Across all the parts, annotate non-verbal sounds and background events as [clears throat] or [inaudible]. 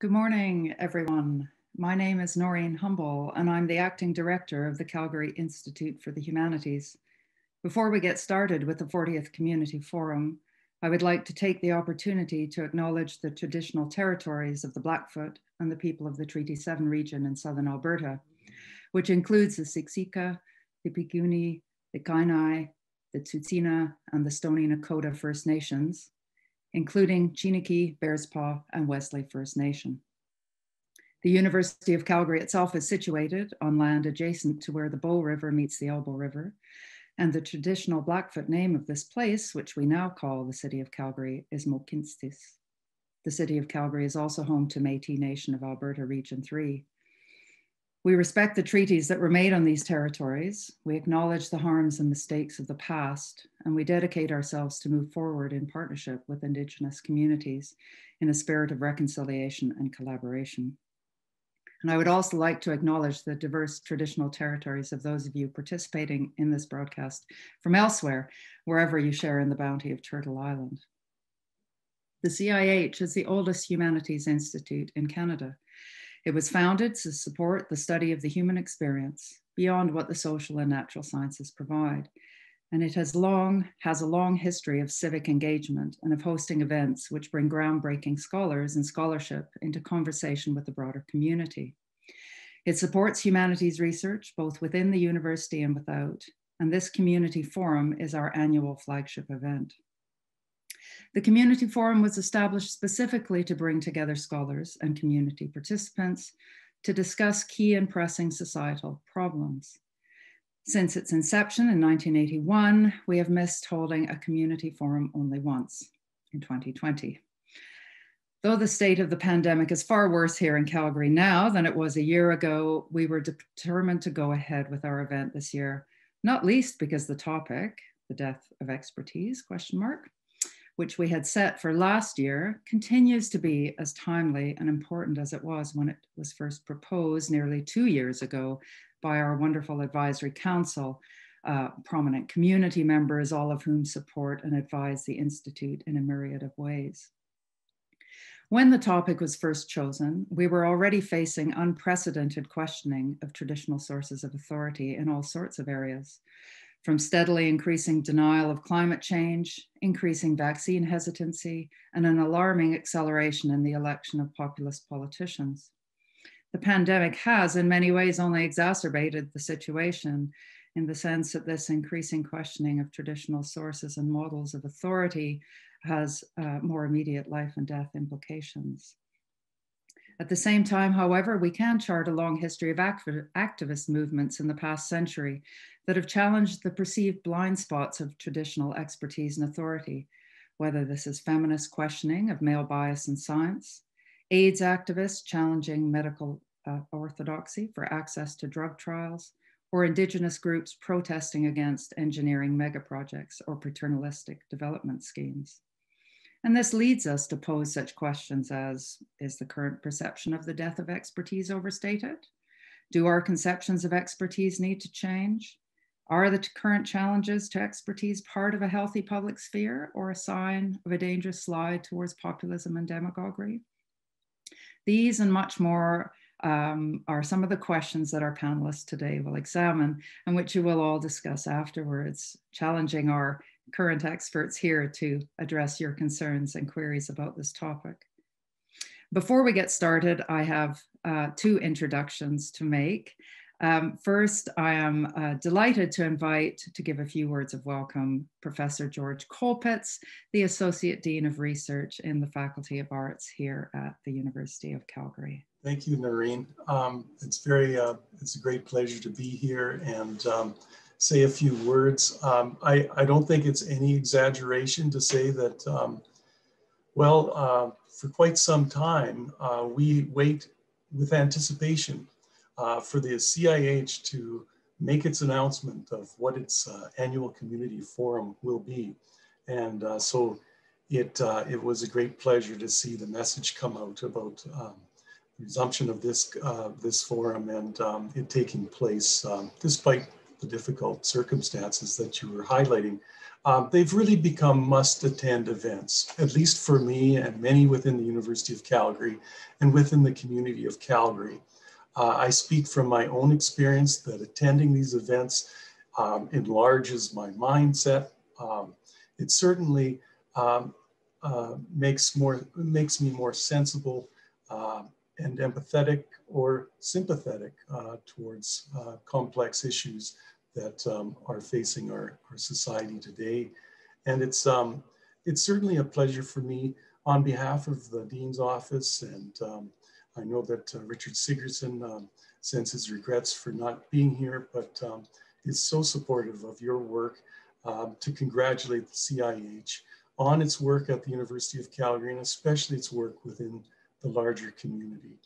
Good morning, everyone. My name is Noreen Humble, and I'm the acting director of the Calgary Institute for the Humanities. Before we get started with the 40th Community Forum, I would like to take the opportunity to acknowledge the traditional territories of the Blackfoot and the people of the Treaty 7 region in southern Alberta, which includes the Siksika, the Piikani, the Kainai, the Tsuut'ina, and the Stoney Nakoda First Nations, including Chiniki, Bearspaw, and Wesley First Nation. The University of Calgary itself is situated on land adjacent to where the Bow River meets the Elbow River, and the traditional Blackfoot name of this place, which we now call the city of Calgary, is Mohkinstsis. The city of Calgary is also home to Métis Nation of Alberta Region 3. We respect the treaties that were made on these territories. We acknowledge the harms and mistakes of the past, and we dedicate ourselves to move forward in partnership with Indigenous communities in a spirit of reconciliation and collaboration. And I would also like to acknowledge the diverse traditional territories of those of you participating in this broadcast from elsewhere, wherever you share in the bounty of Turtle Island. The CIH is the oldest humanities institute in Canada it was founded to support the study of the human experience beyond what the social and natural sciences provide. And it has long has a long history of civic engagement and of hosting events which bring groundbreaking scholars and scholarship into conversation with the broader community. It supports humanities research both within the university and without, and this community forum is our annual flagship event. The Community Forum was established specifically to bring together scholars and community participants to discuss key and pressing societal problems. Since its inception in 1981, we have missed holding a community forum only once in 2020. Though the state of the pandemic is far worse here in Calgary now than it was a year ago, we were determined to go ahead with our event this year, not least because the topic, the death of expertise, question mark, which we had set for last year, continues to be as timely and important as it was when it was first proposed nearly two years ago by our wonderful advisory council, uh, prominent community members, all of whom support and advise the Institute in a myriad of ways. When the topic was first chosen, we were already facing unprecedented questioning of traditional sources of authority in all sorts of areas from steadily increasing denial of climate change, increasing vaccine hesitancy, and an alarming acceleration in the election of populist politicians. The pandemic has, in many ways, only exacerbated the situation in the sense that this increasing questioning of traditional sources and models of authority has uh, more immediate life and death implications. At the same time, however, we can chart a long history of activist movements in the past century that have challenged the perceived blind spots of traditional expertise and authority, whether this is feminist questioning of male bias in science, AIDS activists challenging medical uh, orthodoxy for access to drug trials, or Indigenous groups protesting against engineering megaprojects or paternalistic development schemes. And this leads us to pose such questions as Is the current perception of the death of expertise overstated? Do our conceptions of expertise need to change? Are the current challenges to expertise part of a healthy public sphere or a sign of a dangerous slide towards populism and demagoguery? These and much more um, are some of the questions that our panelists today will examine and which you will all discuss afterwards, challenging our current experts here to address your concerns and queries about this topic. Before we get started, I have uh, two introductions to make. Um, first, I am uh, delighted to invite to give a few words of welcome Professor George Colpitts, the Associate Dean of Research in the Faculty of Arts here at the University of Calgary. Thank you, Noreen. Um, it's very, uh, it's a great pleasure to be here and um, say a few words. Um, I, I don't think it's any exaggeration to say that, um, well, uh, for quite some time, uh, we wait with anticipation uh, for the CIH to make its announcement of what its uh, annual community forum will be. And uh, so it, uh, it was a great pleasure to see the message come out about um, resumption of this, this forum and um, it taking place um, despite the difficult circumstances that you were highlighting, um, they've really become must attend events, at least for me and many within the University of Calgary and within the community of Calgary. Uh, I speak from my own experience that attending these events um, enlarges my mindset. Um, it certainly um, uh, makes more makes me more sensible uh, and empathetic or sympathetic uh, towards uh, complex issues that um, are facing our, our society today. And it's, um, it's certainly a pleasure for me on behalf of the Dean's office. And um, I know that uh, Richard Sigurdson um, sends his regrets for not being here, but um, is so supportive of your work um, to congratulate the CIH on its work at the University of Calgary and especially its work within the larger community.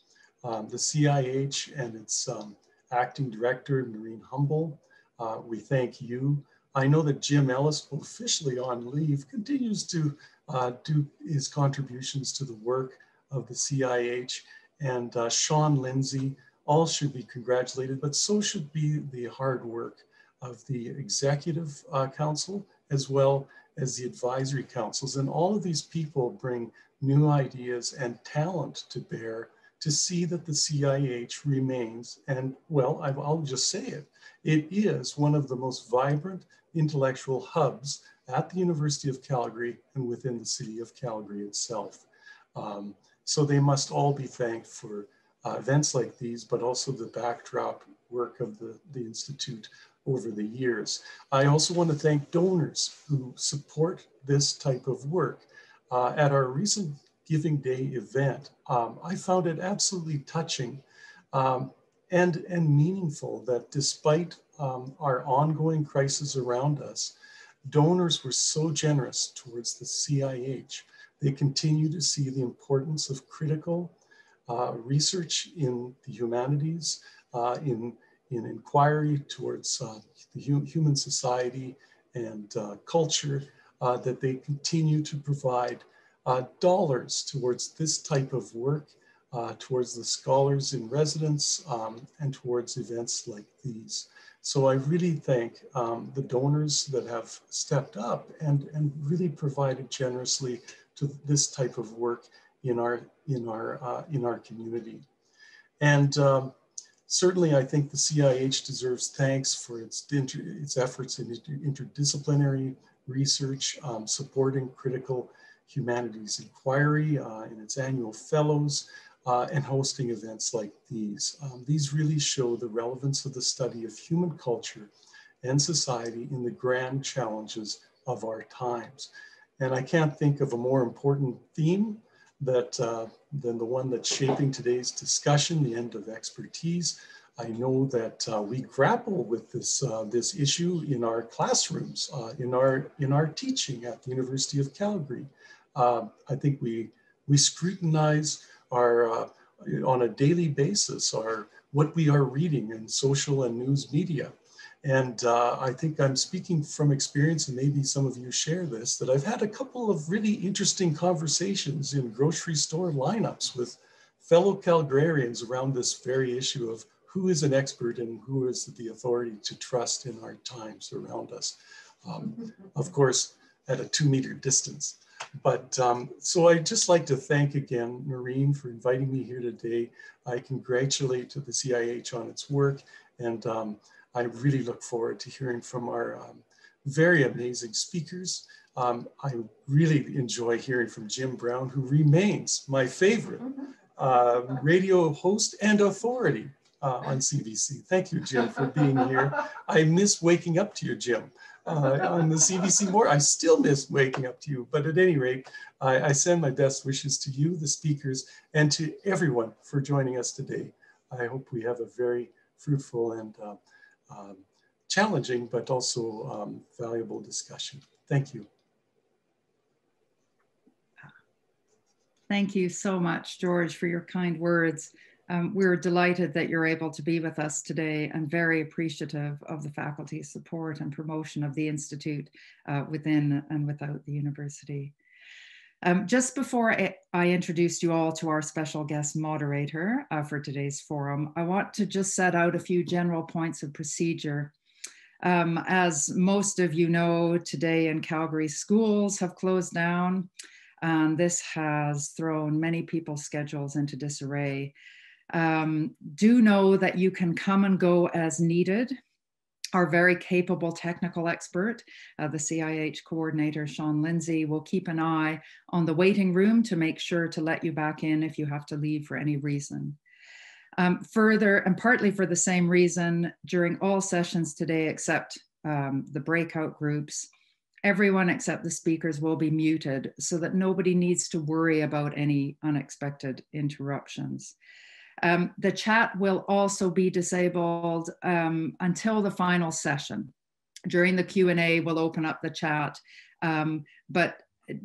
Um, the CIH and its um, acting director, Noreen Humble, uh, we thank you. I know that Jim Ellis, officially on leave, continues to uh, do his contributions to the work of the CIH. And uh, Sean Lindsay, all should be congratulated, but so should be the hard work of the Executive uh, Council as well as the advisory councils. And all of these people bring new ideas and talent to bear to see that the CIH remains, and well, I'll just say it, it is one of the most vibrant intellectual hubs at the University of Calgary and within the city of Calgary itself. Um, so they must all be thanked for uh, events like these, but also the backdrop work of the, the Institute over the years. I also want to thank donors who support this type of work. Uh, at our recent Giving Day event, um, I found it absolutely touching um, and, and meaningful that despite um, our ongoing crisis around us, donors were so generous towards the CIH. They continue to see the importance of critical uh, research in the humanities, uh, in, in inquiry towards uh, the hu human society and uh, culture, uh, that they continue to provide uh, dollars towards this type of work uh, towards the scholars in residence um, and towards events like these. So I really thank um, the donors that have stepped up and, and really provided generously to this type of work in our, in our, uh, in our community. And um, certainly I think the CIH deserves thanks for its, its efforts in interdisciplinary research, um, supporting critical humanities inquiry uh, in its annual fellows, uh, and hosting events like these. Um, these really show the relevance of the study of human culture and society in the grand challenges of our times. And I can't think of a more important theme that, uh, than the one that's shaping today's discussion, the end of expertise. I know that uh, we grapple with this, uh, this issue in our classrooms, uh, in, our, in our teaching at the University of Calgary. Uh, I think we, we scrutinize our, uh, on a daily basis, our, what we are reading in social and news media. And uh, I think I'm speaking from experience, and maybe some of you share this, that I've had a couple of really interesting conversations in grocery store lineups with fellow Calgarians around this very issue of who is an expert and who is the authority to trust in our times around us. Um, of course, at a two meter distance. But um, so I'd just like to thank again Noreen for inviting me here today. I congratulate to the CIH on its work and um, I really look forward to hearing from our um, very amazing speakers. Um, I really enjoy hearing from Jim Brown, who remains my favorite uh, radio host and authority uh, on CBC. Thank you, Jim, for being here. I miss waking up to you, Jim uh, on the CBC more. I still miss waking up to you, but at any rate, I, I, send my best wishes to you, the speakers, and to everyone for joining us today. I hope we have a very fruitful and uh, um, challenging, but also um, valuable discussion. Thank you. Thank you so much, George, for your kind words. Um, we're delighted that you're able to be with us today and very appreciative of the faculty's support and promotion of the Institute uh, within and without the university. Um, just before I, I introduced you all to our special guest moderator uh, for today's forum, I want to just set out a few general points of procedure. Um, as most of you know, today in Calgary, schools have closed down. And this has thrown many people's schedules into disarray. Um, do know that you can come and go as needed. Our very capable technical expert, uh, the CIH coordinator, Sean Lindsay, will keep an eye on the waiting room to make sure to let you back in if you have to leave for any reason. Um, further, and partly for the same reason, during all sessions today, except um, the breakout groups, everyone except the speakers will be muted so that nobody needs to worry about any unexpected interruptions. Um, the chat will also be disabled um, until the final session. During the Q&A, we'll open up the chat, um, but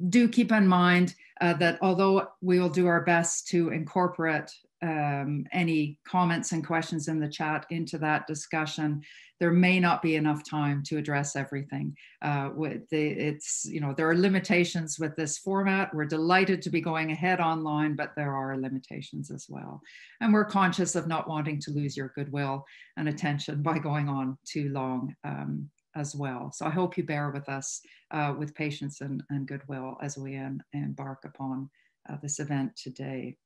do keep in mind uh, that although we will do our best to incorporate um, any comments and questions in the chat into that discussion. There may not be enough time to address everything. Uh, the, it's, you know, there are limitations with this format. We're delighted to be going ahead online, but there are limitations as well. And we're conscious of not wanting to lose your goodwill and attention by going on too long um, as well. So I hope you bear with us uh, with patience and, and goodwill as we embark upon uh, this event today.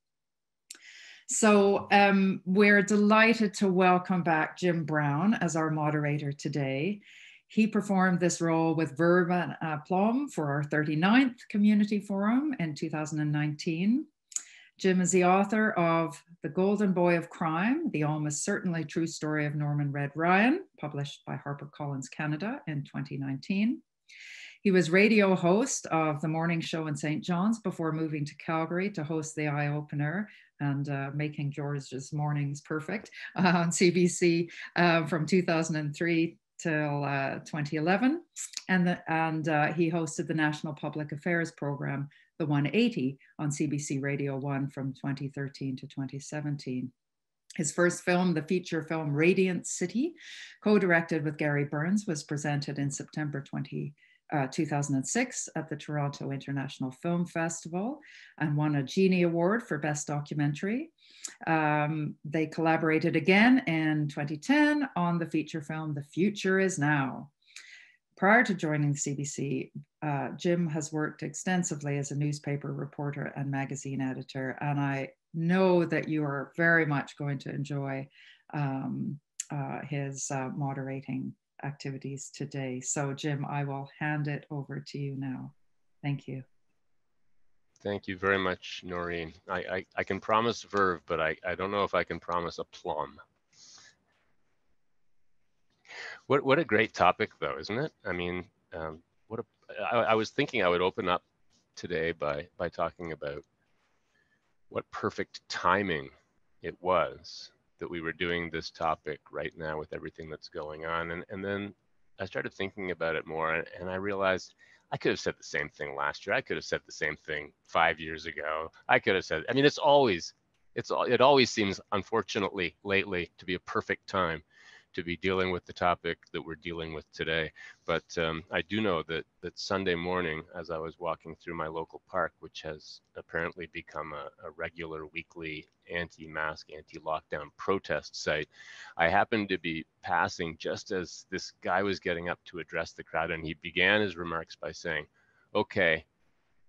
So um, we're delighted to welcome back Jim Brown as our moderator today. He performed this role with verve and aplomb for our 39th Community Forum in 2019. Jim is the author of The Golden Boy of Crime, the almost certainly true story of Norman Red Ryan, published by HarperCollins Canada in 2019. He was radio host of the morning show in St. John's before moving to Calgary to host the Eye Opener and uh, making George's mornings perfect uh, on CBC uh, from 2003 till uh, 2011. And, the, and uh, he hosted the National Public Affairs Program, the 180, on CBC Radio 1 from 2013 to 2017. His first film, the feature film Radiant City, co directed with Gary Burns, was presented in September 20 uh, 2006 at the Toronto International Film Festival and won a Genie Award for Best Documentary. Um, they collaborated again in 2010 on the feature film The Future Is Now. Prior to joining the CBC, uh, Jim has worked extensively as a newspaper reporter and magazine editor, and I know that you are very much going to enjoy um, uh, his uh, moderating activities today. So Jim, I will hand it over to you now. Thank you. Thank you very much, Noreen. I, I, I can promise verve, but I, I don't know if I can promise a plum. What, what a great topic though, isn't it? I mean, um, what a, I, I was thinking I would open up today by, by talking about what perfect timing it was that we were doing this topic right now with everything that's going on. And, and then I started thinking about it more and, and I realized I could have said the same thing last year. I could have said the same thing five years ago. I could have said, I mean, it's always, it's, it always seems, unfortunately, lately to be a perfect time to be dealing with the topic that we're dealing with today. But um, I do know that that Sunday morning, as I was walking through my local park, which has apparently become a, a regular weekly anti-mask, anti-lockdown protest site, I happened to be passing just as this guy was getting up to address the crowd, and he began his remarks by saying, "Okay,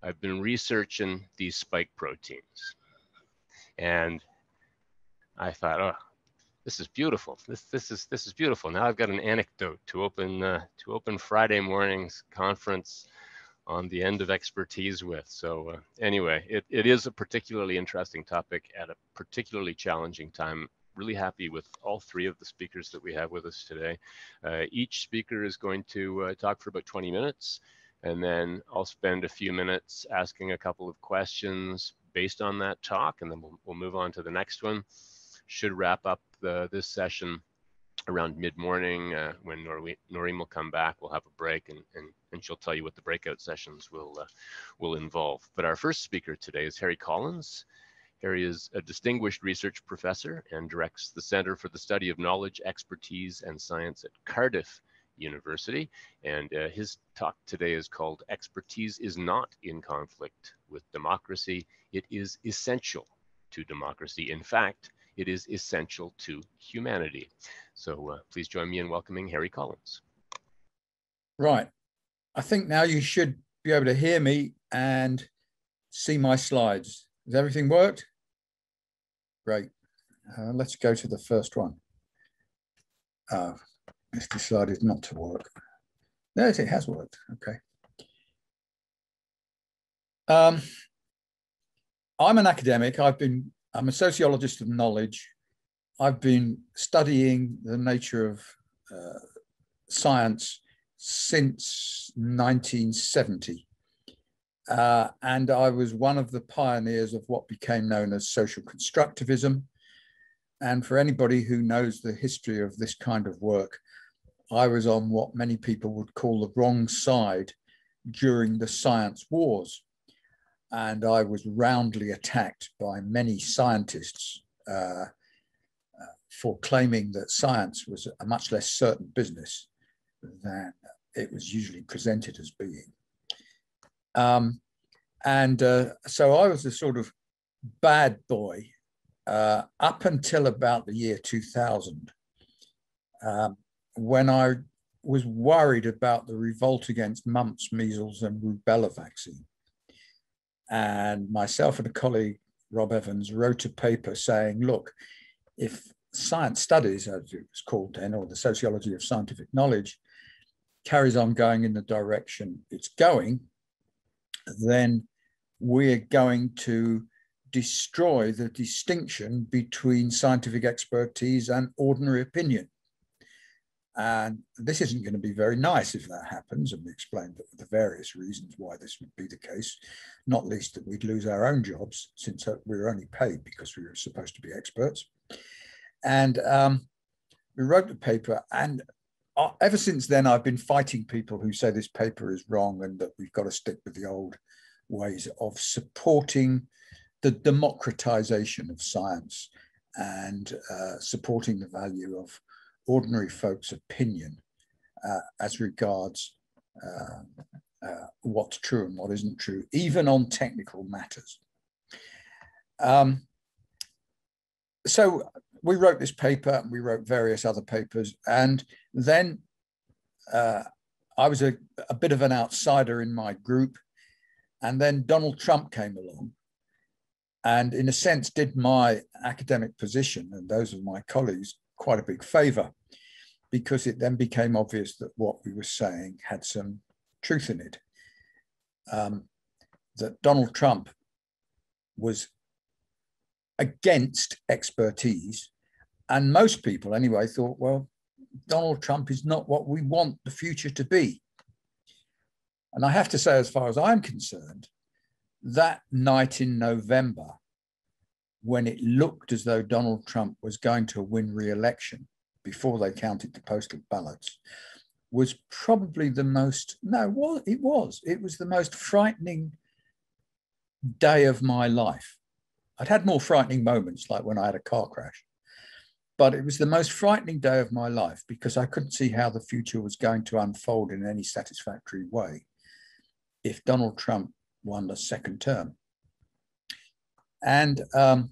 I've been researching these spike proteins," and I thought, oh, this is beautiful. This this is this is beautiful. Now I've got an anecdote to open uh, to open Friday morning's conference on the end of expertise with. So uh, anyway, it, it is a particularly interesting topic at a particularly challenging time. Really happy with all three of the speakers that we have with us today. Uh, each speaker is going to uh, talk for about 20 minutes, and then I'll spend a few minutes asking a couple of questions based on that talk, and then we'll, we'll move on to the next one should wrap up the, this session around mid-morning uh, when Noreen, Noreen will come back. We'll have a break and, and, and she'll tell you what the breakout sessions will, uh, will involve. But our first speaker today is Harry Collins. Harry is a distinguished research professor and directs the Center for the Study of Knowledge, Expertise, and Science at Cardiff University. And uh, his talk today is called Expertise is Not in Conflict with Democracy. It is essential to democracy. In fact, it is essential to humanity. So uh, please join me in welcoming Harry Collins. Right. I think now you should be able to hear me and see my slides. Has everything worked? Great. Uh, let's go to the first one. Uh, it's decided not to work. Yes, it has worked. Okay. Um, I'm an academic. I've been, I'm a sociologist of knowledge. I've been studying the nature of uh, science since 1970. Uh, and I was one of the pioneers of what became known as social constructivism. And for anybody who knows the history of this kind of work, I was on what many people would call the wrong side during the science wars. And I was roundly attacked by many scientists uh, uh, for claiming that science was a much less certain business than it was usually presented as being. Um, and uh, so I was a sort of bad boy uh, up until about the year 2000, um, when I was worried about the revolt against mumps, measles, and rubella vaccine. And myself and a colleague, Rob Evans, wrote a paper saying, look, if science studies, as it was called then, or the sociology of scientific knowledge, carries on going in the direction it's going, then we're going to destroy the distinction between scientific expertise and ordinary opinion. And this isn't going to be very nice if that happens. And we explained the various reasons why this would be the case, not least that we'd lose our own jobs since uh, we were only paid because we were supposed to be experts. And um, we wrote the paper. And uh, ever since then, I've been fighting people who say this paper is wrong and that we've got to stick with the old ways of supporting the democratization of science and uh, supporting the value of ordinary folks' opinion uh, as regards uh, uh, what's true and what isn't true, even on technical matters. Um, so we wrote this paper, and we wrote various other papers, and then uh, I was a, a bit of an outsider in my group. And then Donald Trump came along and, in a sense, did my academic position and those of my colleagues quite a big favor because it then became obvious that what we were saying had some truth in it. Um, that Donald Trump was against expertise. And most people, anyway, thought, well, Donald Trump is not what we want the future to be. And I have to say, as far as I'm concerned, that night in November, when it looked as though Donald Trump was going to win re election, before they counted the postal ballots was probably the most no well it was. It was the most frightening day of my life. I'd had more frightening moments like when i had a car crash but it was the most frightening day of my life because i couldn't see how the future was going to unfold in any satisfactory way if donald trump won the second term. And um,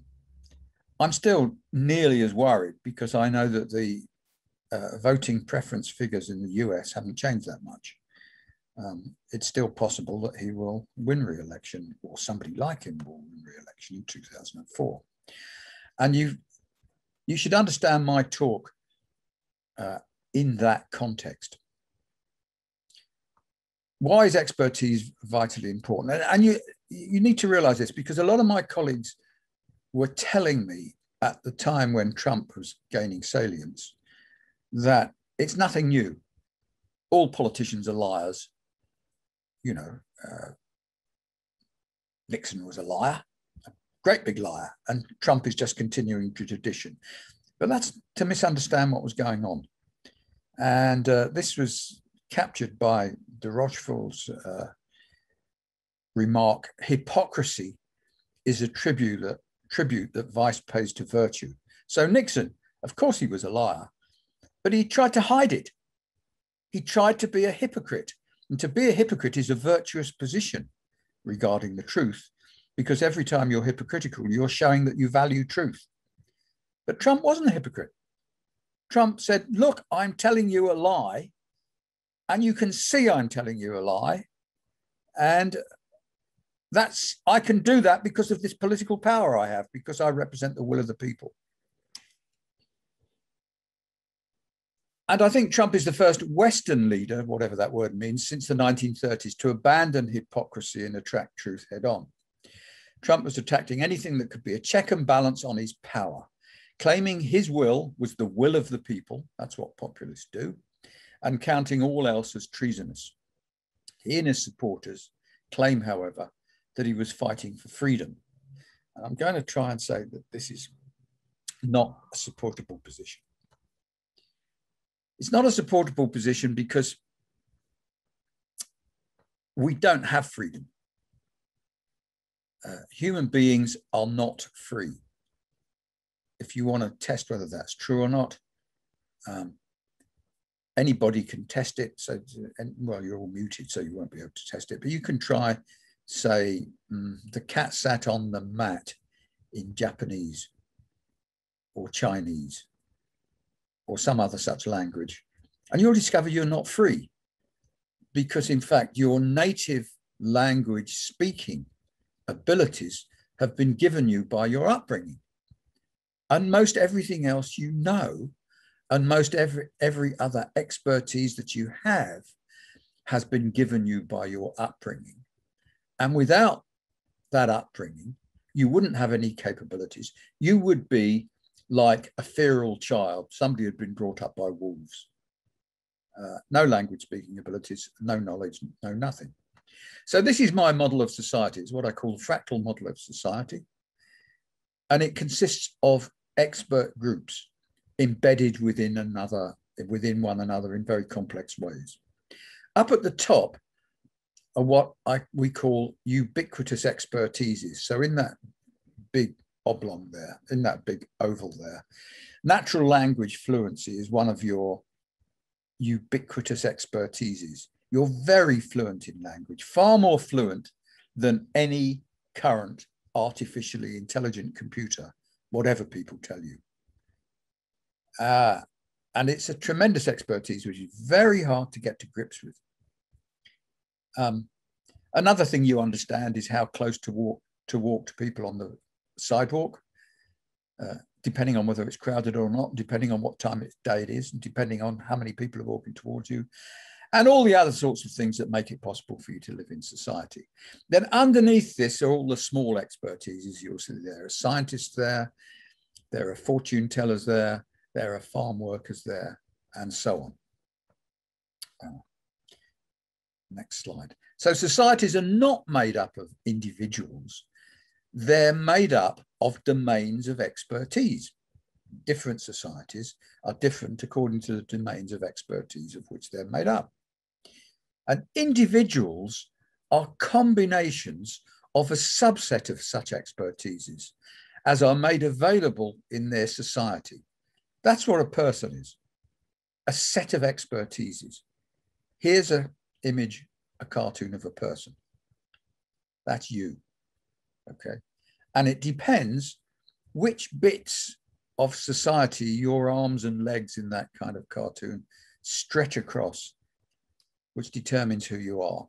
I'm still nearly as worried because I know that the uh, voting preference figures in the US haven't changed that much. Um, it's still possible that he will win re-election or somebody like him will win re-election in 2004. And you, you should understand my talk uh, in that context. Why is expertise vitally important? And, and you, you need to realize this because a lot of my colleagues were telling me at the time when Trump was gaining salience that it's nothing new. All politicians are liars. You know, uh, Nixon was a liar, a great big liar, and Trump is just continuing tradition. But that's to misunderstand what was going on. And uh, this was captured by de Rochefoucauld's uh, remark hypocrisy is a tribute tribute that vice pays to virtue. So Nixon, of course, he was a liar, but he tried to hide it. He tried to be a hypocrite. And to be a hypocrite is a virtuous position regarding the truth, because every time you're hypocritical, you're showing that you value truth. But Trump wasn't a hypocrite. Trump said, Look, I'm telling you a lie, and you can see I'm telling you a lie. And that's, I can do that because of this political power I have, because I represent the will of the people. And I think Trump is the first Western leader, whatever that word means, since the 1930s to abandon hypocrisy and attract truth head on. Trump was attacking anything that could be a check and balance on his power, claiming his will was the will of the people. That's what populists do, and counting all else as treasonous. He and his supporters claim, however, that he was fighting for freedom. And I'm going to try and say that this is not a supportable position. It's not a supportable position because we don't have freedom. Uh, human beings are not free. If you want to test whether that's true or not, um, anybody can test it. So, and, well, you're all muted, so you won't be able to test it. But you can try, say, mm, the cat sat on the mat in Japanese or Chinese or some other such language, and you'll discover you're not free because, in fact, your native language speaking abilities have been given you by your upbringing. And most everything else you know, and most every, every other expertise that you have, has been given you by your upbringing. And without that upbringing, you wouldn't have any capabilities. You would be like a feral child, somebody who had been brought up by wolves. Uh, no language speaking abilities, no knowledge, no nothing. So this is my model of society. It's what I call the fractal model of society. And it consists of expert groups embedded within another, within one another in very complex ways. Up at the top are what I, we call ubiquitous expertises. So in that big oblong there, in that big oval there. Natural language fluency is one of your ubiquitous expertises. You're very fluent in language, far more fluent than any current artificially intelligent computer, whatever people tell you. Uh, and it's a tremendous expertise, which is very hard to get to grips with. Um, another thing you understand is how close to walk to walk to people on the sidewalk, uh, depending on whether it's crowded or not, depending on what time of day it is, and depending on how many people are walking towards you, and all the other sorts of things that make it possible for you to live in society. Then underneath this are all the small expertises you'll see there are scientists there, there are fortune tellers there, there are farm workers there, and so on. Next slide. So societies are not made up of individuals they're made up of domains of expertise. Different societies are different according to the domains of expertise of which they're made up. And individuals are combinations of a subset of such expertises as are made available in their society. That's what a person is, a set of expertises. Here's an image, a cartoon of a person. That's you. Okay. And it depends which bits of society your arms and legs in that kind of cartoon stretch across, which determines who you are.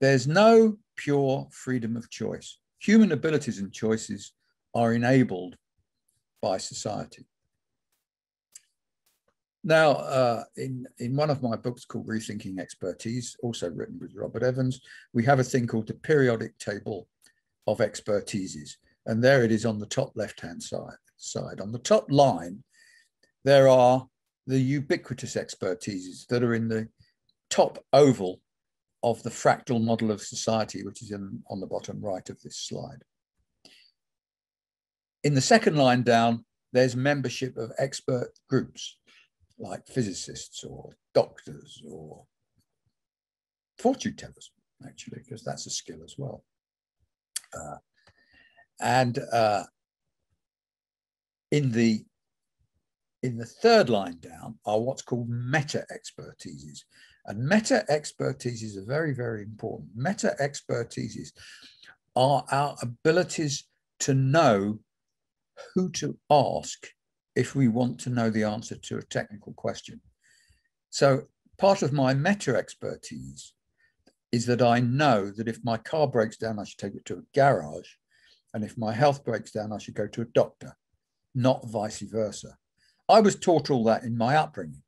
There's no pure freedom of choice. Human abilities and choices are enabled by society. Now, uh, in, in one of my books called Rethinking Expertise, also written with Robert Evans, we have a thing called the periodic table of expertises. And there it is on the top left-hand side, side. On the top line, there are the ubiquitous expertises that are in the top oval of the fractal model of society, which is in, on the bottom right of this slide. In the second line down, there's membership of expert groups like physicists or doctors or fortune tellers, actually, because that's a skill as well. Uh, and uh, in the in the third line down are what's called meta expertises. And meta expertises are very, very important. Meta expertises are our abilities to know who to ask if we want to know the answer to a technical question. So part of my meta expertise is that I know that if my car breaks down, I should take it to a garage. And if my health breaks down, I should go to a doctor, not vice versa. I was taught all that in my upbringing.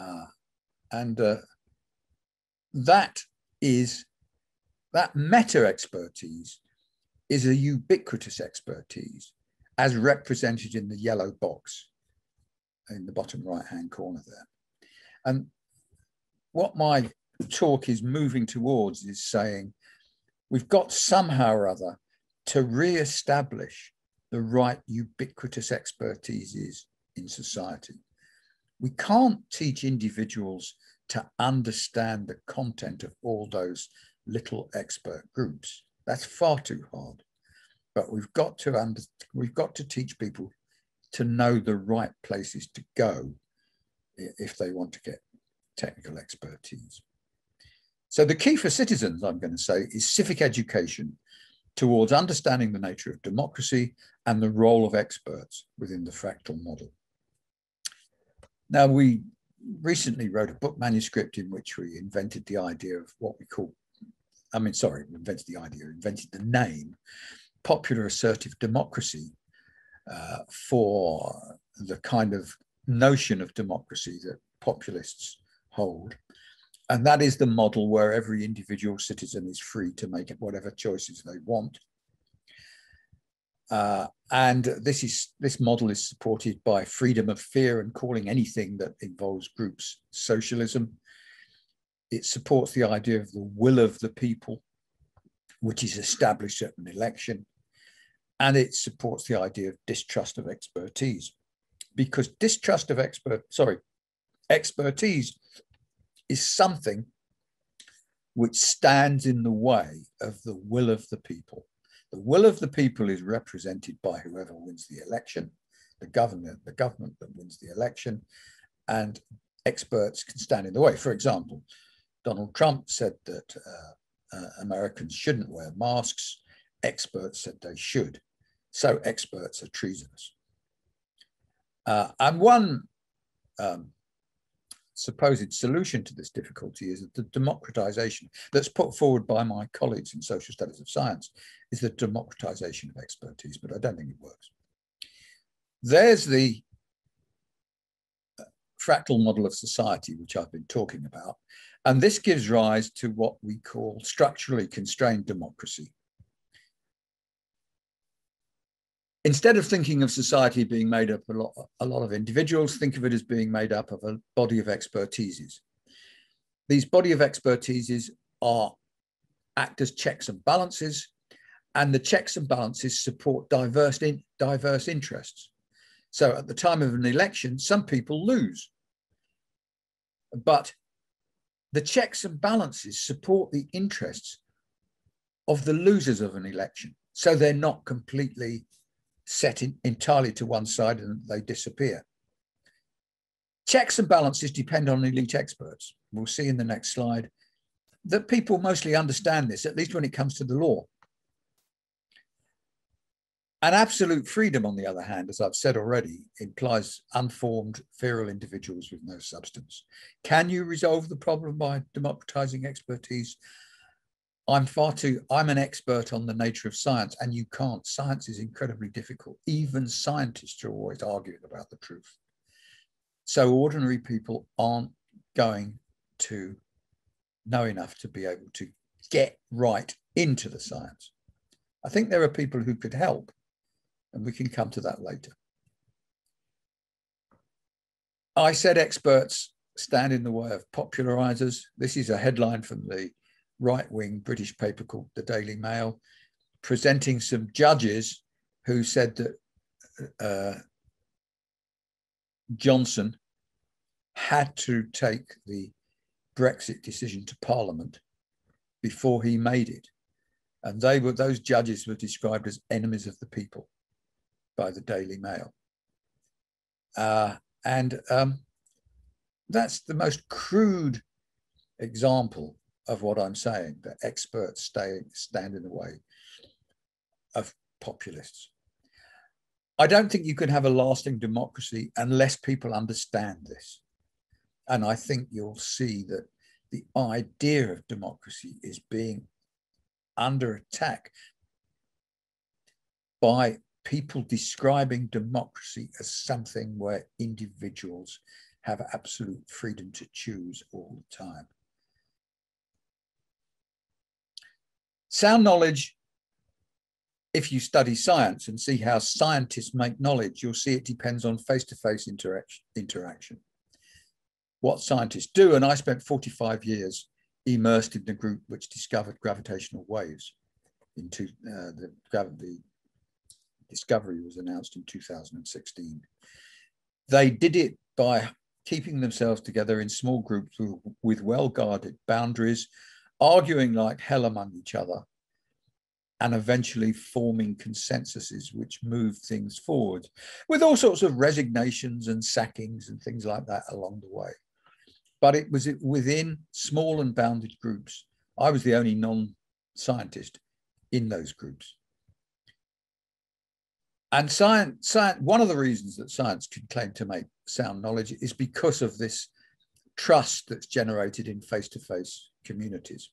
Uh, and uh, that is, that meta expertise is a ubiquitous expertise as represented in the yellow box in the bottom right hand corner there. And what my talk is moving towards is saying we've got somehow or other to re-establish the right ubiquitous expertises in society. We can't teach individuals to understand the content of all those little expert groups. That's far too hard. But we've got to we've got to teach people to know the right places to go if they want to get technical expertise. So the key for citizens, I'm going to say, is civic education towards understanding the nature of democracy and the role of experts within the fractal model. Now, we recently wrote a book manuscript in which we invented the idea of what we call, I mean, sorry, invented the idea, invented the name, popular assertive democracy uh, for the kind of notion of democracy that populists hold. And that is the model where every individual citizen is free to make whatever choices they want. Uh, and this is this model is supported by freedom of fear and calling anything that involves groups socialism. It supports the idea of the will of the people, which is established at an election. And it supports the idea of distrust of expertise, because distrust of expert, sorry, expertise is something which stands in the way of the will of the people. The will of the people is represented by whoever wins the election, the government, the government that wins the election, and experts can stand in the way. For example, Donald Trump said that uh, uh, Americans shouldn't wear masks. Experts said they should. So experts are treasonous. Uh, and one um, supposed solution to this difficulty is that the democratization that's put forward by my colleagues in social studies of science is the democratization of expertise, but I don't think it works. There's the uh, fractal model of society, which I've been talking about. And this gives rise to what we call structurally constrained democracy. Instead of thinking of society being made up a lot, a lot of individuals, think of it as being made up of a body of expertises. These body of expertises are act as checks and balances, and the checks and balances support diverse, in, diverse interests. So at the time of an election, some people lose. But the checks and balances support the interests of the losers of an election. So they're not completely set in, entirely to one side and they disappear. Checks and balances depend on elite experts. We'll see in the next slide that people mostly understand this, at least when it comes to the law. And absolute freedom, on the other hand, as I've said already, implies unformed, feral individuals with no substance. Can you resolve the problem by democratizing expertise? I'm far too, I'm an expert on the nature of science, and you can't. Science is incredibly difficult. Even scientists are always arguing about the truth. So ordinary people aren't going to know enough to be able to get right into the science. I think there are people who could help, and we can come to that later. I said experts stand in the way of popularizers. This is a headline from the right wing British paper called the Daily Mail, presenting some judges who said that uh, Johnson had to take the Brexit decision to Parliament before he made it. And they were those judges were described as enemies of the people by the Daily Mail. Uh, and um, that's the most crude example of what I'm saying, that experts stay, stand in the way of populists. I don't think you can have a lasting democracy unless people understand this. And I think you'll see that the idea of democracy is being under attack by people describing democracy as something where individuals have absolute freedom to choose all the time. Sound knowledge, if you study science and see how scientists make knowledge, you'll see it depends on face-to-face interaction, interaction. What scientists do, and I spent 45 years immersed in the group which discovered gravitational waves. Uh, the, the discovery was announced in 2016. They did it by keeping themselves together in small groups with well guarded boundaries, arguing like hell among each other, and eventually forming consensuses which moved things forward with all sorts of resignations and sackings and things like that along the way. But it was within small and bounded groups. I was the only non scientist in those groups. And science, science, one of the reasons that science can claim to make sound knowledge is because of this trust that's generated in face-to-face communities.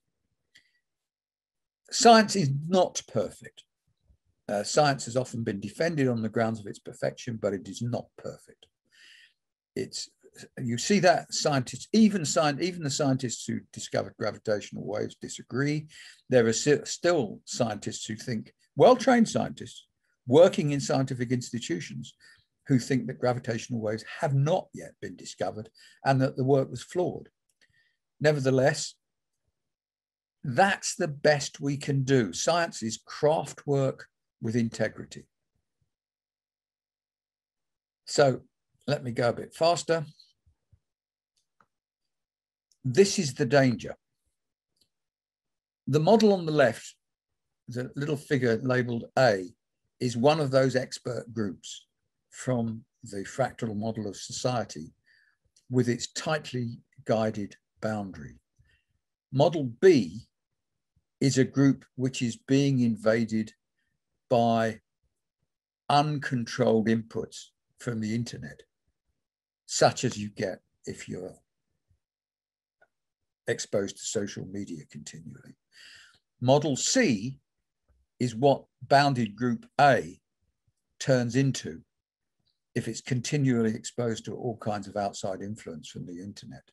Science is not perfect. Uh, science has often been defended on the grounds of its perfection, but it is not perfect. It's you see that scientists, even science, even the scientists who discovered gravitational waves disagree. There are still scientists who think, well-trained scientists, working in scientific institutions, who think that gravitational waves have not yet been discovered and that the work was flawed. Nevertheless, that's the best we can do. Science is craft work with integrity. So let me go a bit faster. This is the danger. The model on the left, the little figure labeled A, is one of those expert groups from the fractal model of society with its tightly guided boundary. Model B is a group which is being invaded by uncontrolled inputs from the internet, such as you get if you're exposed to social media continually. Model C is what bounded group A turns into if it's continually exposed to all kinds of outside influence from the internet.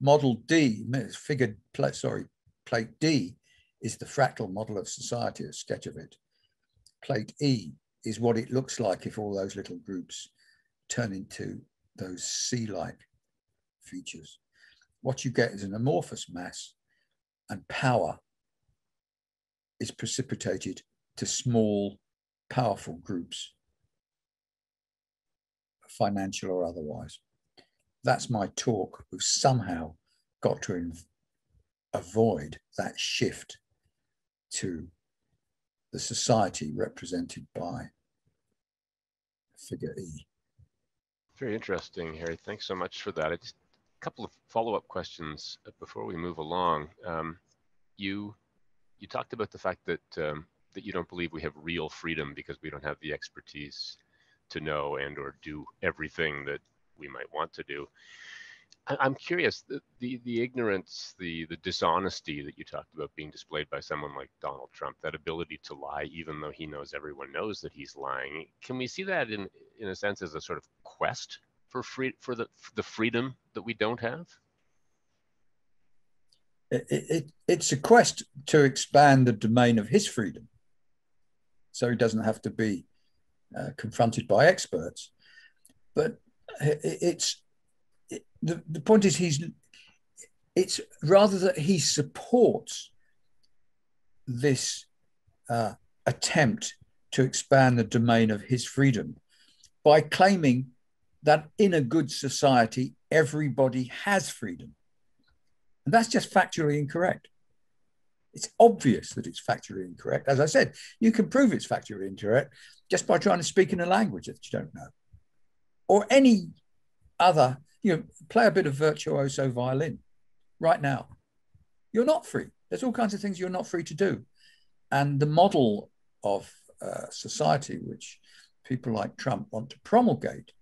Model D, figure, sorry, plate D is the fractal model of society, a sketch of it. Plate E is what it looks like if all those little groups turn into those sea-like features. What you get is an amorphous mass and power is precipitated to small, powerful groups financial or otherwise. That's my talk. We've somehow got to avoid that shift to the society represented by figure E. Very interesting, Harry. Thanks so much for that. Just a couple of follow-up questions before we move along. Um, you you talked about the fact that um, that you don't believe we have real freedom because we don't have the expertise to know and or do everything that we might want to do. I'm curious, the, the, the ignorance, the, the dishonesty that you talked about being displayed by someone like Donald Trump, that ability to lie, even though he knows everyone knows that he's lying. Can we see that in, in a sense as a sort of quest for free, for the, for the freedom that we don't have? It, it, it's a quest to expand the domain of his freedom. So he doesn't have to be uh, confronted by experts. But it's it, the, the point is he's it's rather that he supports this uh, attempt to expand the domain of his freedom by claiming that in a good society everybody has freedom and that's just factually incorrect it's obvious that it's factually incorrect. As I said, you can prove it's factually incorrect just by trying to speak in a language that you don't know. Or any other, you know, play a bit of virtuoso violin right now. You're not free. There's all kinds of things you're not free to do. And the model of uh, society, which people like Trump want to promulgate,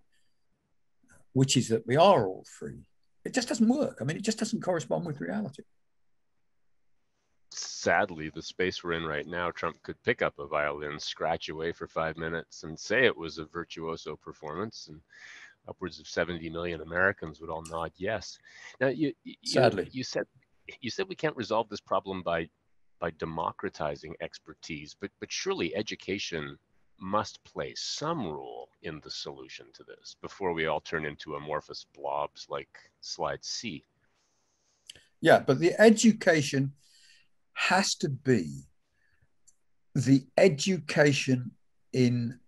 which is that we are all free, It just doesn't work. I mean, it just doesn't correspond with reality. Sadly, the space we're in right now, Trump could pick up a violin, scratch away for five minutes, and say it was a virtuoso performance, and upwards of 70 million Americans would all nod yes. Now, you, you sadly you said you said we can't resolve this problem by by democratizing expertise, but but surely education must play some role in the solution to this before we all turn into amorphous blobs like slide C. Yeah, but the education has to be the education in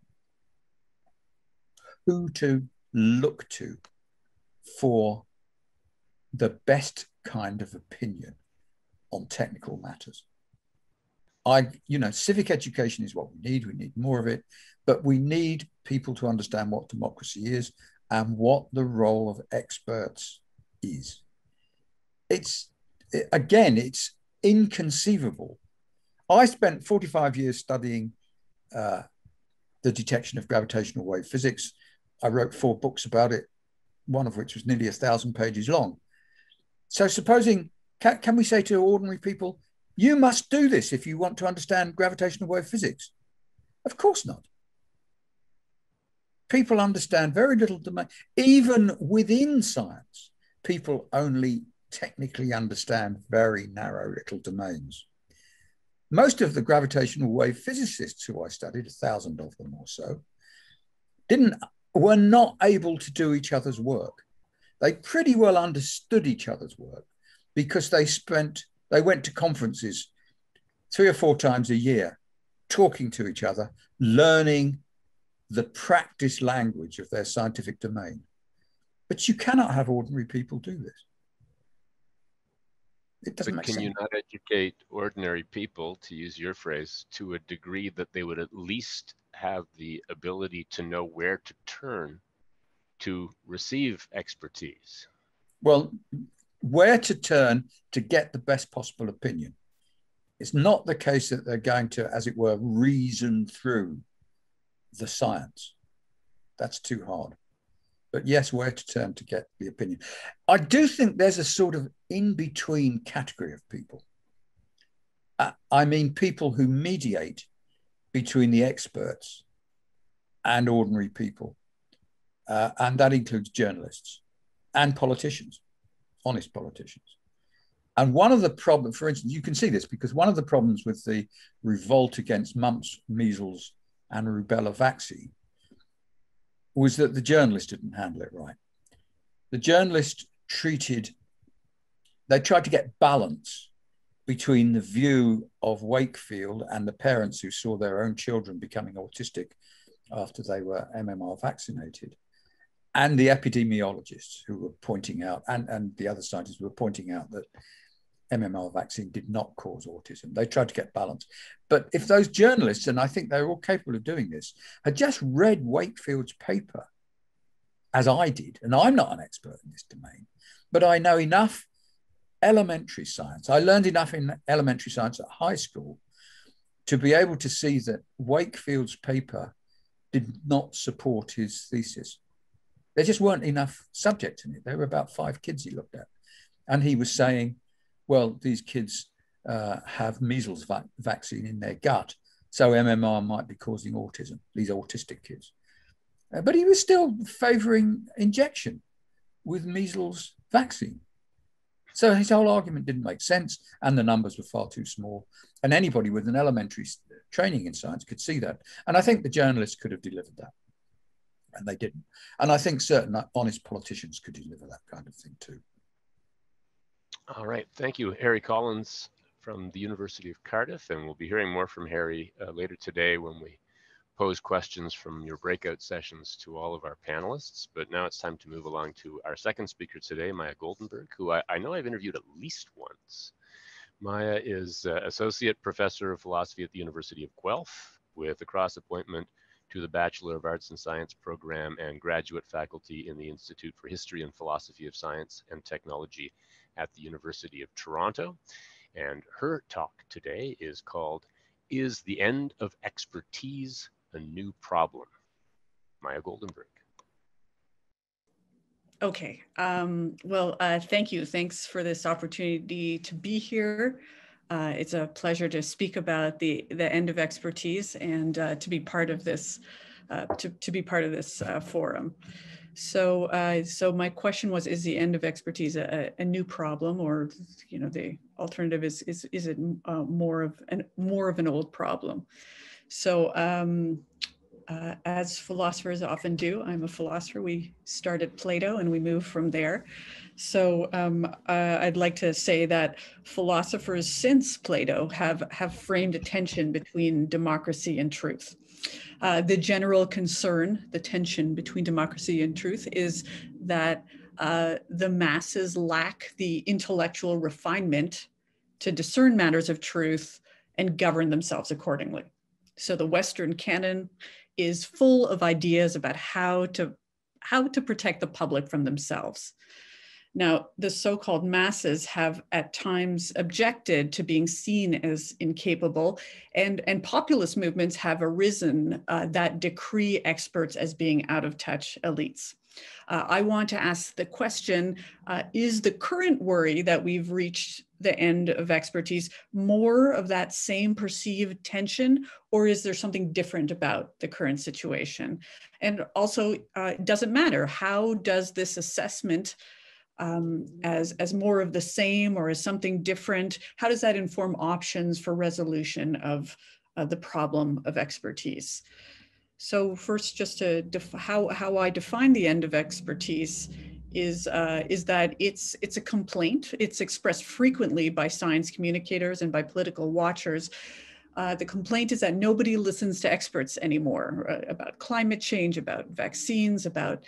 who to look to for the best kind of opinion on technical matters. I, you know, civic education is what we need. We need more of it, but we need people to understand what democracy is and what the role of experts is. It's again, it's inconceivable. I spent 45 years studying uh, the detection of gravitational wave physics. I wrote four books about it, one of which was nearly a thousand pages long. So, supposing, can, can we say to ordinary people, you must do this if you want to understand gravitational wave physics. Of course not. People understand very little domain. Even within science, people only technically understand very narrow little domains. Most of the gravitational wave physicists who I studied, a thousand of them or so, didn't were not able to do each other's work. They pretty well understood each other's work because they spent they went to conferences three or four times a year, talking to each other, learning the practice language of their scientific domain. But you cannot have ordinary people do this. It doesn't but can sense. you not educate ordinary people, to use your phrase, to a degree that they would at least have the ability to know where to turn to receive expertise? Well, where to turn to get the best possible opinion. It's not the case that they're going to, as it were, reason through the science. That's too hard. But yes, where to turn to get the opinion. I do think there's a sort of in between category of people. Uh, I mean, people who mediate between the experts and ordinary people. Uh, and that includes journalists and politicians honest politicians. And one of the problems, for instance, you can see this because one of the problems with the revolt against mumps, measles, and rubella vaccine was that the journalist didn't handle it right. The journalist treated, they tried to get balance between the view of Wakefield and the parents who saw their own children becoming autistic after they were MMR vaccinated and the epidemiologists who were pointing out, and, and the other scientists were pointing out that MMR vaccine did not cause autism. They tried to get balance. But if those journalists, and I think they're all capable of doing this, had just read Wakefield's paper, as I did, and I'm not an expert in this domain, but I know enough elementary science. I learned enough in elementary science at high school to be able to see that Wakefield's paper did not support his thesis. There just weren't enough subjects in it. There were about five kids he looked at. And he was saying, well, these kids uh, have measles va- vaccine in their gut. So MMR might be causing autism, these autistic kids. Uh, but he was still favoring injection with measles vaccine. So his whole argument didn't make sense, and the numbers were far too small. And anybody with an elementary training in science could see that. And I think the journalists could have delivered that and they didn't. And I think certain honest politicians could deliver that kind of thing too. All right, thank you, Harry Collins from the University of Cardiff, and we'll be hearing more from Harry uh, later today when we pose questions from your breakout sessions to all of our panelists. But now it's time to move along to our second speaker today, Maya Goldenberg, who I, I know I've interviewed at least once. Maya is uh, Associate Professor of Philosophy at the University of Guelph with a cross appointment to the Bachelor of Arts and Science program and graduate faculty in the Institute for History and Philosophy of Science and Technology at the University of Toronto. And her talk today is called Is the End of Expertise a New Problem? Maya Goldenberg. Okay. Um, well, uh, thank you. Thanks for this opportunity to be here. Uh, it's a pleasure to speak about the the end of expertise and uh, to be part of this uh, to to be part of this uh, forum. So, uh, so my question was: Is the end of expertise a, a, new problem, or you know, the alternative is is is it more of an more of an old problem? So. Um, uh, as philosophers often do. I'm a philosopher. We start at Plato and we move from there. So um, uh, I'd like to say that philosophers since Plato have, have framed a tension between democracy and truth. Uh, the general concern, the tension between democracy and truth, is that uh, the masses lack the intellectual refinement to discern matters of truth and govern themselves accordingly. So the Western canon is full of ideas about how to how to protect the public from themselves. Now, the so-called masses have at times objected to being seen as incapable, and, and populist movements have arisen uh, that decree experts as being out of touch elites. Uh, I want to ask the question, uh, is the current worry that we've reached the end of expertise more of that same perceived tension, or is there something different about the current situation? And also, uh, it matter? How does this assessment um, as, as more of the same or as something different, how does that inform options for resolution of uh, the problem of expertise? So first, just to how, how I define the end of expertise is uh, is that it's it's a complaint. It's expressed frequently by science communicators and by political watchers. Uh, the complaint is that nobody listens to experts anymore uh, about climate change, about vaccines, about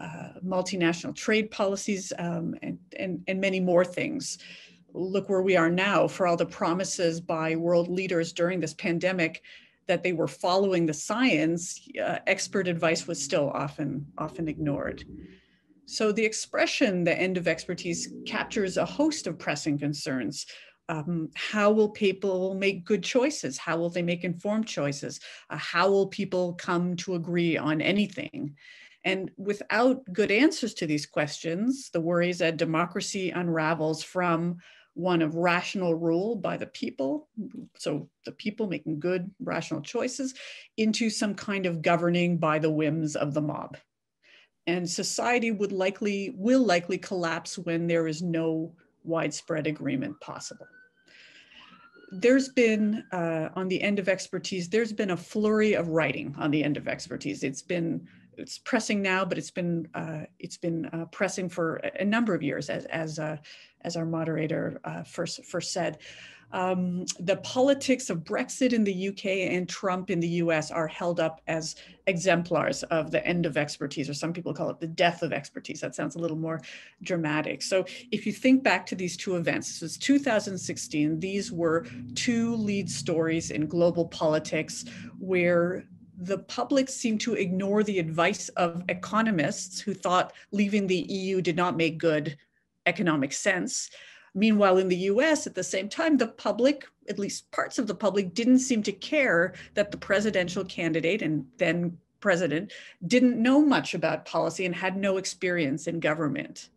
uh, multinational trade policies, um, and, and, and many more things. Look where we are now for all the promises by world leaders during this pandemic that they were following the science, uh, expert advice was still often, often ignored. So the expression, the end of expertise, captures a host of pressing concerns. Um, how will people make good choices? How will they make informed choices? Uh, how will people come to agree on anything? And without good answers to these questions, the worries that democracy unravels from one of rational rule by the people, so the people making good, rational choices, into some kind of governing by the whims of the mob. And society would likely will likely collapse when there is no widespread agreement possible. There's been uh, on the end of expertise there's been a flurry of writing on the end of expertise. It's been it's pressing now but it's been uh, it's been uh, pressing for a number of years as as uh, as our moderator uh, first first said um, the politics of Brexit in the UK and Trump in the US are held up as exemplars of the end of expertise, or some people call it the death of expertise. That sounds a little more dramatic. So if you think back to these two events, this was 2016, these were two lead stories in global politics where the public seemed to ignore the advice of economists who thought leaving the EU did not make good economic sense. Meanwhile, in the US, at the same time, the public, at least parts of the public, didn't seem to care that the presidential candidate and then president didn't know much about policy and had no experience in government.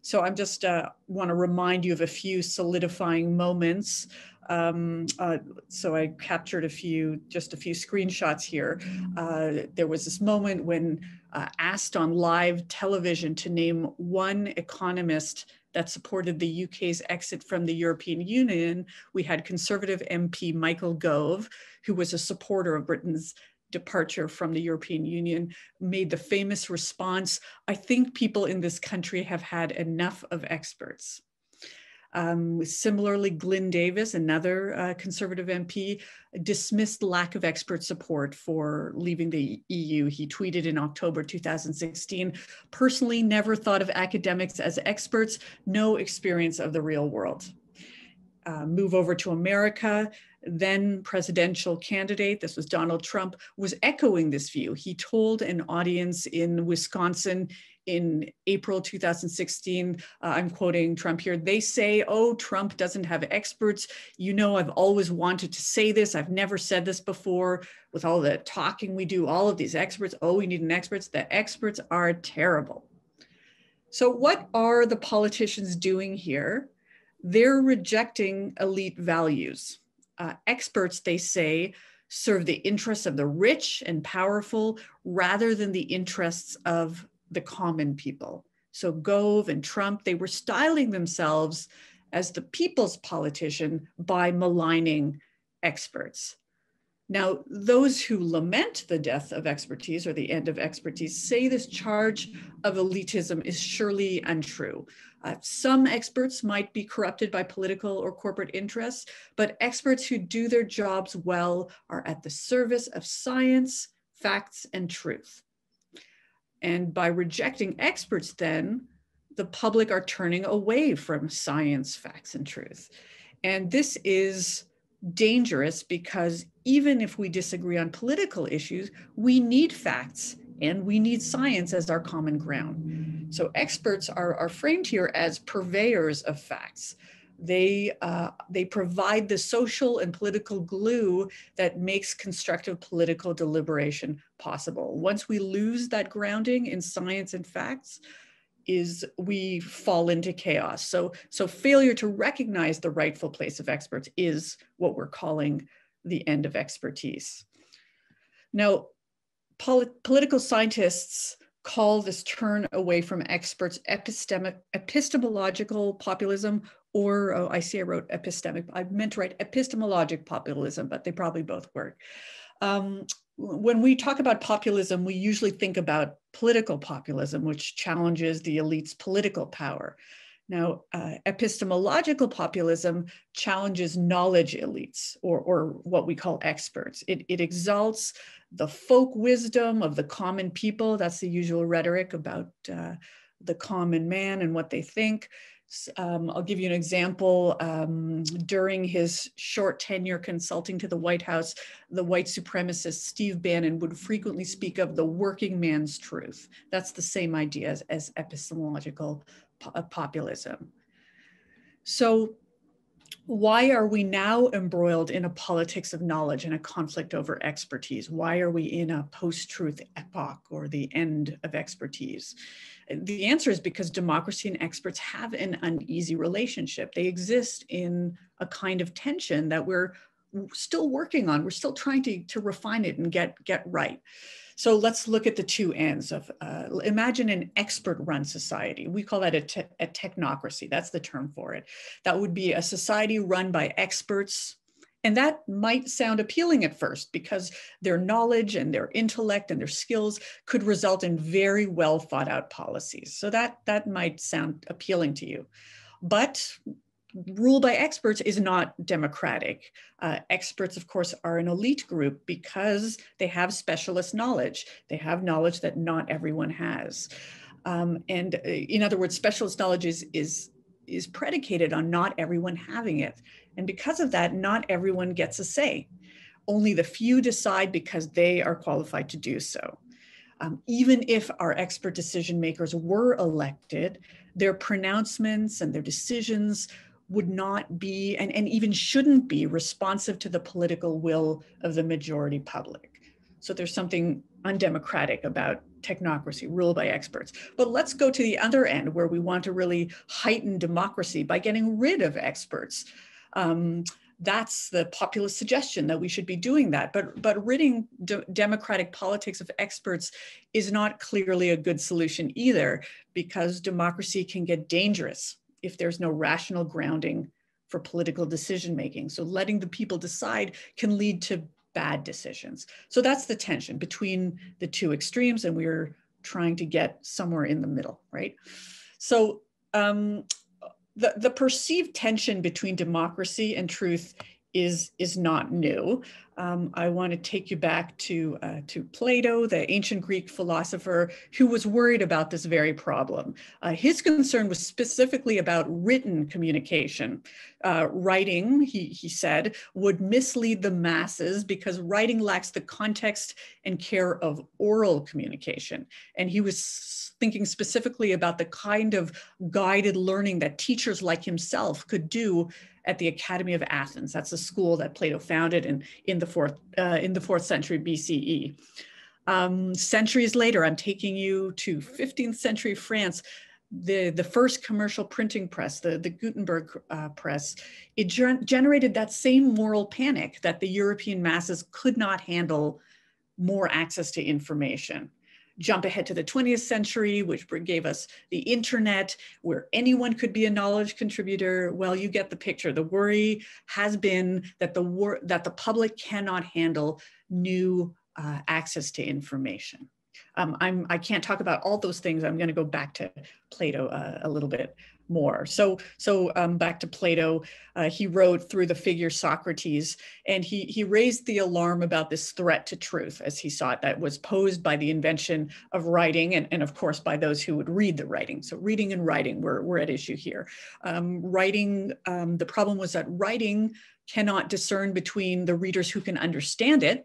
So I'm just uh, want to remind you of a few solidifying moments. Um, uh, so I captured a few, just a few screenshots here. Uh, there was this moment when uh, asked on live television to name one economist that supported the UK's exit from the European Union, we had Conservative MP Michael Gove, who was a supporter of Britain's departure from the European Union, made the famous response I think people in this country have had enough of experts. Um, similarly, Glyn Davies, another uh, Conservative MP, dismissed lack of expert support for leaving the EU. He tweeted in October 2016, personally never thought of academics as experts, no experience of the real world. Uh, move over to America, then presidential candidate, this was Donald Trump, was echoing this view. He told an audience in Wisconsin in April 2016, uh, I'm quoting Trump here, they say, oh, Trump doesn't have experts. You know, I've always wanted to say this. I've never said this before with all the talking we do, all of these experts. Oh, we need an experts. The experts are terrible. So, what are the politicians doing here? They're rejecting elite values. Uh, experts, they say, serve the interests of the rich and powerful rather than the interests of the common people. So Gove and Trump, they were styling themselves as the people's politician by maligning experts. Now, those who lament the death of expertise or the end of expertise say this charge of elitism is surely untrue. Uh, some experts might be corrupted by political or corporate interests, but experts who do their jobs well are at the service of science, facts, and truth. And by rejecting experts, then, the public are turning away from science, facts, and truth. And this is dangerous because even if we disagree on political issues, we need facts and we need science as our common ground. So experts are, are framed here as purveyors of facts. They, uh, they provide the social and political glue that makes constructive political deliberation possible. Once we lose that grounding in science and facts, is we fall into chaos. So, so failure to recognize the rightful place of experts is what we're calling the end of expertise. Now, polit political scientists call this turn away from experts epistemic, epistemological populism, or oh, I see I wrote epistemic, I meant to write epistemologic populism, but they probably both work. Um, when we talk about populism, we usually think about political populism, which challenges the elite's political power. Now, uh, epistemological populism challenges knowledge elites, or, or what we call experts. It, it exalts the folk wisdom of the common people. That's the usual rhetoric about uh, the common man and what they think. Um, I'll give you an example. Um, during his short tenure consulting to the White House, the white supremacist Steve Bannon would frequently speak of the working man's truth. That's the same idea as, as epistemological uh, populism. So why are we now embroiled in a politics of knowledge and a conflict over expertise? Why are we in a post-truth epoch or the end of expertise? The answer is because democracy and experts have an uneasy relationship. They exist in a kind of tension that we're still working on. We're still trying to, to refine it and get, get right. So let's look at the two ends of, uh, imagine an expert run society. We call that a, te a technocracy. That's the term for it. That would be a society run by experts, and that might sound appealing at first because their knowledge and their intellect and their skills could result in very well thought out policies. So that, that might sound appealing to you. But rule by experts is not democratic. Uh, experts, of course, are an elite group because they have specialist knowledge. They have knowledge that not everyone has. Um, and uh, in other words, specialist knowledge is, is, is predicated on not everyone having it. And because of that, not everyone gets a say. Only the few decide because they are qualified to do so. Um, even if our expert decision makers were elected, their pronouncements and their decisions would not be and, and even shouldn't be responsive to the political will of the majority public. So there's something undemocratic about technocracy, ruled by experts. But let's go to the other end where we want to really heighten democracy by getting rid of experts. Um, that's the populist suggestion that we should be doing that. But, but ridding de democratic politics of experts is not clearly a good solution either, because democracy can get dangerous if there's no rational grounding for political decision making. So letting the people decide can lead to bad decisions. So that's the tension between the two extremes, and we're trying to get somewhere in the middle, right? So um, the, the perceived tension between democracy and truth is, is not new. Um, I want to take you back to, uh, to Plato, the ancient Greek philosopher who was worried about this very problem. Uh, his concern was specifically about written communication. Uh, writing, he, he said, would mislead the masses because writing lacks the context and care of oral communication. And he was thinking specifically about the kind of guided learning that teachers like himself could do at the Academy of Athens. That's a school that Plato founded in, in, the, fourth, uh, in the fourth century BCE. Um, centuries later, I'm taking you to 15th century France. the, the first commercial printing press, the, the Gutenberg uh, press, it ger generated that same moral panic that the European masses could not handle more access to information. Jump ahead to the 20th century, which gave us the internet, where anyone could be a knowledge contributor. Well, you get the picture. The worry has been that the wor that the public cannot handle new uh, access to information. Um, I'm, I can't talk about all those things. I'm going to go back to Plato uh, a little bit more. So, so um, back to Plato, uh, he wrote through the figure Socrates, and he, he raised the alarm about this threat to truth as he saw it that was posed by the invention of writing, and, and of course by those who would read the writing. So reading and writing were, were at issue here. Um, writing, um, the problem was that writing cannot discern between the readers who can understand it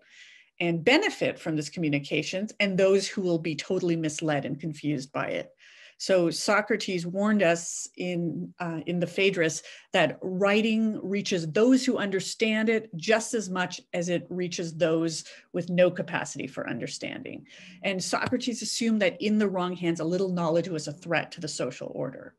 and benefit from this communications and those who will be totally misled and confused by it. So Socrates warned us in, uh, in the Phaedrus that writing reaches those who understand it just as much as it reaches those with no capacity for understanding. And Socrates assumed that in the wrong hands, a little knowledge was a threat to the social order.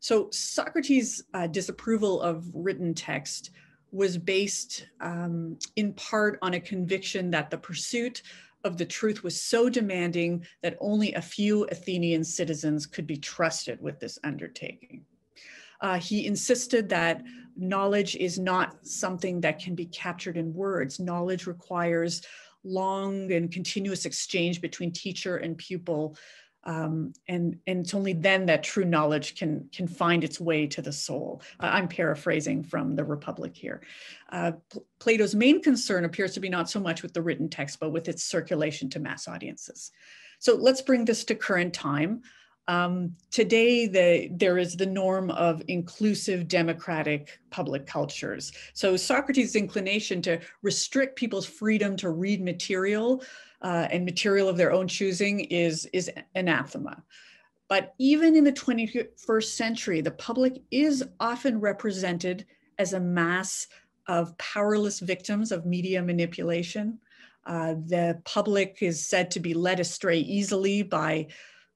So Socrates' uh, disapproval of written text was based um, in part on a conviction that the pursuit of the truth was so demanding that only a few Athenian citizens could be trusted with this undertaking. Uh, he insisted that knowledge is not something that can be captured in words. Knowledge requires long and continuous exchange between teacher and pupil um, and and it's only then that true knowledge can can find its way to the soul. Uh, I'm paraphrasing from the Republic here. Uh, Plato's main concern appears to be not so much with the written text, but with its circulation to mass audiences. So let's bring this to current time. Um, today, the, there is the norm of inclusive democratic public cultures. So Socrates' inclination to restrict people's freedom to read material uh, and material of their own choosing is, is anathema. But even in the 21st century, the public is often represented as a mass of powerless victims of media manipulation. Uh, the public is said to be led astray easily by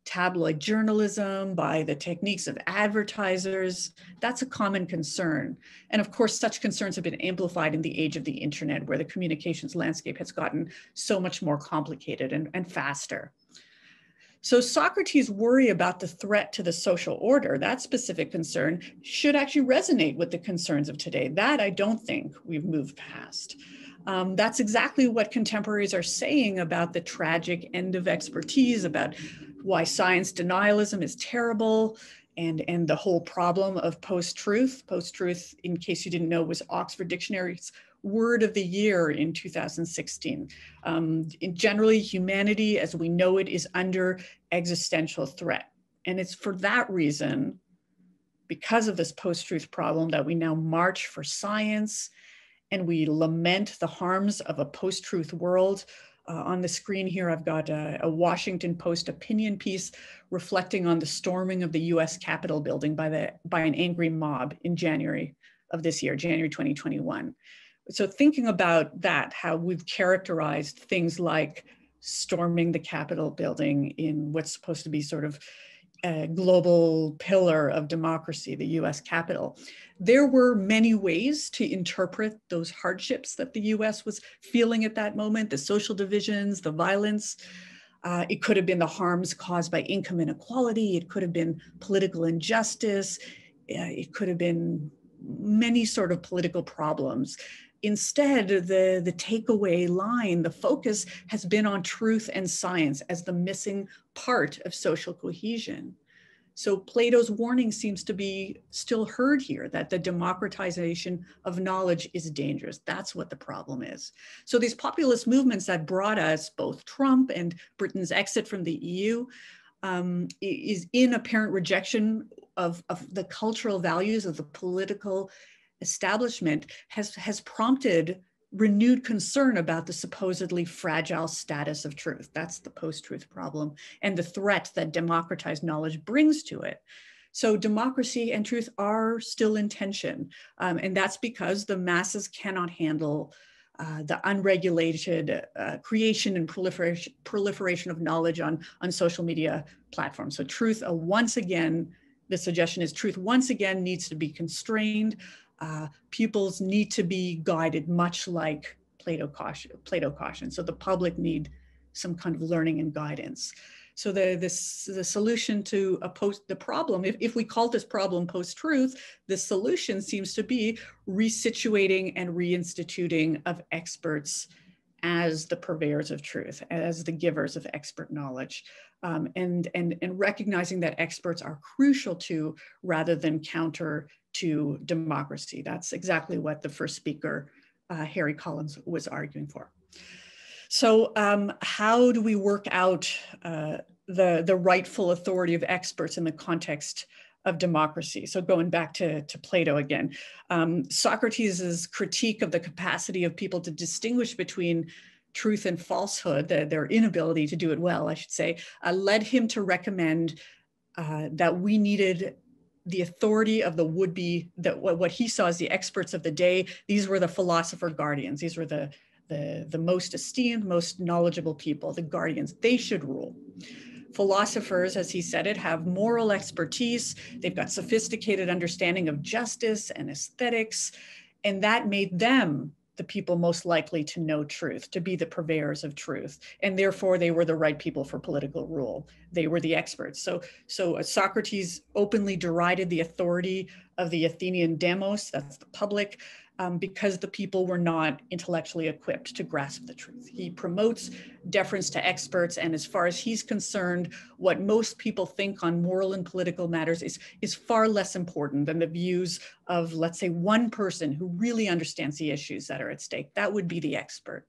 tabloid journalism, by the techniques of advertisers. That's a common concern. And of course, such concerns have been amplified in the age of the internet, where the communications landscape has gotten so much more complicated and, and faster. So Socrates' worry about the threat to the social order, that specific concern, should actually resonate with the concerns of today. That I don't think we've moved past. Um, that's exactly what contemporaries are saying about the tragic end of expertise, about why science denialism is terrible and, and the whole problem of post-truth. Post-truth, in case you didn't know, was Oxford Dictionary's word of the year in 2016. Um, in generally, humanity as we know it is under existential threat. And it's for that reason, because of this post-truth problem, that we now march for science and we lament the harms of a post-truth world uh, on the screen here, I've got a, a, Washington Post opinion piece reflecting on the storming of the US Capitol building by, the, by an angry mob in January of this year, January 2021. So thinking about that, how we've characterized things like storming the Capitol building in what's supposed to be sort of a global pillar of democracy, the US Capitol. There were many ways to interpret those hardships that the US was feeling at that moment, the social divisions, the violence. Uh, it could have been the harms caused by income inequality. It could have been political injustice. Uh, it could have been many sort of political problems. Instead, the, the takeaway line, the focus has been on truth and science as the missing part of social cohesion. So Plato's warning seems to be still heard here that the democratization of knowledge is dangerous. That's what the problem is. So these populist movements that brought us both Trump and Britain's exit from the EU um, is in apparent rejection of, of the cultural values of the political establishment has, has prompted renewed concern about the supposedly fragile status of truth. That's the post-truth problem and the threat that democratized knowledge brings to it. So democracy and truth are still in tension. Um, and that's because the masses cannot handle uh, the unregulated uh, creation and proliferation, proliferation of knowledge on, on social media platforms. So truth, uh, once again, the suggestion is truth once again needs to be constrained. Uh, pupils need to be guided much like Plato caution, Plato caution. So the public need some kind of learning and guidance. So the, this, the solution to a post, the problem, if, if we call this problem post-truth, the solution seems to be resituating and reinstituting of experts as the purveyors of truth, as the givers of expert knowledge, um, and, and, and recognizing that experts are crucial to rather than counter to democracy. That's exactly what the first speaker, uh, Harry Collins, was arguing for. So um, how do we work out uh, the, the rightful authority of experts in the context of democracy? So going back to, to Plato again, um, Socrates' critique of the capacity of people to distinguish between truth and falsehood, the, their inability to do it well, I should say, uh, led him to recommend uh, that we needed the authority of the would-be, that what, what he saw as the experts of the day. These were the philosopher guardians. These were the the, the most esteemed, most knowledgeable people, the guardians, they should rule. Philosophers, as he said it, have moral expertise. They've got sophisticated understanding of justice and aesthetics, and that made them the people most likely to know truth, to be the purveyors of truth, and therefore they were the right people for political rule. They were the experts. So, so uh, Socrates openly derided the authority of the Athenian demos, that's the public, um, because the people were not intellectually equipped to grasp the truth. He promotes deference to experts, and as far as he's concerned, what most people think on moral and political matters is, is far less important than the views of, let's say, one person who really understands the issues that are at stake. That would be the expert.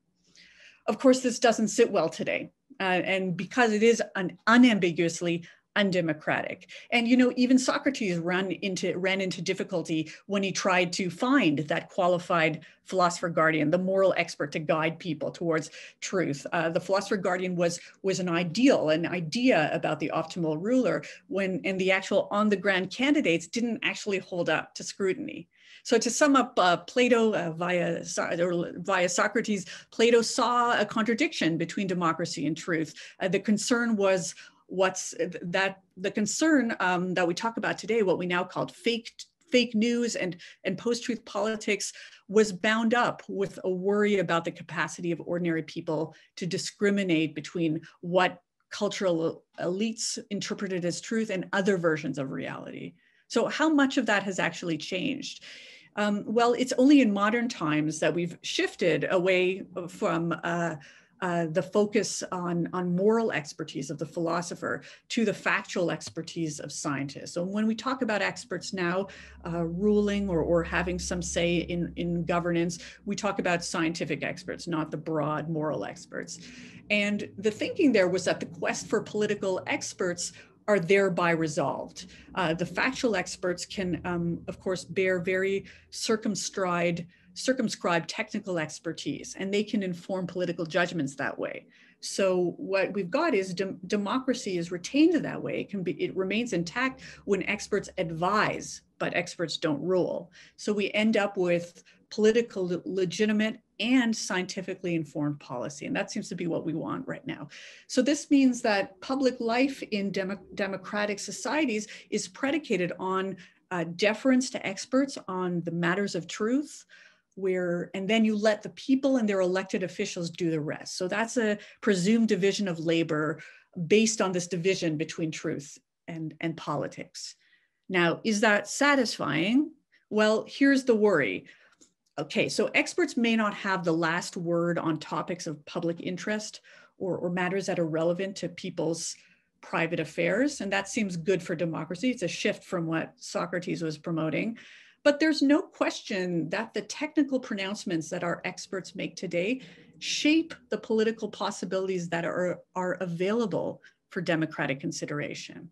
Of course, this doesn't sit well today. Uh, and because it is an unambiguously undemocratic. And you know, even Socrates ran into ran into difficulty when he tried to find that qualified philosopher guardian, the moral expert to guide people towards truth. Uh, the philosopher guardian was was an ideal, an idea about the optimal ruler, when and the actual on the ground candidates didn't actually hold up to scrutiny. So to sum up, uh, Plato uh, via, via Socrates, Plato saw a contradiction between democracy and truth. Uh, the concern was what's that the concern um, that we talk about today, what we now call fake fake news and and post-truth politics was bound up with a worry about the capacity of ordinary people to discriminate between what cultural elites interpreted as truth and other versions of reality. So how much of that has actually changed? Um, well, it's only in modern times that we've shifted away from uh, uh, the focus on, on moral expertise of the philosopher to the factual expertise of scientists. So when we talk about experts now uh, ruling or, or having some say in, in governance, we talk about scientific experts, not the broad moral experts. And the thinking there was that the quest for political experts are thereby resolved. Uh, the factual experts can, um, of course, bear very circumscribed circumscribed technical expertise and they can inform political judgments that way. So what we've got is de democracy is retained that way. It can be, it remains intact when experts advise, but experts don't rule. So we end up with political legitimate and scientifically informed policy. And that seems to be what we want right now. So this means that public life in demo democratic societies is predicated on uh, deference to experts on the matters of truth, where and then you let the people and their elected officials do the rest. So that's a presumed division of labor based on this division between truth and and politics. Now is that satisfying? Well here's the worry. Okay so experts may not have the last word on topics of public interest or, or matters that are relevant to people's private affairs and that seems good for democracy. It's a shift from what socrates was promoting but there's no question that the technical pronouncements that our experts make today shape the political possibilities that are, are available for democratic consideration.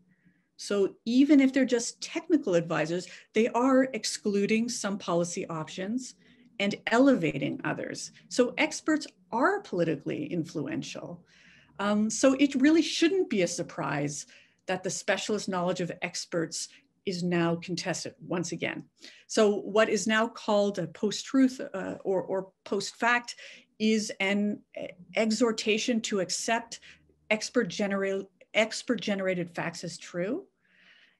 So even if they're just technical advisors, they are excluding some policy options and elevating others. So experts are politically influential. Um, so it really shouldn't be a surprise that the specialist knowledge of experts is now contested once again. So what is now called a post-truth uh, or, or post-fact is an exhortation to accept expert, genera expert generated facts as true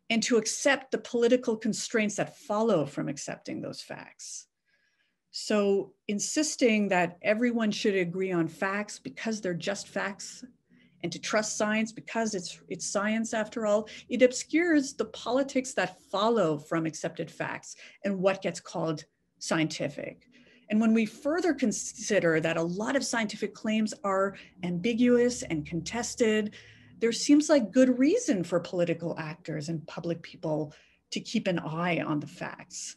and to accept the political constraints that follow from accepting those facts. So insisting that everyone should agree on facts because they're just facts and to trust science because it's it's science after all it obscures the politics that follow from accepted facts and what gets called scientific. And when we further consider that a lot of scientific claims are ambiguous and contested there seems like good reason for political actors and public people to keep an eye on the facts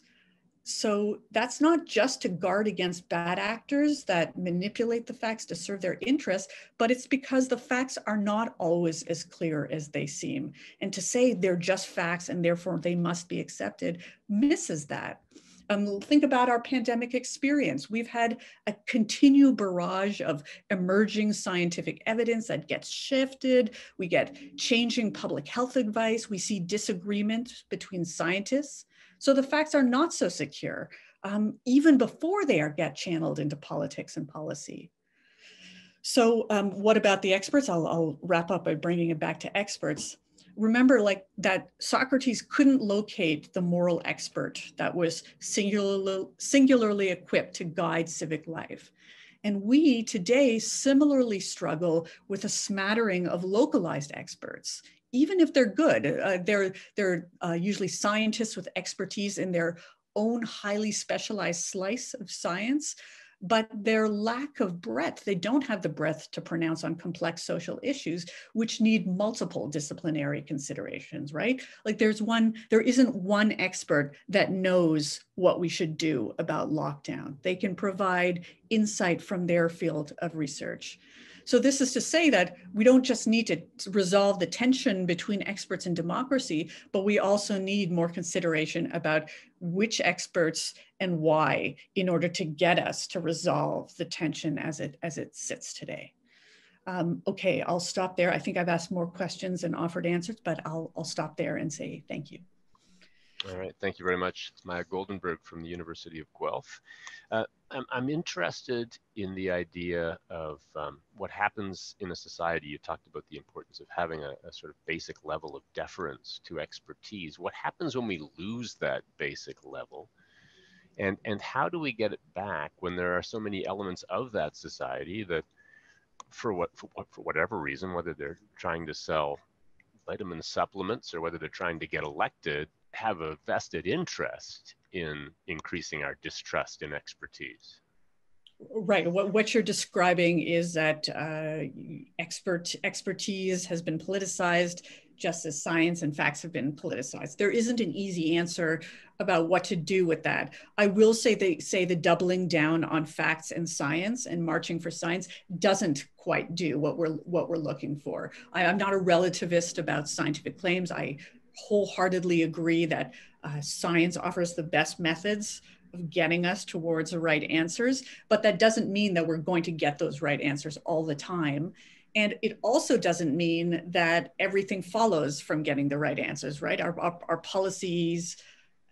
so that's not just to guard against bad actors that manipulate the facts to serve their interests, but it's because the facts are not always as clear as they seem. And to say they're just facts and therefore they must be accepted misses that. Um, think about our pandemic experience. We've had a continued barrage of emerging scientific evidence that gets shifted. We get changing public health advice. We see disagreement between scientists. So the facts are not so secure, um, even before they are get channeled into politics and policy. So um, what about the experts? I'll, I'll wrap up by bringing it back to experts. Remember like that Socrates couldn't locate the moral expert that was singularly, singularly equipped to guide civic life. And we today similarly struggle with a smattering of localized experts even if they're good, uh, they're, they're uh, usually scientists with expertise in their own highly specialized slice of science, but their lack of breadth, they don't have the breadth to pronounce on complex social issues, which need multiple disciplinary considerations, right? Like there's one, there isn't one expert that knows what we should do about lockdown. They can provide insight from their field of research. So this is to say that we don't just need to resolve the tension between experts and democracy, but we also need more consideration about which experts and why in order to get us to resolve the tension as it, as it sits today. Um, okay, I'll stop there. I think I've asked more questions and offered answers, but I'll, I'll stop there and say thank you. All right, thank you very much. It's Maya Goldenberg from the University of Guelph. Uh, I'm, I'm, interested in the idea of um, what happens in a society. You talked about the importance of having a, a, sort of basic level of deference to expertise. What happens when we lose that basic level? And, and how do we get it back when there are so many elements of that society that, for, what, for, for whatever reason, whether they're trying to sell vitamin supplements or whether they're trying to get elected, have a vested interest in increasing our distrust in expertise. Right. What, what you're describing is that uh, expert expertise has been politicized, just as science and facts have been politicized. There isn't an easy answer about what to do with that. I will say they say the doubling down on facts and science and marching for science doesn't quite do what we're what we're looking for. I, am not a relativist about scientific claims. I wholeheartedly agree that uh, science offers the best methods of getting us towards the right answers, but that doesn't mean that we're going to get those right answers all the time. And it also doesn't mean that everything follows from getting the right answers, right? Our, our, our policies,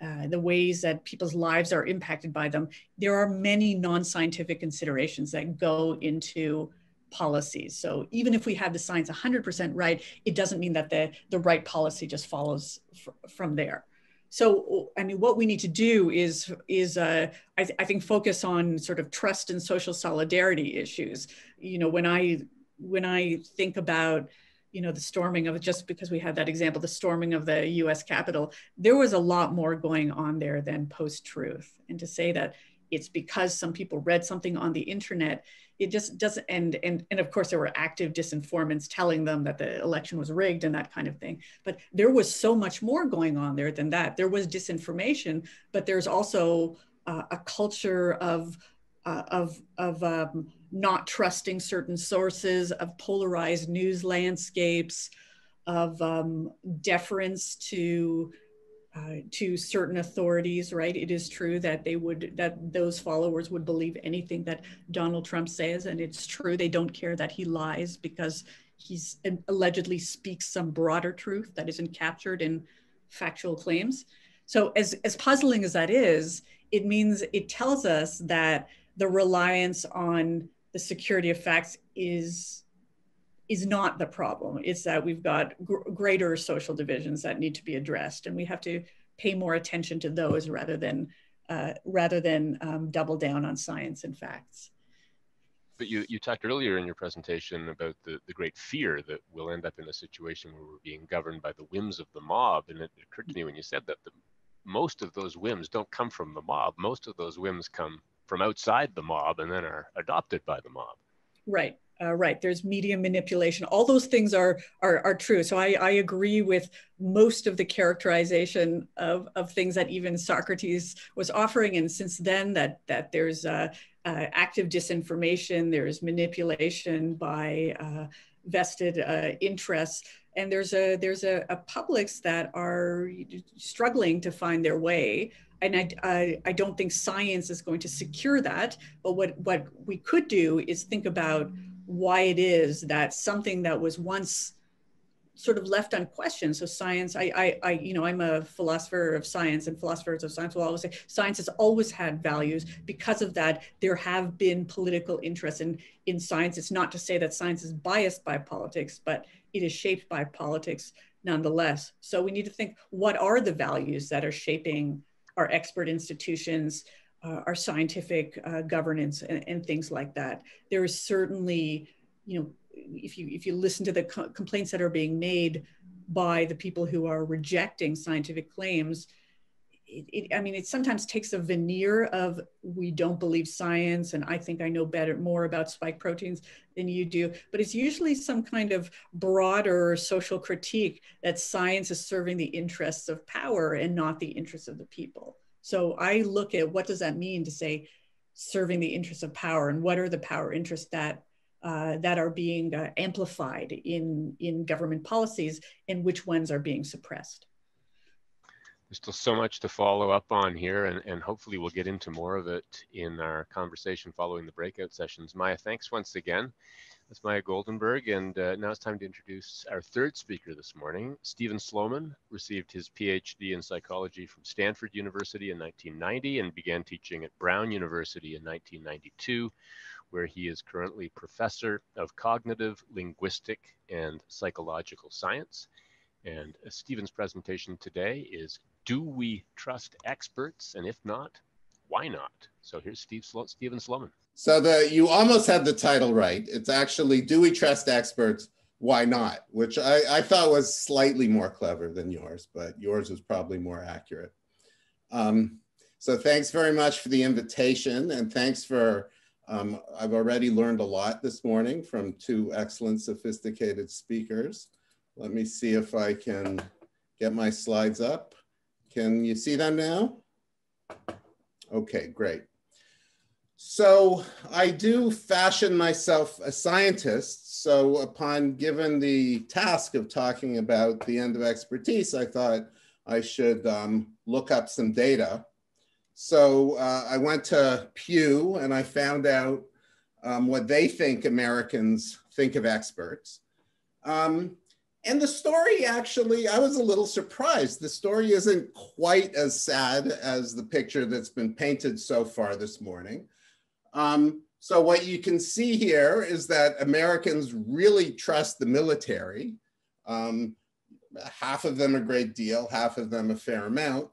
uh, the ways that people's lives are impacted by them, there are many non scientific considerations that go into policies. So even if we have the science 100% right, it doesn't mean that the, the right policy just follows from there. So, I mean, what we need to do is, is uh, I, th I think, focus on sort of trust and social solidarity issues. You know, when I when I think about you know the storming of just because we had that example the storming of the US Capitol there was a lot more going on there than post truth and to say that it's because some people read something on the internet it just doesn't and and and of course there were active disinformants telling them that the election was rigged and that kind of thing. But there was so much more going on there than that. There was disinformation but there's also uh, a culture of uh, of of um, not trusting certain sources of polarized news landscapes of um, deference to uh, to certain authorities, right? It is true that they would, that those followers would believe anything that Donald Trump says. And it's true, they don't care that he lies because he's allegedly speaks some broader truth that isn't captured in factual claims. So as, as puzzling as that is, it means it tells us that the reliance on the security of facts is is not the problem. It's that we've got gr- greater social divisions that need to be addressed, and we have to pay more attention to those rather than uh, rather than um, double down on science and facts. But you, you talked earlier in your presentation about the, the great fear that we'll end up in a situation where we're being governed by the whims of the mob. And it occurred to me when you said that the, most of those whims don't come from the mob. Most of those whims come from outside the mob and then are adopted by the mob. Right. Uh, right. There's media manipulation. All those things are are, are true. So I, I agree with most of the characterization of, of things that even Socrates was offering. And since then, that that there's uh, uh, active disinformation, there's manipulation by uh, vested uh, interests, and there's a there's a, a publics that are struggling to find their way and I, I, I, don't think science is going to secure that. But what, what we could do is think about why it is that something that was once sort of left unquestioned. So science, I, I, I, you know, I'm a philosopher of science, and philosophers of science will always say science has always had values. Because of that, there have been political interests in in science. It's not to say that science is biased by politics, but it is shaped by politics nonetheless. So we need to think: what are the values that are shaping our expert institutions? Uh, our scientific uh, governance and, and, things like that. There is certainly, you know, if you if you listen to the co- complaints that are being made by the people who are rejecting scientific claims, it, it, I mean, it sometimes takes a veneer of we don't believe science, and I think I know better more about spike proteins than you do. But it's usually some kind of broader social critique that science is serving the interests of power and not the interests of the people. So I look at what does that mean to say serving the interests of power and what are the power interests that uh, that are being uh, amplified in in government policies and which ones are being suppressed. There's still so much to follow up on here, and, and hopefully we'll get into more of it in our conversation following the breakout sessions. Maya, thanks once again. That's Maya Goldenberg, and uh, now it's time to introduce our third speaker this morning. Stephen Sloman received his PhD in psychology from Stanford University in 1990 and began teaching at Brown University in 1992, where he is currently professor of cognitive, linguistic, and psychological science. And uh, Stephen's presentation today is Do we trust experts? And if not, why not? So here's Steve Slo- Stephen Sloman. So the you almost had the title right. It's actually "Do we trust experts? Why not?" Which I, I thought was slightly more clever than yours, but yours was probably more accurate. Um, so thanks very much for the invitation, and thanks for. Um, I've already learned a lot this morning from two excellent, sophisticated speakers. Let me see if I can get my slides up. Can you see them now? Okay, great. So I do fashion myself a scientist. So upon given the task of talking about the end of expertise, I thought I should um, look up some data. So uh, I went to Pew and I found out um, what they think Americans think of experts. Um, and the story actually, I was a little surprised. The story isn't quite as sad as the picture that's been painted so far this morning. Um, so what you can see here is that Americans really trust the military. Um, half of them a great deal, half of them a fair amount.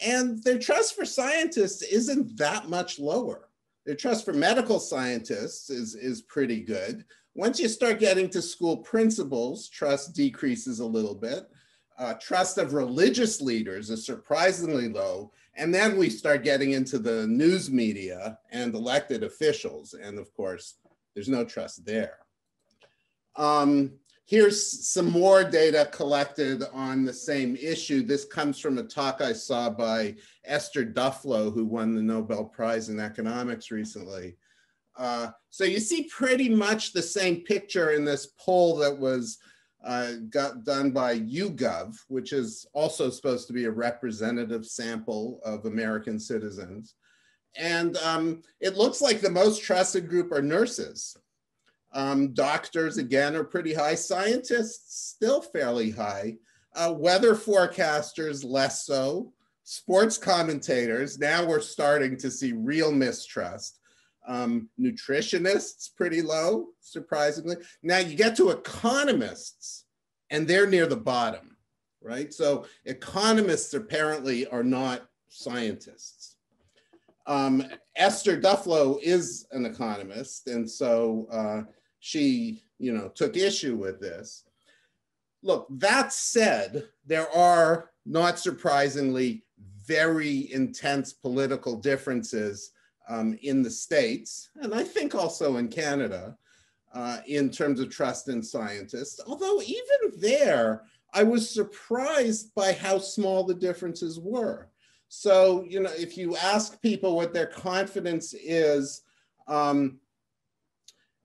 And their trust for scientists isn't that much lower. Their trust for medical scientists is, is pretty good. Once you start getting to school principals, trust decreases a little bit. Uh, trust of religious leaders is surprisingly low. And then we start getting into the news media and elected officials. And of course, there's no trust there. Um, here's some more data collected on the same issue. This comes from a talk I saw by Esther Duflo, who won the Nobel Prize in economics recently. Uh, so you see pretty much the same picture in this poll that was uh, got done by YouGov, which is also supposed to be a representative sample of American citizens. And um, it looks like the most trusted group are nurses. Um, doctors, again, are pretty high. Scientists, still fairly high. Uh, weather forecasters, less so. Sports commentators, now we're starting to see real mistrust. Um, nutritionists, pretty low, surprisingly. Now you get to economists, and they're near the bottom, right? So economists apparently are not scientists. Um, Esther Duflo is an economist, and so uh, she, you know, took issue with this. Look, that said, there are not surprisingly very intense political differences um, in the States, and I think also in Canada, uh, in terms of trust in scientists. Although even there, I was surprised by how small the differences were. So, you know, if you ask people what their confidence is um,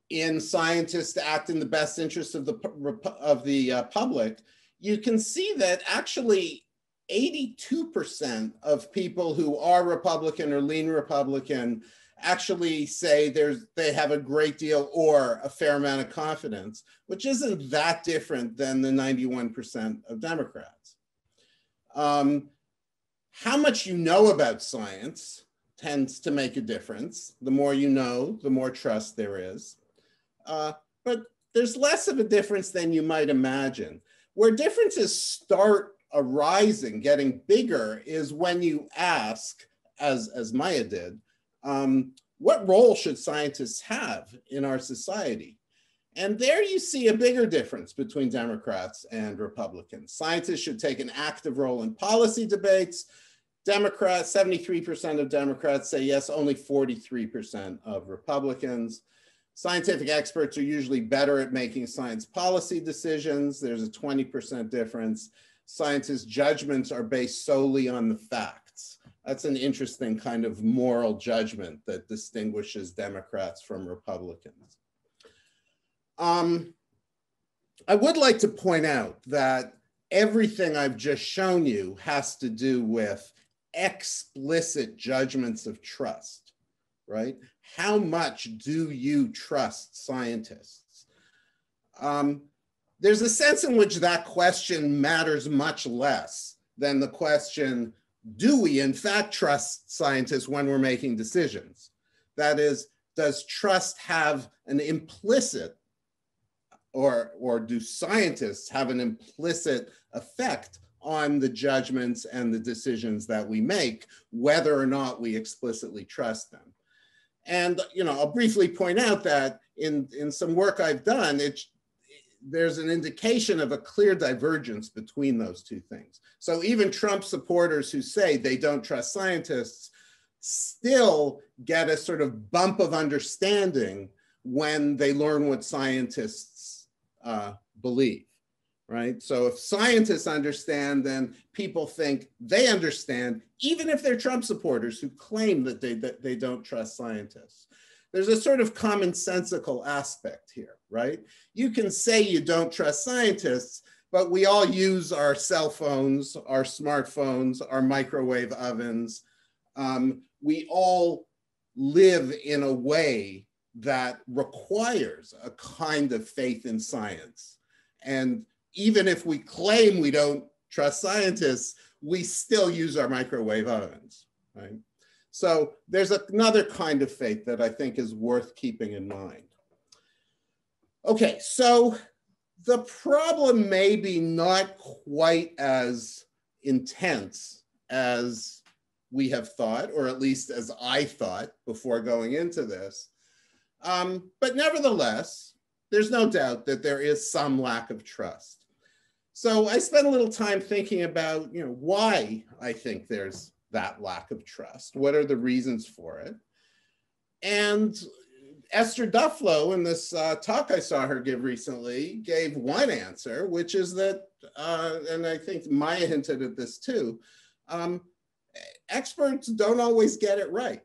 in scientists to act in the best interest of the, of the uh, public, you can see that actually 82% of people who are Republican or lean Republican actually say there's they have a great deal or a fair amount of confidence, which isn't that different than the 91% of Democrats. Um, how much you know about science tends to make a difference. The more you know, the more trust there is. Uh, but there's less of a difference than you might imagine. Where differences start arising, getting bigger, is when you ask, as, as Maya did, um, what role should scientists have in our society? And there you see a bigger difference between Democrats and Republicans. Scientists should take an active role in policy debates. Democrats, 73% of Democrats say yes, only 43% of Republicans. Scientific experts are usually better at making science policy decisions. There's a 20% difference scientists' judgments are based solely on the facts. That's an interesting kind of moral judgment that distinguishes Democrats from Republicans. Um, I would like to point out that everything I've just shown you has to do with explicit judgments of trust, right? How much do you trust scientists? Um, there's a sense in which that question matters much less than the question do we in fact trust scientists when we're making decisions? That is, does trust have an implicit or, or do scientists have an implicit effect on the judgments and the decisions that we make, whether or not we explicitly trust them? And you know, I'll briefly point out that in, in some work I've done, it, there's an indication of a clear divergence between those two things. So even Trump supporters who say they don't trust scientists still get a sort of bump of understanding when they learn what scientists uh, believe, right? So if scientists understand, then people think they understand, even if they're Trump supporters who claim that they, that they don't trust scientists there's a sort of commonsensical aspect here, right? You can say you don't trust scientists, but we all use our cell phones, our smartphones, our microwave ovens. Um, we all live in a way that requires a kind of faith in science. And even if we claim we don't trust scientists, we still use our microwave ovens, right? So there's another kind of faith that I think is worth keeping in mind. Okay, so the problem may be not quite as intense as we have thought, or at least as I thought before going into this. Um, but nevertheless, there's no doubt that there is some lack of trust. So I spent a little time thinking about, you know, why I think there's that lack of trust? What are the reasons for it? And Esther Duflo, in this uh, talk I saw her give recently, gave one answer, which is that, uh, and I think Maya hinted at this too, um, experts don't always get it right.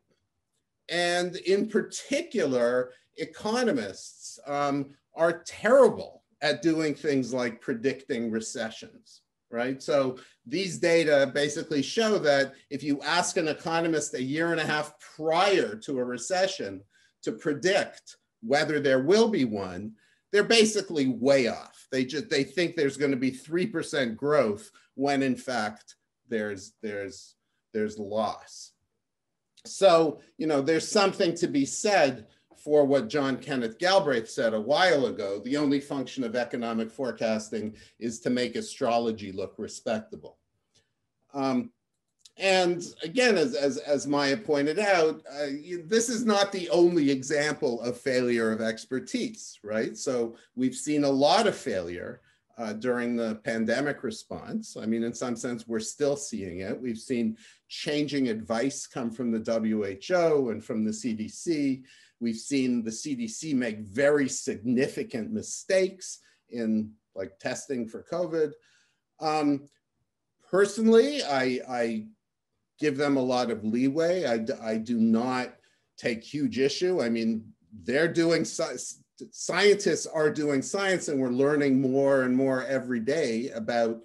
And in particular, economists um, are terrible at doing things like predicting recessions right? So these data basically show that if you ask an economist a year and a half prior to a recession to predict whether there will be one, they're basically way off. They just they think there's going to be 3% growth when in fact there's there's there's loss. So, you know, there's something to be said for what John Kenneth Galbraith said a while ago. The only function of economic forecasting is to make astrology look respectable. Um, and again, as, as, as Maya pointed out, uh, this is not the only example of failure of expertise, right? So we've seen a lot of failure uh, during the pandemic response. I mean, in some sense, we're still seeing it. We've seen changing advice come from the WHO and from the CDC. We've seen the CDC make very significant mistakes in like testing for COVID. Um, personally, I, I give them a lot of leeway. I, I do not take huge issue. I mean, they're doing scientists are doing science, and we're learning more and more every day about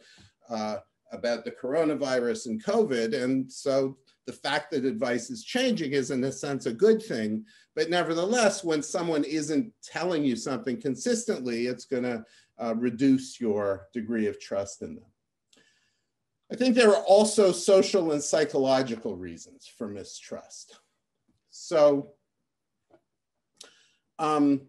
uh, about the coronavirus and COVID. And so the fact that advice is changing is, in a sense, a good thing. But nevertheless, when someone isn't telling you something consistently, it's going to uh, reduce your degree of trust in them. I think there are also social and psychological reasons for mistrust. So, um,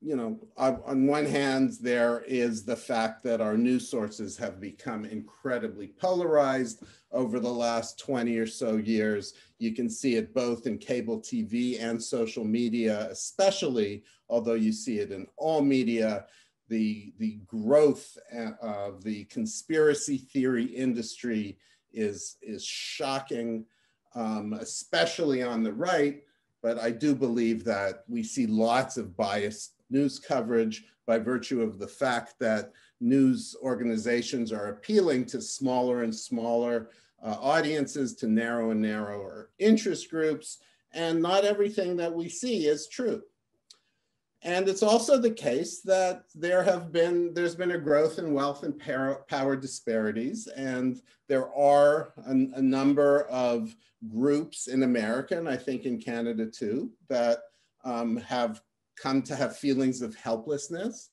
you know, on one hand, there is the fact that our news sources have become incredibly polarized over the last 20 or so years. You can see it both in cable TV and social media, especially, although you see it in all media the, the growth uh, of the conspiracy theory industry is, is shocking, um, especially on the right. But I do believe that we see lots of biased news coverage by virtue of the fact that news organizations are appealing to smaller and smaller uh, audiences, to narrow and narrower interest groups, and not everything that we see is true. And it's also the case that there have been, there's been a growth in wealth and power disparities. And there are a, a, number of groups in America, and I think in Canada too, that um, have come to have feelings of helplessness.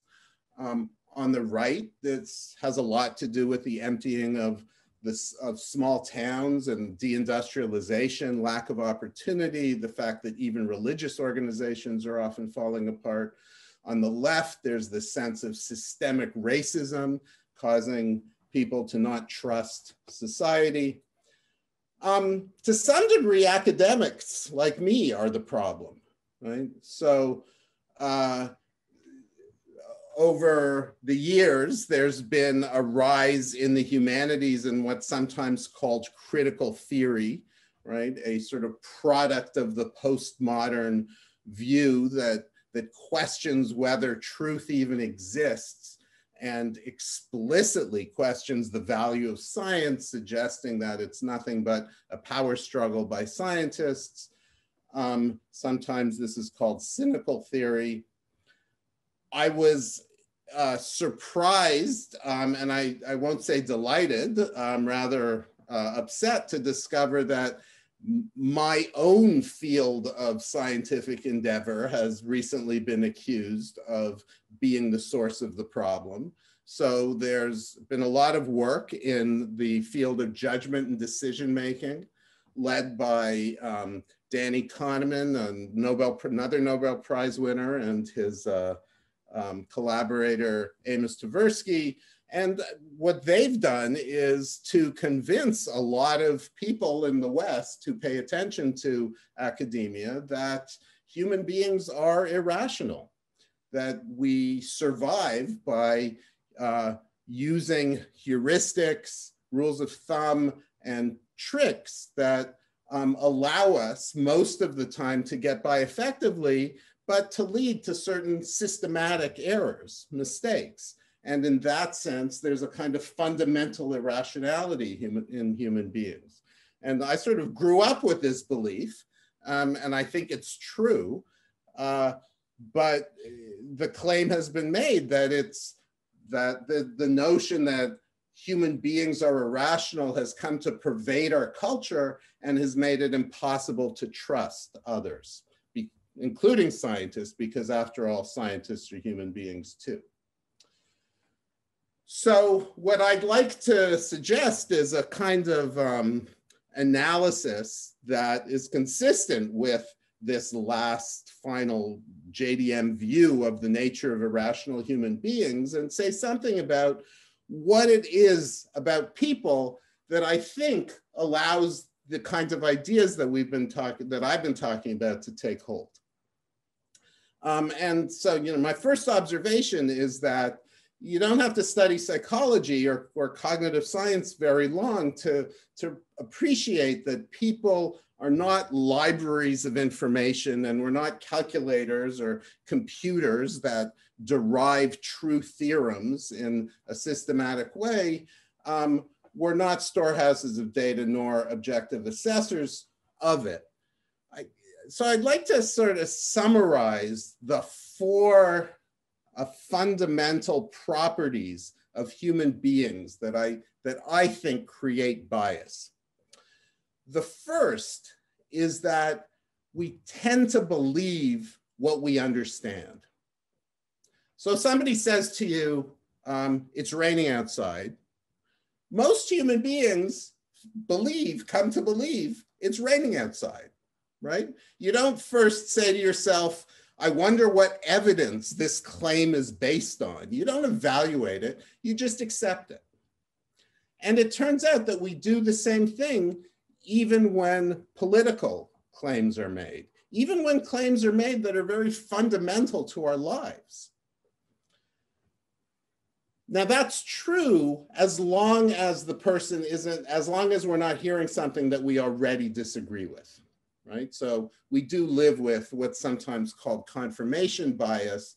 Um, on the right, this has a lot to do with the emptying of this of small towns and deindustrialization, lack of opportunity, the fact that even religious organizations are often falling apart. On the left, there's the sense of systemic racism causing people to not trust society. Um, to some degree, academics like me are the problem, right? So uh, over the years, there's been a rise in the humanities and what's sometimes called critical theory, right? A sort of product of the postmodern view that, that questions whether truth even exists and explicitly questions the value of science, suggesting that it's nothing but a power struggle by scientists. Um, sometimes this is called cynical theory. I was uh, surprised, um, and I, I won't say delighted, um, rather uh, upset to discover that my own field of scientific endeavor has recently been accused of being the source of the problem. So there's been a lot of work in the field of judgment and decision making, led by um, Danny Kahneman, a Nobel, another Nobel Prize winner, and his uh, um, collaborator Amos Tversky. And what they've done is to convince a lot of people in the West to pay attention to academia that human beings are irrational, that we survive by uh, using heuristics, rules of thumb, and tricks that um, allow us most of the time to get by effectively but to lead to certain systematic errors, mistakes. And in that sense, there's a kind of fundamental irrationality in human beings. And I sort of grew up with this belief, um, and I think it's true. Uh, but the claim has been made that it's that the, the notion that human beings are irrational has come to pervade our culture and has made it impossible to trust others including scientists, because after all, scientists are human beings too. So what I'd like to suggest is a kind of um, analysis that is consistent with this last final JDM view of the nature of irrational human beings and say something about what it is about people that I think allows the kinds of ideas that we've been talking, that I've been talking about to take hold. Um, and so, you know, my first observation is that you don't have to study psychology or, or cognitive science very long to, to appreciate that people are not libraries of information and we're not calculators or computers that derive true theorems in a systematic way. Um, we're not storehouses of data nor objective assessors of it. So I'd like to sort of summarize the four uh, fundamental properties of human beings that I, that I think create bias. The first is that we tend to believe what we understand. So somebody says to you, um, it's raining outside. Most human beings believe, come to believe, it's raining outside, right? You don't first say to yourself, I wonder what evidence this claim is based on. You don't evaluate it, you just accept it. And it turns out that we do the same thing even when political claims are made, even when claims are made that are very fundamental to our lives. Now that's true as long as the person isn't, as long as we're not hearing something that we already disagree with right? So we do live with what's sometimes called confirmation bias.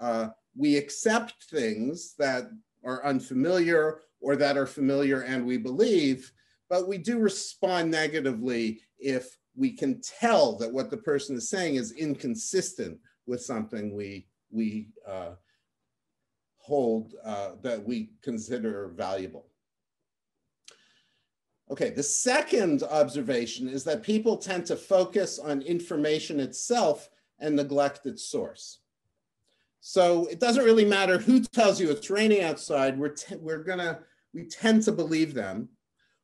Uh, we accept things that are unfamiliar or that are familiar and we believe, but we do respond negatively if we can tell that what the person is saying is inconsistent with something we, we uh, hold, uh, that we consider valuable. Okay, the second observation is that people tend to focus on information itself and neglect its source. So it doesn't really matter who [laughs] tells you it's raining outside, we're, we're gonna, we tend to believe them.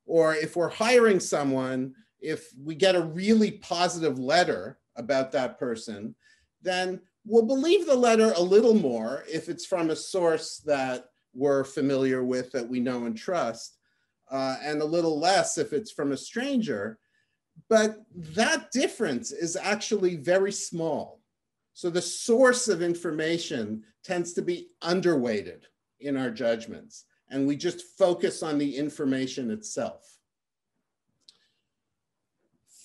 Or if we're hiring someone, if we get a really positive letter about that person, then we'll believe the letter a little more if it's from a source that we're familiar with, that we know and trust uh, and a little less if it's from a stranger. But that difference is actually very small. So the source of information tends to be underweighted in our judgments, and we just focus on the information itself.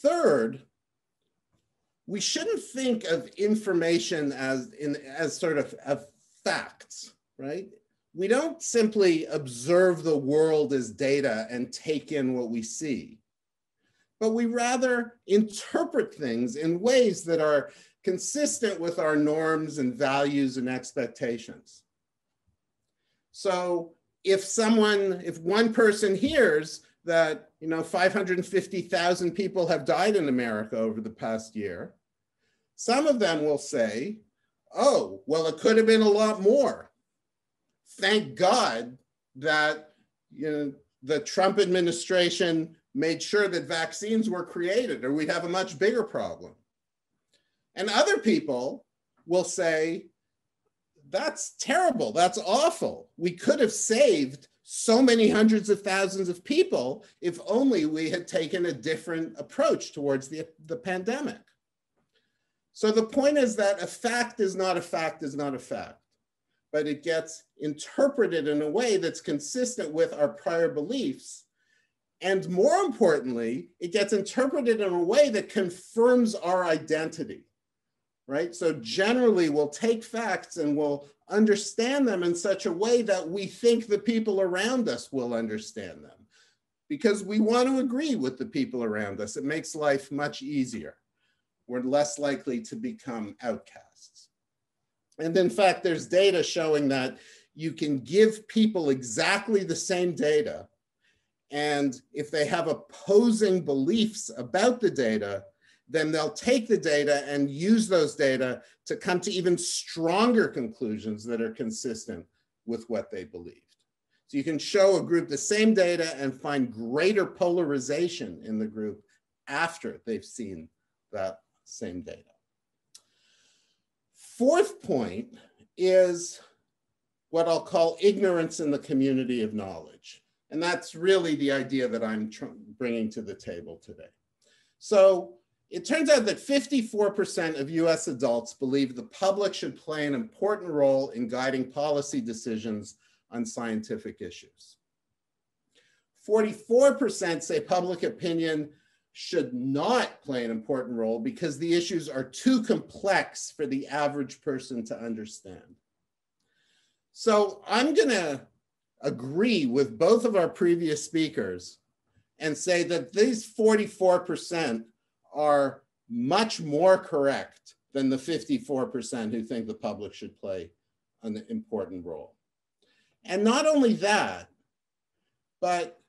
Third, we shouldn't think of information as in as sort of, of facts, right? We don't simply observe the world as data and take in what we see, but we rather interpret things in ways that are consistent with our norms and values and expectations. So if someone, if one person hears that, you know, 550,000 people have died in America over the past year, some of them will say, oh, well, it could have been a lot more thank God that you know, the Trump administration made sure that vaccines were created, or we'd have a much bigger problem. And other people will say, that's terrible, that's awful. We could have saved so many hundreds of thousands of people if only we had taken a different approach towards the, the pandemic. So the point is that a fact is not a fact is not a fact but it gets interpreted in a way that's consistent with our prior beliefs. And more importantly, it gets interpreted in a way that confirms our identity, right? So generally, we'll take facts and we'll understand them in such a way that we think the people around us will understand them because we want to agree with the people around us. It makes life much easier. We're less likely to become outcasts. And in fact, there's data showing that you can give people exactly the same data. And if they have opposing beliefs about the data, then they'll take the data and use those data to come to even stronger conclusions that are consistent with what they believed. So you can show a group the same data and find greater polarization in the group after they've seen that same data. Fourth point is what I'll call ignorance in the community of knowledge. And that's really the idea that I'm bringing to the table today. So it turns out that 54% of US adults believe the public should play an important role in guiding policy decisions on scientific issues. 44% say public opinion should not play an important role because the issues are too complex for the average person to understand. So I'm going to agree with both of our previous speakers and say that these 44% are much more correct than the 54% who think the public should play an important role. And not only that, but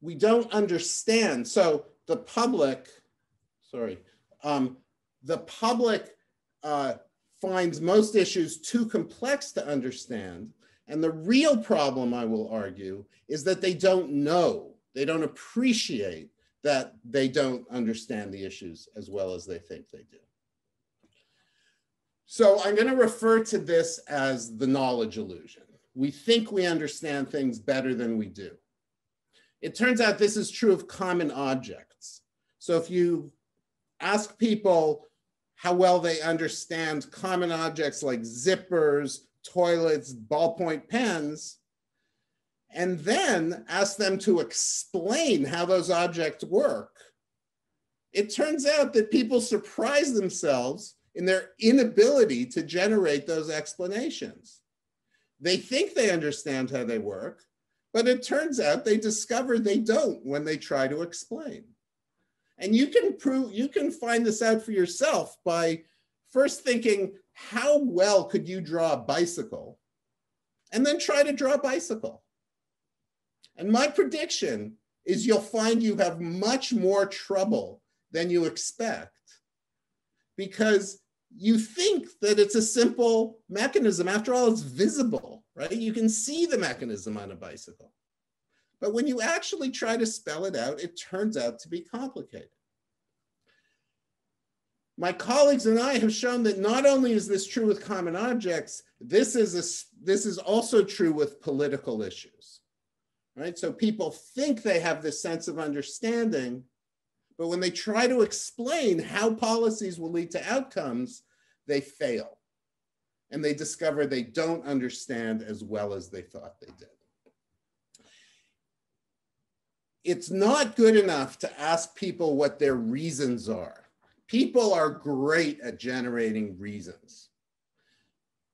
we don't understand. So the public, sorry, um, the public uh, finds most issues too complex to understand. And the real problem, I will argue, is that they don't know, they don't appreciate that they don't understand the issues as well as they think they do. So I'm going to refer to this as the knowledge illusion. We think we understand things better than we do. It turns out this is true of common objects. So if you ask people how well they understand common objects like zippers, toilets, ballpoint pens, and then ask them to explain how those objects work, it turns out that people surprise themselves in their inability to generate those explanations. They think they understand how they work, but it turns out they discover they don't when they try to explain. And you can prove, you can find this out for yourself by first thinking, how well could you draw a bicycle? And then try to draw a bicycle. And my prediction is you'll find you have much more trouble than you expect because you think that it's a simple mechanism. After all, it's visible, right? You can see the mechanism on a bicycle. But when you actually try to spell it out, it turns out to be complicated. My colleagues and I have shown that not only is this true with common objects, this is, a, this is also true with political issues, right? So people think they have this sense of understanding, but when they try to explain how policies will lead to outcomes, they fail. And they discover they don't understand as well as they thought they did. It's not good enough to ask people what their reasons are. People are great at generating reasons.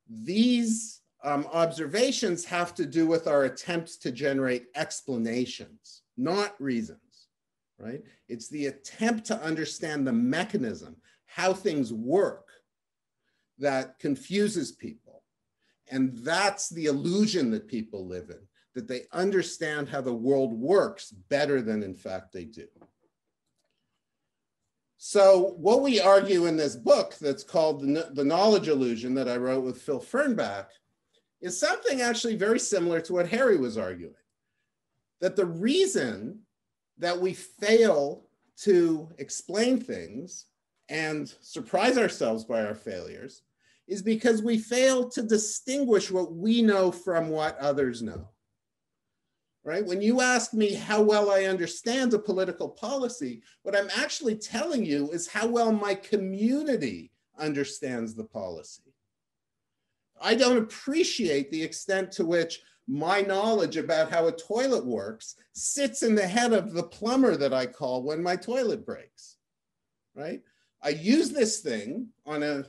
These um, observations have to do with our attempts to generate explanations, not reasons, right? It's the attempt to understand the mechanism, how things work, that confuses people. And that's the illusion that people live in, that they understand how the world works better than in fact they do. So what we argue in this book that's called the, Knowledge Illusion that I wrote with Phil Fernbach is something actually very similar to what Harry was arguing. That the reason that we fail to explain things and surprise ourselves by our failures is because we fail to distinguish what we know from what others know. Right? When you ask me how well I understand a political policy, what I'm actually telling you is how well my community understands the policy. I don't appreciate the extent to which my knowledge about how a toilet works sits in the head of the plumber that I call when my toilet breaks, right? I use this thing on a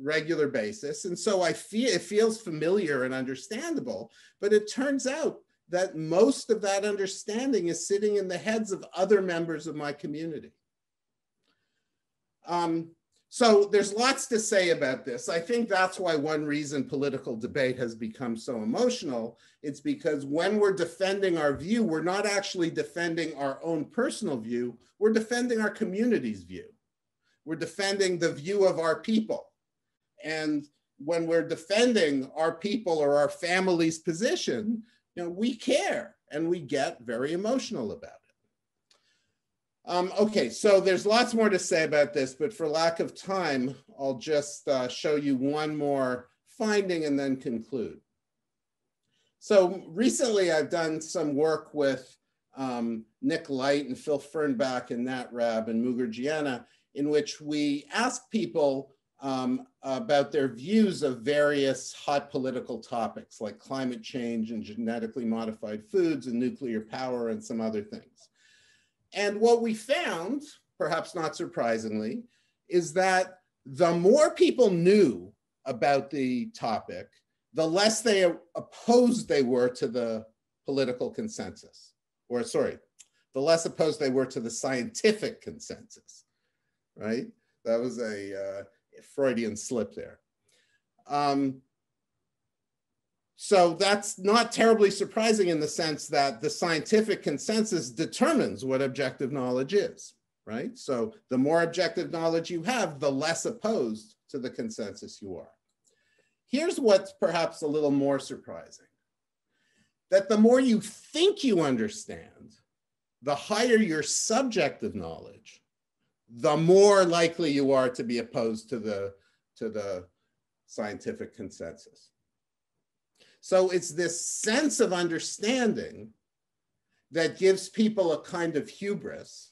regular basis. And so I feel it feels familiar and understandable, but it turns out that most of that understanding is sitting in the heads of other members of my community. Um, So there's lots to say about this. I think that's why one reason political debate has become so emotional. It's because when we're defending our view, we're not actually defending our own personal view, we're defending our community's view. We're defending the view of our people. And when we're defending our people or our family's position, you know, we care and we get very emotional about it. Um, okay, so there's lots more to say about this, but for lack of time, I'll just uh, show you one more finding and then conclude. So recently I've done some work with um, Nick Light and Phil Fernbach and Nat Rabb and Mugur Geana, in which we ask people um, about their views of various hot political topics like climate change and genetically modified foods and nuclear power and some other things. And what we found, perhaps not surprisingly, is that the more people knew about the topic, the less they opposed they were to the political consensus, or sorry, the less opposed they were to the scientific consensus, right? That was a uh, Freudian slip there. Um, so that's not terribly surprising in the sense that the scientific consensus determines what objective knowledge is, right? So the more objective knowledge you have, the less opposed to the consensus you are. Here's what's perhaps a little more surprising. That the more you think you understand, the higher your subjective knowledge, the more likely you are to be opposed to the, to the scientific consensus. So it's this sense of understanding that gives people a kind of hubris.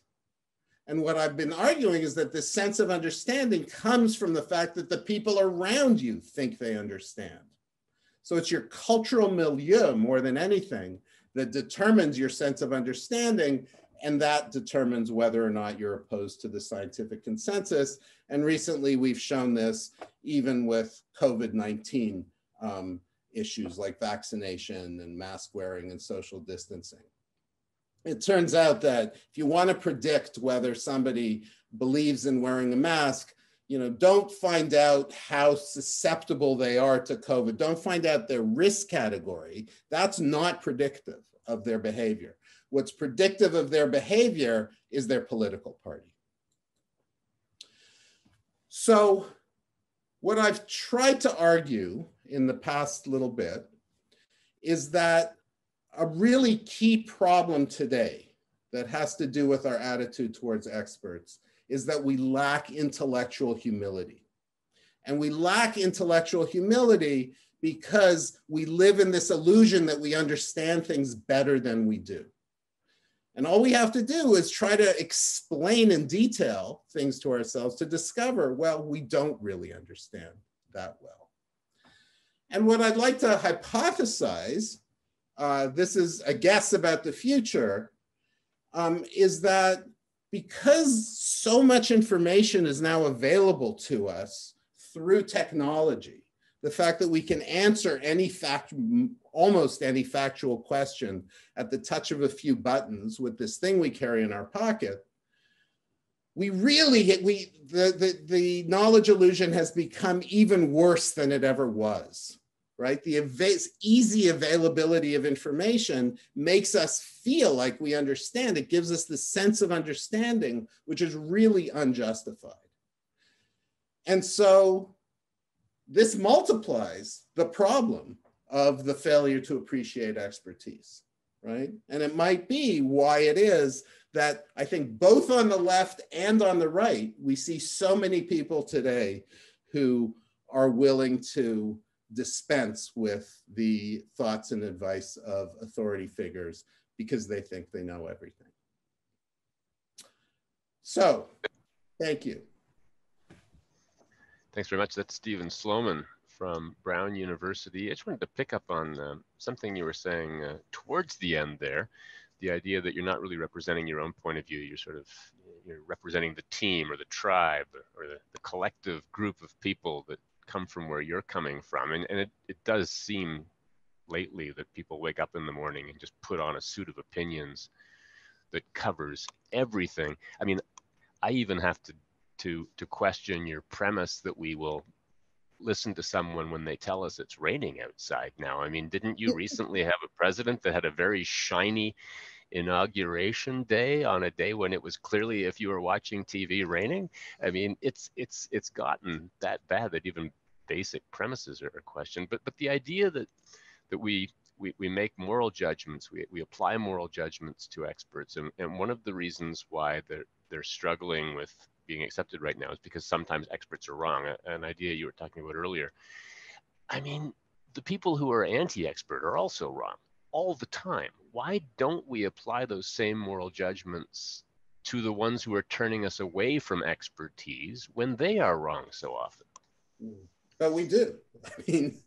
And what I've been arguing is that this sense of understanding comes from the fact that the people around you think they understand. So it's your cultural milieu more than anything that determines your sense of understanding and that determines whether or not you're opposed to the scientific consensus. And recently we've shown this even with COVID-19 um, issues like vaccination and mask wearing and social distancing. It turns out that if you want to predict whether somebody believes in wearing a mask, you know, don't find out how susceptible they are to COVID. Don't find out their risk category. That's not predictive of their behavior. What's predictive of their behavior is their political party. So what I've tried to argue in the past little bit is that a really key problem today that has to do with our attitude towards experts is that we lack intellectual humility. And we lack intellectual humility because we live in this illusion that we understand things better than we do. And all we have to do is try to explain in detail things to ourselves to discover, well, we don't really understand that well. And what I'd like to hypothesize, uh, this is a guess about the future, um, is that because so much information is now available to us through technology, the fact that we can answer any fact, almost any factual question at the touch of a few buttons with this thing we carry in our pocket, we really we, the, the, the knowledge illusion has become even worse than it ever was right? The easy availability of information makes us feel like we understand. It gives us the sense of understanding, which is really unjustified. And so this multiplies the problem of the failure to appreciate expertise, right? And it might be why it is that I think both on the left and on the right, we see so many people today who are willing to dispense with the thoughts and advice of authority figures because they think they know everything. So, thank you. Thanks very much. That's Steven Sloman from Brown University. I just wanted to pick up on uh, something you were saying uh, towards the end there, the idea that you're not really representing your own point of view. You're sort of you're representing the team or the tribe or the, the collective group of people that come from where you're coming from. And, and it, it does seem lately that people wake up in the morning and just put on a suit of opinions that covers everything. I mean, I even have to to to question your premise that we will listen to someone when they tell us it's raining outside now. I mean, didn't you recently have a president that had a very shiny inauguration day on a day when it was clearly if you were watching TV raining? I mean, it's it's it's gotten that bad that even basic premises are questioned. But but the idea that that we we, we make moral judgments, we, we apply moral judgments to experts. And, and one of the reasons why they're, they're struggling with being accepted right now is because sometimes experts are wrong. An idea you were talking about earlier. I mean, the people who are anti expert are also wrong all the time. Why don't we apply those same moral judgments to the ones who are turning us away from expertise when they are wrong so often? But we do. [laughs] I mean,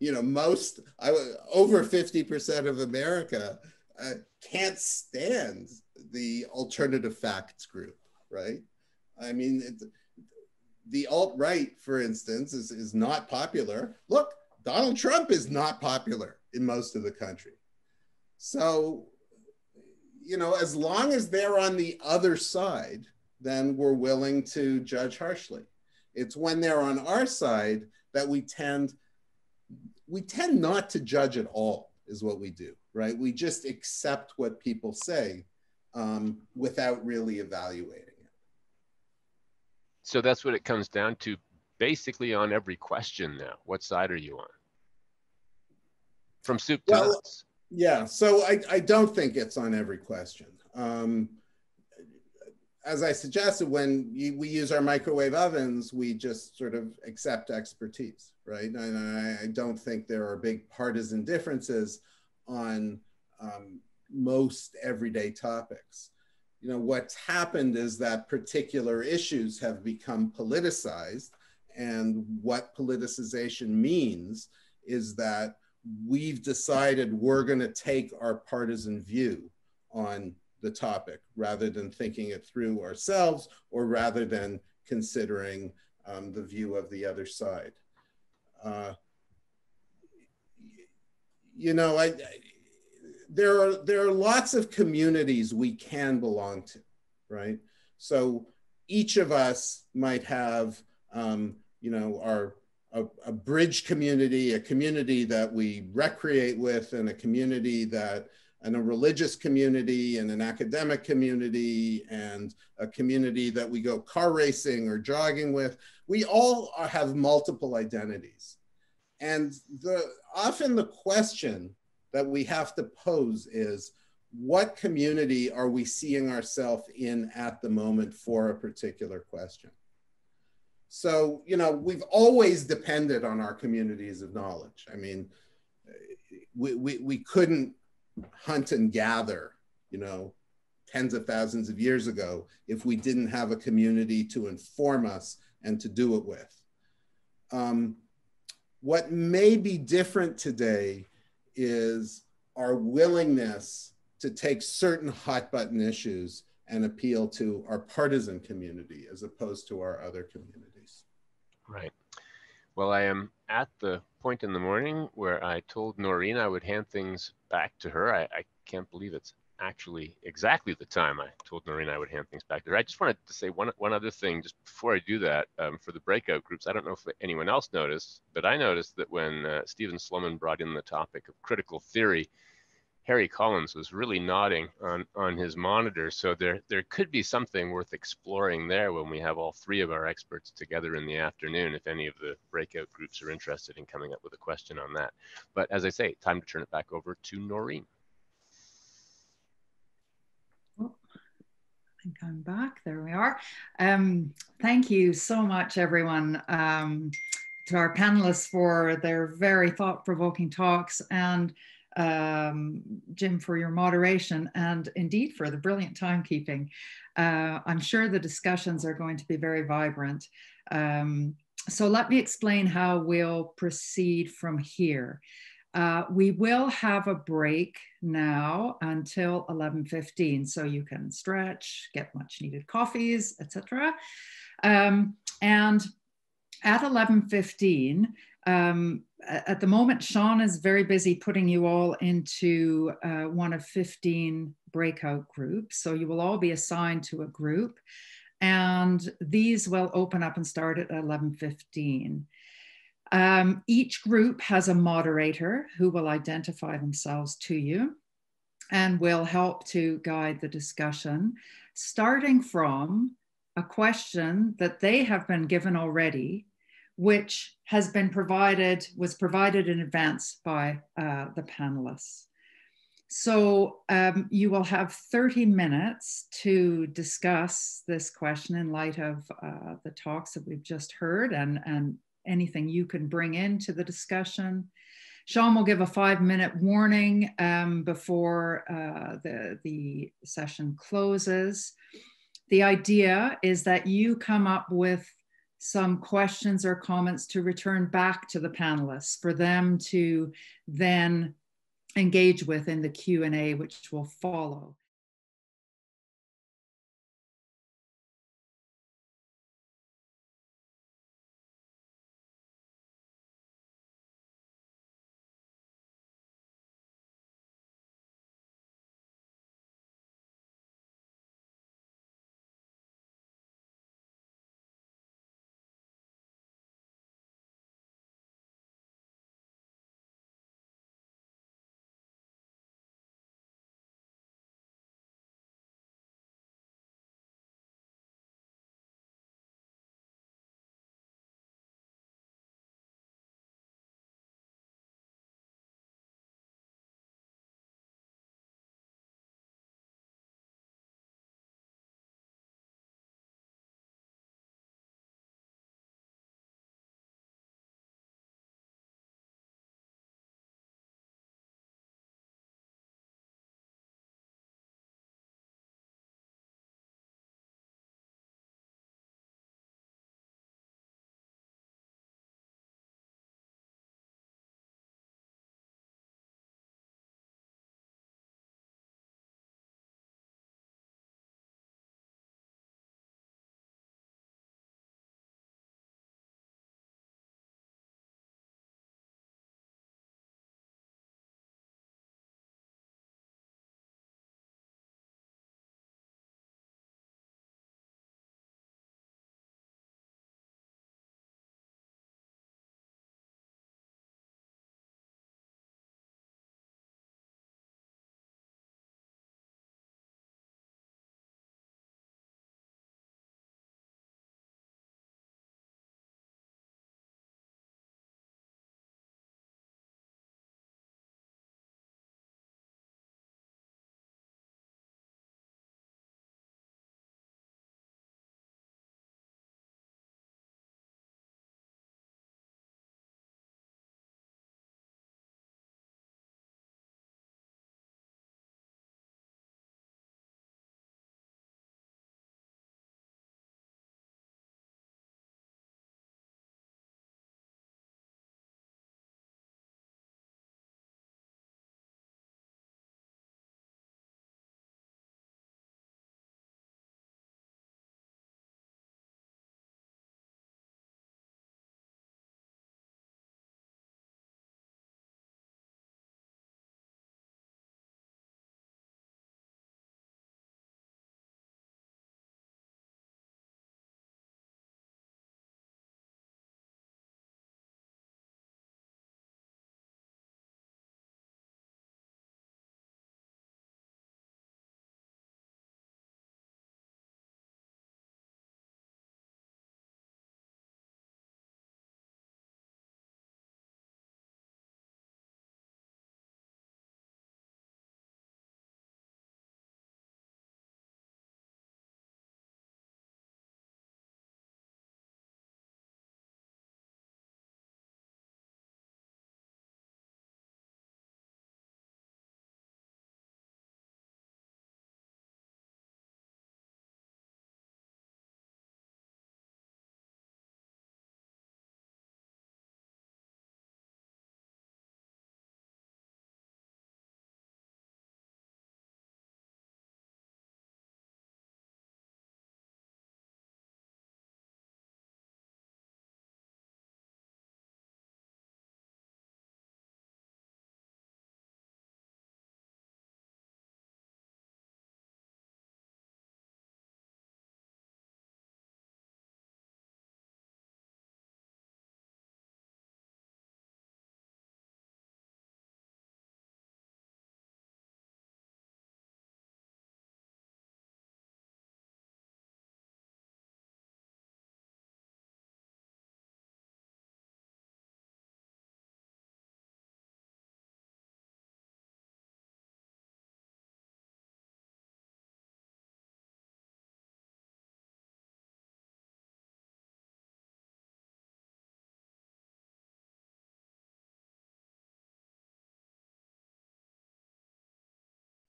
you know, most, I, over 50% of America uh, can't stand the alternative facts group, right? I mean, it, the alt right, for instance, is, is not popular. Look, Donald Trump is not popular in most of the country. So, you know, as long as they're on the other side, then we're willing to judge harshly. It's when they're on our side that we tend we tend not to judge at all is what we do right we just accept what people say um, without really evaluating so that's what it comes down to basically on every question now what side are you on from soup to well, nuts yeah so I, I don't think it's on every question um, as I suggested, when you, we use our microwave ovens, we just sort of accept expertise, right? And I, I don't think there are big partisan differences on um, most everyday topics. You know, what's happened is that particular issues have become politicized. And what politicization means is that we've decided we're going to take our partisan view on the topic rather than thinking it through ourselves or rather than considering um, the view of the other side. Uh, you know, I, I, there are there are lots of communities we can belong to, right? So each of us might have, um, you know, our a, a, bridge community, a community that we recreate with, and a community that and a religious community and an academic community and a community that we go car racing or jogging with. We all have multiple identities. And the, often the question that we have to pose is what community are we seeing ourselves in at the moment for a particular question? So, you know, we've always depended on our communities of knowledge. I mean, we, we, we couldn't hunt and gather, you know, tens of thousands of years ago if we didn't have a community to inform us and to do it with. Um, what may be different today is our willingness to take certain hot button issues and appeal to our partisan community as opposed to our other communities. Right. Well, I am at the point in the morning where I told Noreen I would hand things back to her. I, I can't believe it's actually exactly the time I told Noreen I would hand things back to her. I just wanted to say one, one other thing just before I do that um, for the breakout groups. I don't know if anyone else noticed, but I noticed that when uh, Steven Sloman brought in the topic of critical theory, Harry Collins was really nodding on, on his monitor. So there, there could be something worth exploring there when we have all three of our experts together in the afternoon, if any of the breakout groups are interested in coming up with a question on that. But as I say, time to turn it back over to Noreen. I'm back. There we are. Um, thank you so much, everyone. Um, to our panelists for their very thought-provoking talks and um, Jim, for your moderation and indeed for the brilliant timekeeping. Uh, I'm sure the discussions are going to be very vibrant. Um, so let me explain how we'll proceed from here. Uh, we will have a break now until 11.15, so you can stretch, get much needed coffees, etc. Um, and at 11.15, um, at the moment, Sean is very busy putting you all into uh, one of 15 breakout groups. So you will all be assigned to a group. and these will open up and start at 11.15. Um, each group has a moderator who will identify themselves to you and will help to guide the discussion, starting from a question that they have been given already, which has been provided, was provided in advance by uh, the panelists. So um, you will have 30 minutes to discuss this question in light of uh, the talks that we've just heard and, and anything you can bring into the discussion. Sean will give a five minute warning um, before uh, the, the session closes. The idea is that you come up with some questions or comments to return back to the panelists for them to then engage with in the Q&A which will follow.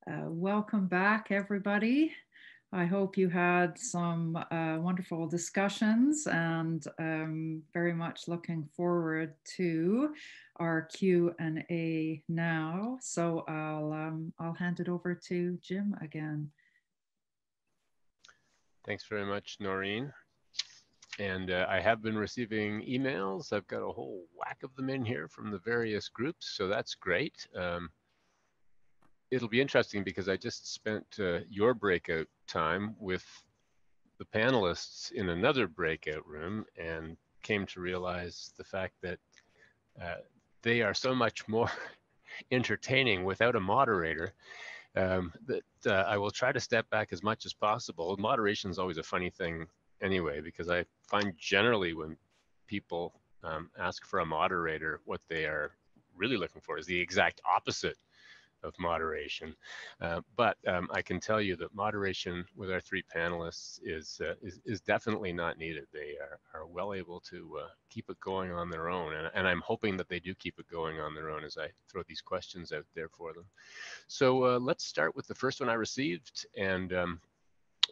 Uh, welcome back, everybody. I hope you had some uh, wonderful discussions and um, very much looking forward to our Q and A now. So I'll um, I'll hand it over to Jim again. Thanks very much, Noreen. And uh, I have been receiving emails. I've got a whole whack of them in here from the various groups, so that's great. Um, it'll be interesting because I just spent uh, your breakout time with the panelists in another breakout room and came to realize the fact that uh, they are so much more [laughs] entertaining without a moderator um, that uh, I will try to step back as much as possible. Moderation is always a funny thing anyway, because I find generally when people um, ask for a moderator, what they are really looking for is the exact opposite of moderation. Uh, but um, I can tell you that moderation with our three panelists is, uh, is, is, definitely not needed. They are, are well able to uh, keep it going on their own. And, and I'm hoping that they do keep it going on their own as I throw these questions out there for them. So uh, let's start with the first one I received. And um,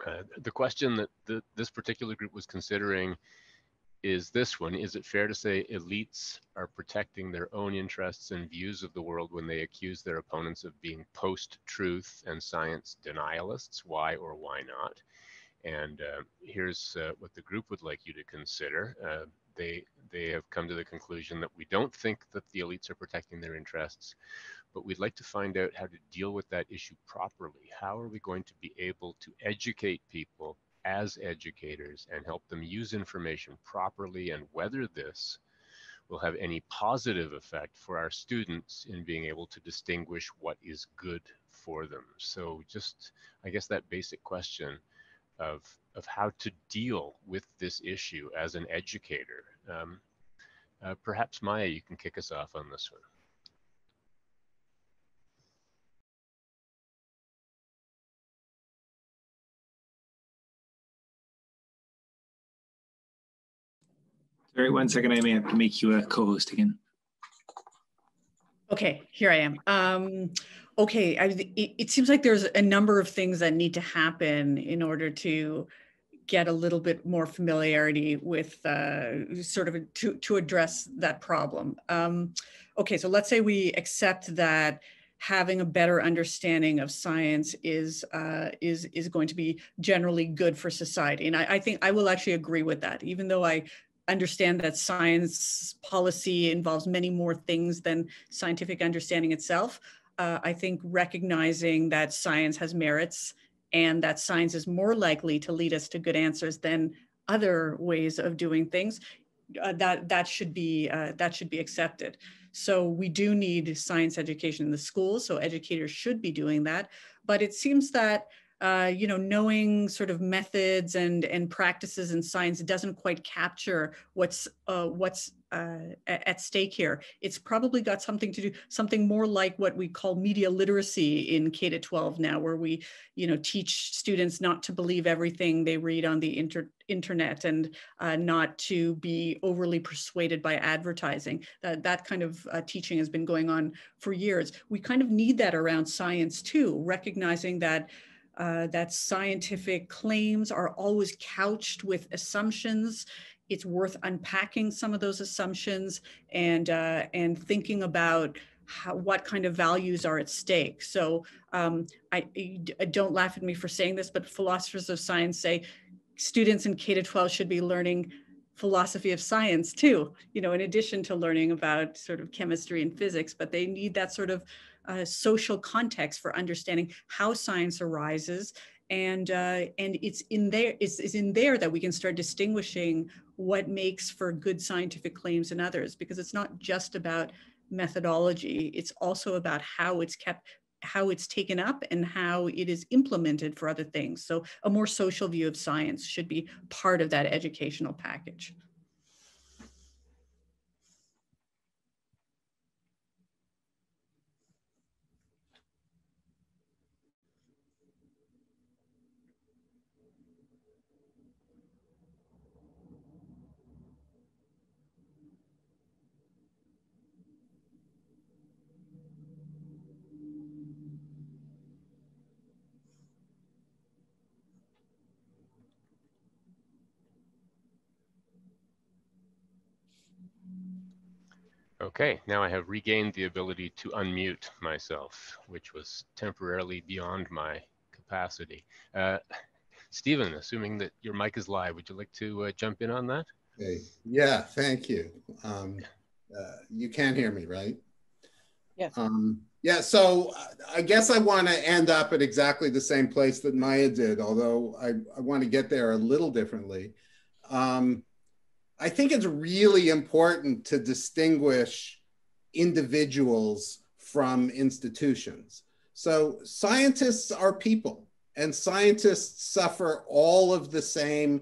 uh, the question that the, this particular group was considering is this one. Is it fair to say elites are protecting their own interests and views of the world when they accuse their opponents of being post-truth and science denialists? Why or why not? And uh, here's uh, what the group would like you to consider. Uh, they, they have come to the conclusion that we don't think that the elites are protecting their interests, but we'd like to find out how to deal with that issue properly. How are we going to be able to educate people as educators and help them use information properly and whether this will have any positive effect for our students in being able to distinguish what is good for them. So just, I guess that basic question of, of how to deal with this issue as an educator. Um, uh, perhaps Maya, you can kick us off on this one. Sorry, one second. I may have to make you a co-host again. Okay, here I am. Um, okay, I, it, it, seems like there's a number of things that need to happen in order to get a little bit more familiarity with uh, sort of to, to address that problem. Um, okay, so let's say we accept that having a better understanding of science is uh, is is going to be generally good for society, and I, I, think I will actually agree with that. Even though I understand that science policy involves many more things than scientific understanding itself. Uh, I think recognizing that science has merits and that science is more likely to lead us to good answers than other ways of doing things, uh, that that should be uh, that should be accepted. So we do need science education in the schools. So educators should be doing that. But it seems that uh, you know, knowing sort of methods and and practices in science doesn't quite capture what's uh, what's uh, at stake here. It's probably got something to do something more like what we call media literacy in K to 12 now, where we, you know, teach students not to believe everything they read on the inter internet and uh, not to be overly persuaded by advertising. That that kind of uh, teaching has been going on for years. We kind of need that around science too, recognizing that uh, that scientific claims are always couched with assumptions. It's worth unpacking some of those assumptions and, uh, and thinking about how, what kind of values are at stake. So um, I, I don't laugh at me for saying this, but philosophers of science say students in K to 12 should be learning philosophy of science too, you know, in addition to learning about sort of chemistry and physics, but they need that sort of uh, social context for understanding how science arises. And uh, and it's in there it's, it's in there that we can start distinguishing what makes for good scientific claims and others because it's not just about methodology. It's also about how it's kept how it's taken up and how it is implemented for other things. So a more social view of science should be part of that educational package Okay, now I have regained the ability to unmute myself, which was temporarily beyond my capacity. Uh, Steven, assuming that your mic is live, would you like to uh, jump in on that? Okay. Yeah, thank you. Um, uh, you can hear me, right? Yeah. Um, yeah, so I guess I want to end up at exactly the same place that Maya did, although I, I want to get there a little differently. Um, I think it's really important to distinguish individuals from institutions. So scientists are people and scientists suffer all of the same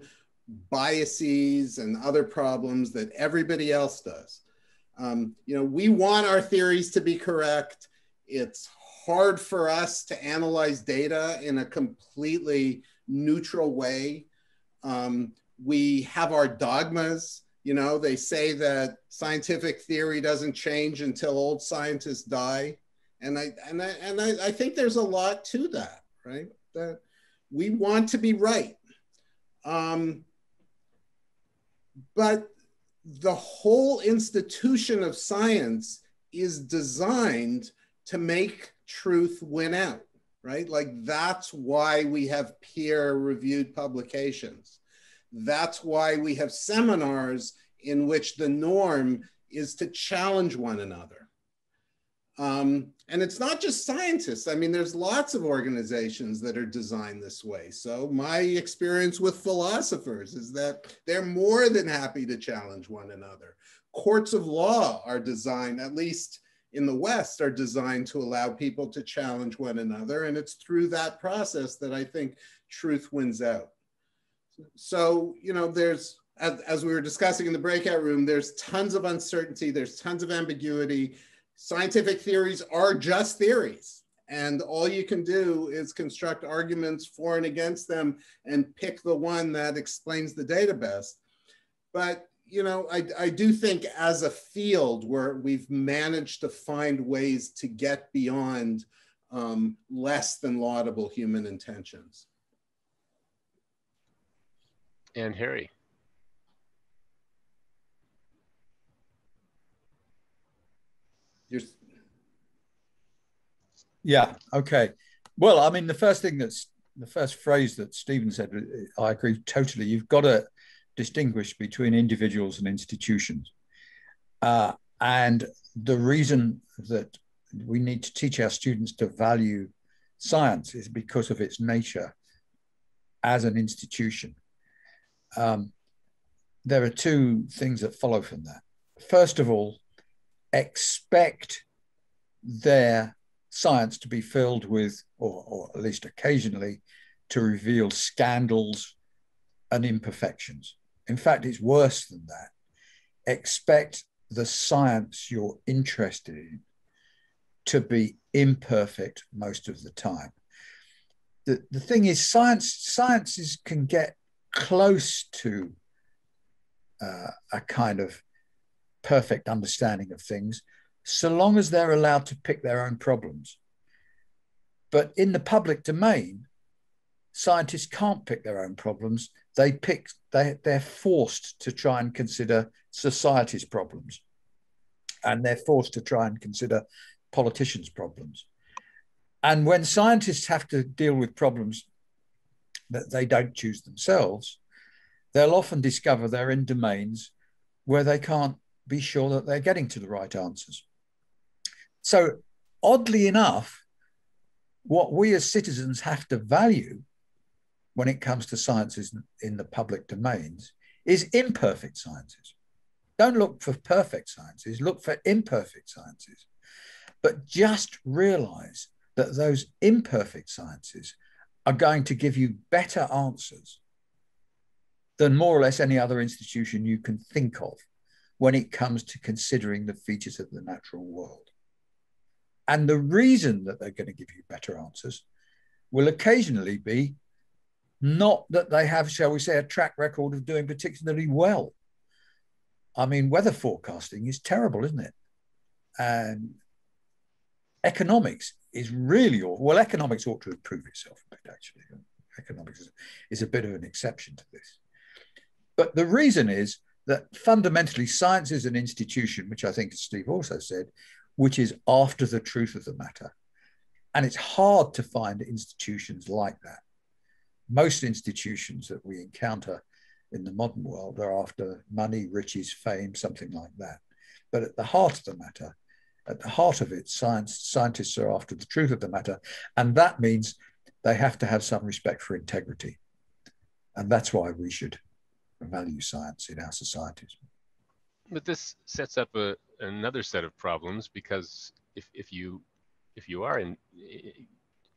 biases and other problems that everybody else does. Um, you know, we want our theories to be correct. It's hard for us to analyze data in a completely neutral way. Um, we have our dogmas. You know, they say that scientific theory doesn't change until old scientists die. And I and I and I, I think there's a lot to that, right? That we want to be right. Um, but the whole institution of science is designed to make truth win out, right? Like that's why we have peer reviewed publications. That's why we have seminars in which the norm is to challenge one another. Um, and it's not just scientists. I mean, there's lots of organizations that are designed this way. So my experience with philosophers is that they're more than happy to challenge one another. Courts of law are designed, at least in the West, are designed to allow people to challenge one another. And it's through that process that I think truth wins out. So, you know, there's, as, as we were discussing in the breakout room, there's tons of uncertainty, there's tons of ambiguity scientific theories are just theories. And all you can do is construct arguments for and against them and pick the one that explains the data best. But you know, I, I do think as a field where we've managed to find ways to get beyond um, less than laudable human intentions. And Harry. You're... Yeah. Okay. Well, I mean, the first thing that's the first phrase that Steven said, I agree totally. You've got to distinguish between individuals and institutions. Uh, and the reason that we need to teach our students to value science is because of its nature as an institution. Um, there are two things that follow from that. First of all, expect their science to be filled with, or, or at least occasionally, to reveal scandals and imperfections. In fact, it's worse than that. Expect the science you're interested in to be imperfect most of the time. The, the thing is, science sciences can get close to uh, a kind of perfect understanding of things, so long as they're allowed to pick their own problems. But in the public domain, scientists can't pick their own problems. They pick, they, they're forced to try and consider society's problems. And they're forced to try and consider politicians' problems. And when scientists have to deal with problems that they don't choose themselves, they'll often discover they're in domains where they can't be sure that they're getting to the right answers. So, oddly enough, what we as citizens have to value when it comes to sciences in the public domains is imperfect sciences. Don't look for perfect sciences, look for imperfect sciences. But just realize that those imperfect sciences are going to give you better answers than more or less any other institution you can think of when it comes to considering the features of the natural world. And the reason that they're going to give you better answers will occasionally be not that they have, shall we say, a track record of doing particularly well. I mean, weather forecasting is terrible, isn't it? And economics is really awful. Well, economics ought to improve itself a bit, actually. Economics is, is a bit of an exception to this. But the reason is that fundamentally science is an institution, which I think Steve also said, which is after the truth of the matter. And it's hard to find institutions like that. Most institutions that we encounter in the modern world are after money, riches, fame, something like that. But at the heart of the matter, at the heart of it, science scientists are after the truth of the matter, and that means they have to have some respect for integrity, and that's why we should value science in our societies. But this sets up a, another set of problems because if, if you if you are in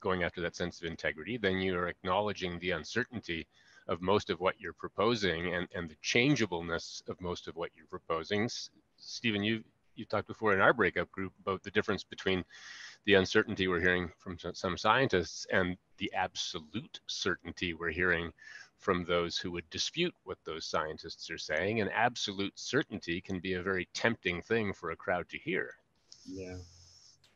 going after that sense of integrity, then you are acknowledging the uncertainty of most of what you're proposing and, and the changeableness of most of what you're proposing. Steven, you you talked before in our breakup group about the difference between the uncertainty we're hearing from some scientists and the absolute certainty we're hearing from those who would dispute what those scientists are saying. And absolute certainty can be a very tempting thing for a crowd to hear. Yeah.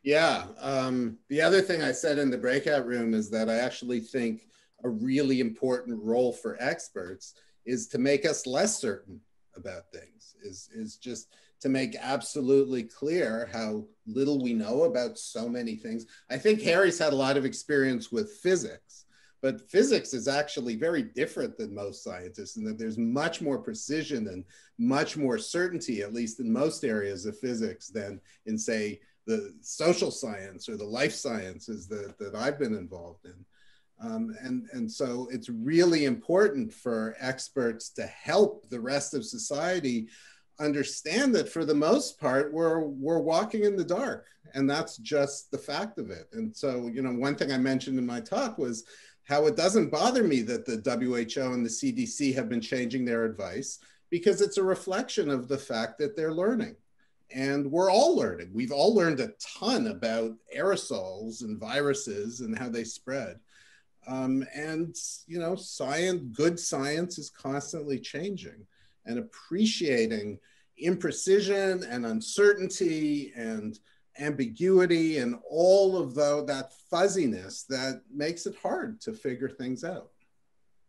Yeah. Um, the other thing I said in the breakout room is that I actually think a really important role for experts is to make us less certain about things, is, is just to make absolutely clear how little we know about so many things. I think Harry's had a lot of experience with physics, but physics is actually very different than most scientists in that there's much more precision and much more certainty, at least in most areas of physics, than in, say, the social science or the life sciences that, that I've been involved in. Um, and, and so it's really important for experts to help the rest of society understand that for the most part we're we're walking in the dark and that's just the fact of it. And so you know one thing i mentioned in my talk was how it doesn't bother me that the who and the cdc have been changing their advice because it's a reflection of the fact that they're learning. And we're all learning. We've all learned a ton about aerosols and viruses and how they spread. Um, and you know science good science is constantly changing and appreciating imprecision and uncertainty and ambiguity and all of the, that fuzziness that makes it hard to figure things out.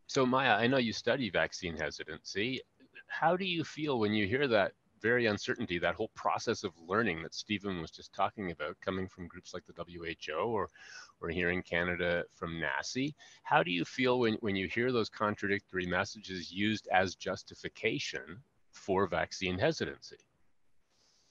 So Maya, I know you study vaccine hesitancy. How do you feel when you hear that very uncertainty, that whole process of learning that Steven was just talking about, coming from groups like the WHO or, or here in Canada from NACI. How do you feel when, when you hear those contradictory messages used as justification for vaccine hesitancy?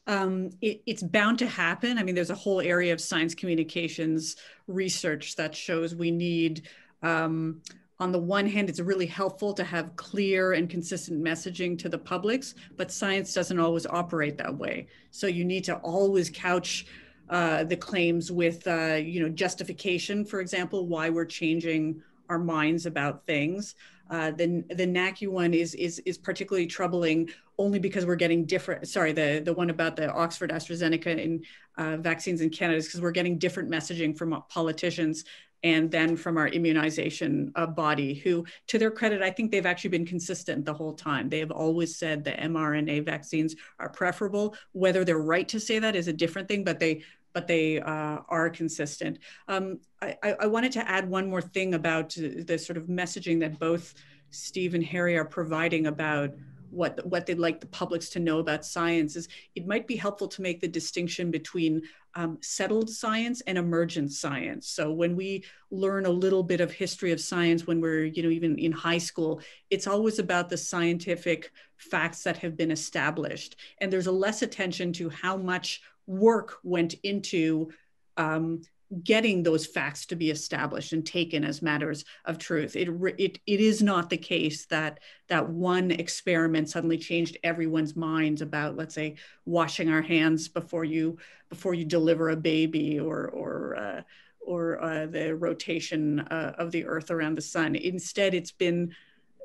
Um, it, it's bound to happen. I mean, there's a whole area of science communications research that shows we need um, on the one hand, it's really helpful to have clear and consistent messaging to the publics, but science doesn't always operate that way. So you need to always couch uh, the claims with, uh, you know, justification, for example, why we're changing our minds about things. Uh, the the NACI one is is is particularly troubling only because we're getting different. Sorry, the the one about the Oxford AstraZeneca and uh, vaccines in Canada is because we're getting different messaging from politicians and then from our immunization uh, body, who, to their credit, I think they've actually been consistent the whole time. They have always said the mRNA vaccines are preferable. Whether they're right to say that is a different thing, but they but they uh, are consistent. Um, I, I, wanted to add one more thing about the sort of messaging that both Steve and Harry are providing about what what they'd like the publics to know about science is it might be helpful to make the distinction between um, settled science and emergent science. So when we learn a little bit of history of science when we're you know even in high school, it's always about the scientific facts that have been established, and there's a less attention to how much work went into um, getting those facts to be established and taken as matters of truth. It, it, it is not the case that that one experiment suddenly changed everyone's minds about, let's say, washing our hands before you before you deliver a baby or or uh, or uh, the rotation uh, of the Earth around the sun. Instead, it's been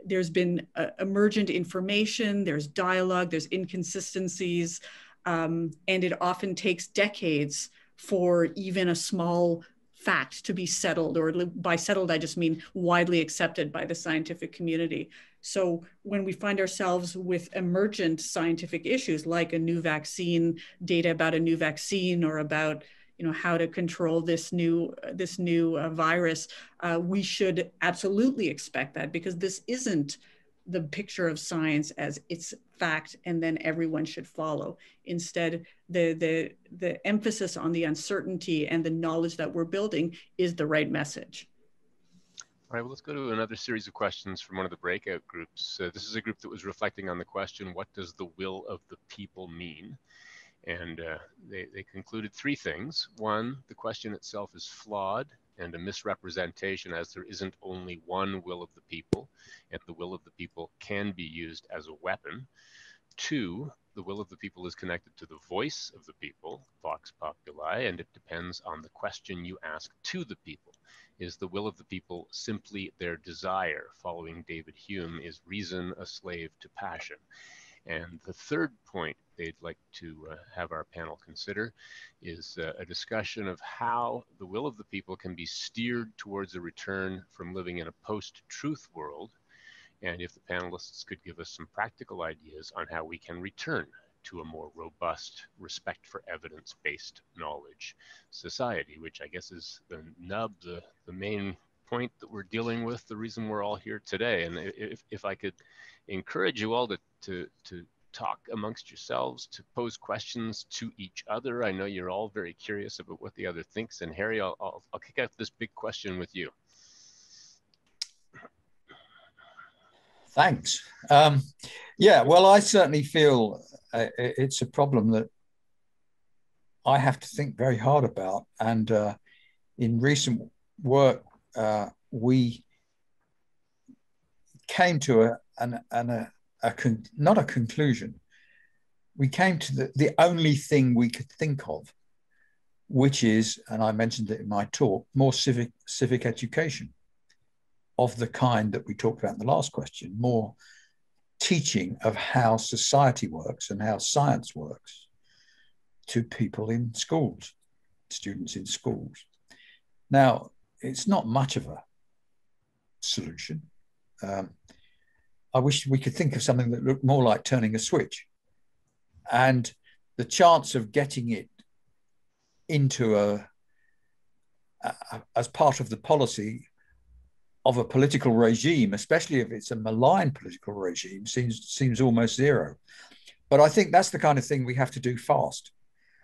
there's been uh, emergent information, there's dialogue, there's inconsistencies, um, and it often takes decades for even a small fact to be settled, or by settled, I just mean widely accepted by the scientific community. So when we find ourselves with emergent scientific issues like a new vaccine, data about a new vaccine, or about you know how to control this new this new uh, virus, uh, we should absolutely expect that because this isn't the picture of science as it's fact and then everyone should follow. Instead, the, the, the emphasis on the uncertainty and the knowledge that we're building is the right message. All right, well, let's go to another series of questions from one of the breakout groups. Uh, this is a group that was reflecting on the question, what does the will of the people mean? And uh, they, they concluded three things. One, the question itself is flawed and a misrepresentation as there isn't only one will of the people, and the will of the people can be used as a weapon. Two, the will of the people is connected to the voice of the people, vox populi, and it depends on the question you ask to the people. Is the will of the people simply their desire? Following David Hume, is reason a slave to passion? And the third point they'd like to uh, have our panel consider is uh, a discussion of how the will of the people can be steered towards a return from living in a post-truth world, and if the panelists could give us some practical ideas on how we can return to a more robust respect for evidence-based knowledge society, which I guess is the nub, the, the main point that we're dealing with, the reason we're all here today. And if, if I could encourage you all to, to, to talk amongst yourselves, to pose questions to each other. I know you're all very curious about what the other thinks. And Harry, I'll, I'll, I'll kick off this big question with you. Thanks. Um, yeah, well, I certainly feel uh, it's a problem that I have to think very hard about. And uh, in recent work, uh, we came to a, an, an, a, a con- not a conclusion. We came to the, the only thing we could think of, which is, and I mentioned it in my talk, more civic civic education of the kind that we talked about in the last question, more teaching of how society works and how science works to people in schools, students in schools. Now, it's not much of a solution. Um, I wish we could think of something that looked more like turning a switch. And the chance of getting it into a, a, as part of the policy of a political regime, especially if it's a malign political regime, seems seems almost zero. But I think that's the kind of thing we have to do fast.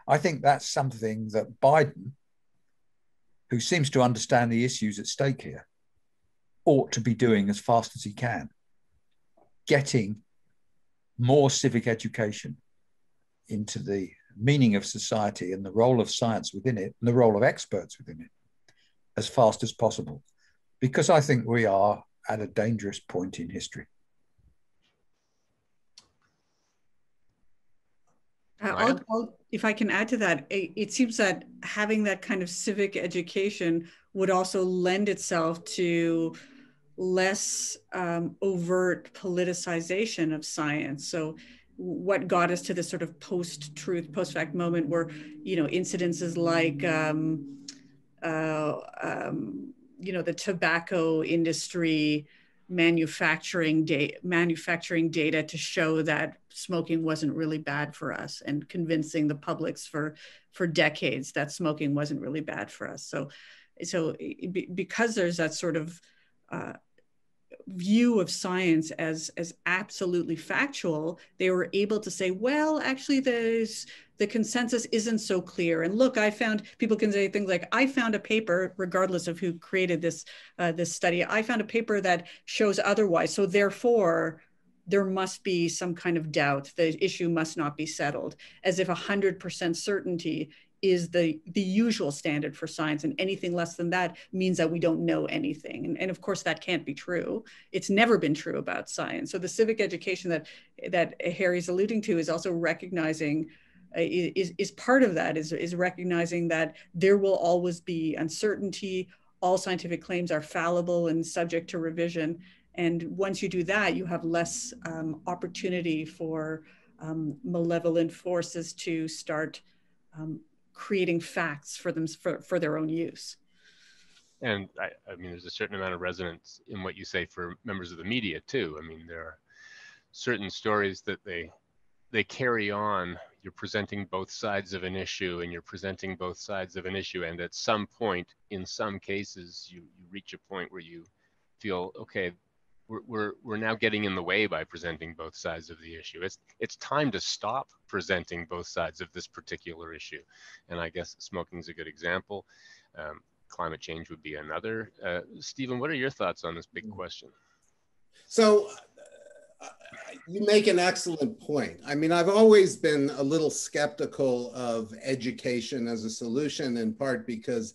I think that's something that Biden, who seems to understand the issues at stake here, ought to be doing as fast as he can getting more civic education into the meaning of society and the role of science within it and the role of experts within it as fast as possible. Because I think we are at a dangerous point in history. Uh, I'll, I'll, if I can add to that, it, it, seems that having that kind of civic education would also lend itself to less um, overt politicization of science. So what got us to this sort of post-truth, post-fact moment where, you know, incidences like, um, uh, um, you know, the tobacco industry manufacturing data, manufacturing data to show that smoking wasn't really bad for us and convincing the publics for, for decades that smoking wasn't really bad for us. So, so because there's that sort of uh, view of science as as absolutely factual they were able to say well actually there's the consensus isn't so clear. And look i found people can say things like i found a paper regardless of who created this uh, this study i found a paper that shows otherwise so therefore there must be some kind of doubt the issue must not be settled as if 100% certainty is the the usual standard for science and anything less than that means that we don't know anything. And, and of course that can't be true. It's never been true about science. So the civic education that that harry's alluding to is also recognizing uh, is, is part of that is, is recognizing that there will always be uncertainty. All scientific claims are fallible and subject to revision. And once you do that you have less um, opportunity for um, malevolent forces to start um, creating facts for them for, for their own use. And I, I mean, there's a certain amount of resonance in what you say for members of the media too. I mean, there are certain stories that they they carry on. You're presenting both sides of an issue, and you're presenting both sides of an issue. And at some point, in some cases, you you reach a point where you feel, okay, we're, we're, we're now getting in the way by presenting both sides of the issue. It's, it's time to stop presenting both sides of this particular issue. And I guess smoking is a good example. Um, climate change would be another. Uh, Steven, what are your thoughts on this big Mm. question? So uh, you make an excellent point. I mean, I've always been a little skeptical of education as a solution, in part because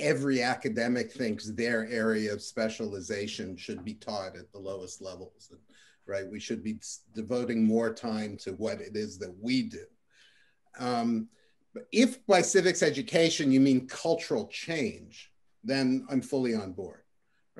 every academic thinks their area of specialization should be taught at the lowest levels. Right? We should be devoting more time to what it is that we do. Um, if by civics education you mean cultural change, then I'm fully on board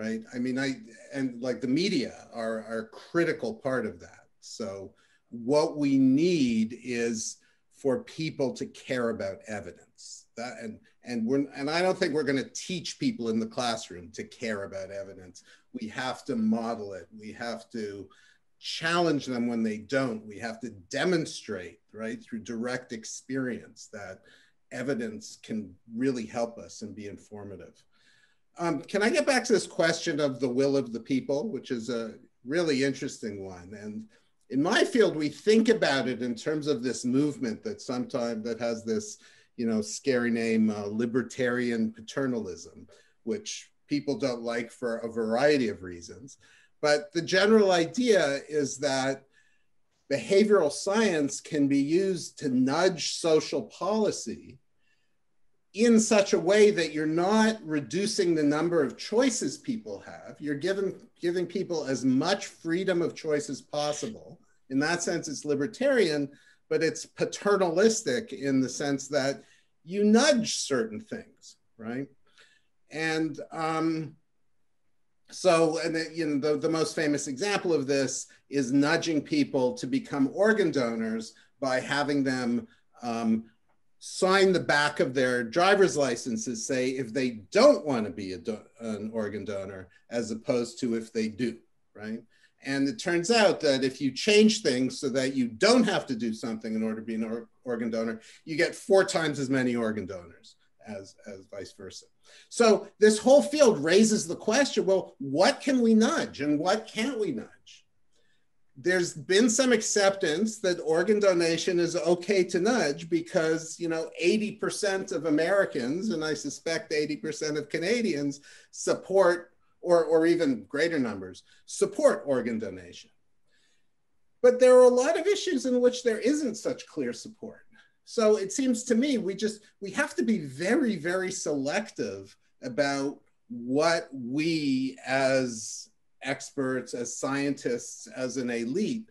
right? I mean, I and like the media are, are a critical part of that. So what we need is for people to care about evidence. That and and we're and I don't think we're going to teach people in the classroom to care about evidence. We have to model it. We have to challenge them when they don't. We have to demonstrate, right, through direct experience that evidence can really help us and be informative. Um, can I get back to this question of the will of the people, which is a really interesting one? And in my field, we think about it in terms of this movement that sometimes that has this, you know, scary name, uh, libertarian paternalism, which people don't like for a variety of reasons. But the general idea is that behavioral science can be used to nudge social policy in such a way that you're not reducing the number of choices people have. You're giving, giving people as much freedom of choice as possible. In that sense, it's libertarian, but it's paternalistic in the sense that you nudge certain things, right? And um, so, and the, you know, the, the most famous example of this is nudging people to become organ donors by having them um, sign the back of their driver's licenses say if they don't want to be do an organ donor as opposed to if they do right and it turns out that if you change things so that you don't have to do something in order to be an or organ donor you get four times as many organ donors as as vice versa so this whole field raises the question well what can we nudge and what can't we nudge there's been some acceptance that organ donation is okay to nudge because you know 80% of Americans and I suspect 80% of Canadians support or, or even greater numbers support organ donation. But there are a lot of issues in which there isn't such clear support. So it seems to me we just we have to be very very selective about what we as experts, as scientists, as an elite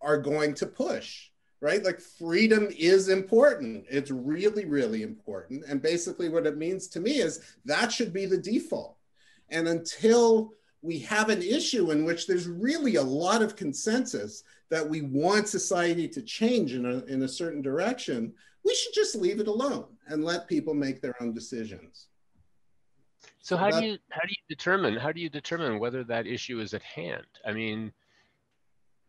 are going to push, right? Like freedom is important. It's really, really important. And basically, what it means to me is that should be the default. And until we have an issue in which there's really a lot of consensus that we want society to change in a, in a certain direction, we should just leave it alone and let people make their own decisions. So how do you how do you determine how do you determine whether that issue is at hand? I mean,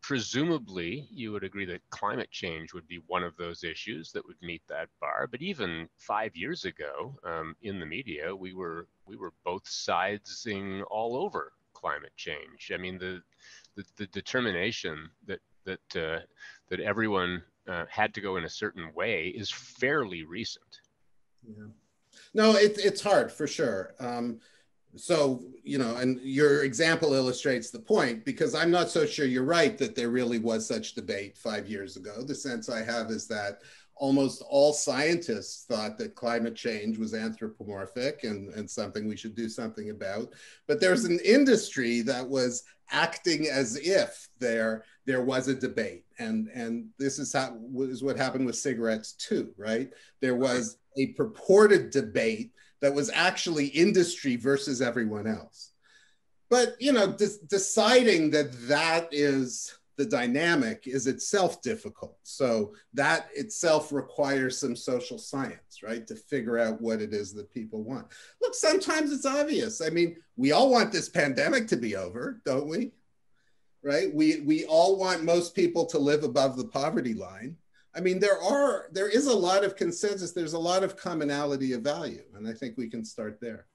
presumably you would agree that climate change would be one of those issues that would meet that bar. But even five years ago, um, in the media, we were we were both sidesing all over climate change. I mean, the the, the determination that that uh, that everyone uh, had to go in a certain way is fairly recent. Yeah. No, it, it's hard for sure. Um, so, you know, and your example illustrates the point because I'm not so sure you're right that there really was such debate five years ago. The sense I have is that almost all scientists thought that climate change was anthropomorphic and, and something we should do something about. But there's an industry that was acting as if there there was a debate. And, and this is, how, is what happened with cigarettes too, right? There was a purported debate that was actually industry versus everyone else. But, you know, de deciding that that is the dynamic is itself difficult. So that itself requires some social science, right? To figure out what it is that people want. Look, sometimes it's obvious. I mean, we all want this pandemic to be over, don't we? Right? We, we all want most people to live above the poverty line. I mean, there are, there is a lot of consensus. There's a lot of commonality of value. And I think we can start there.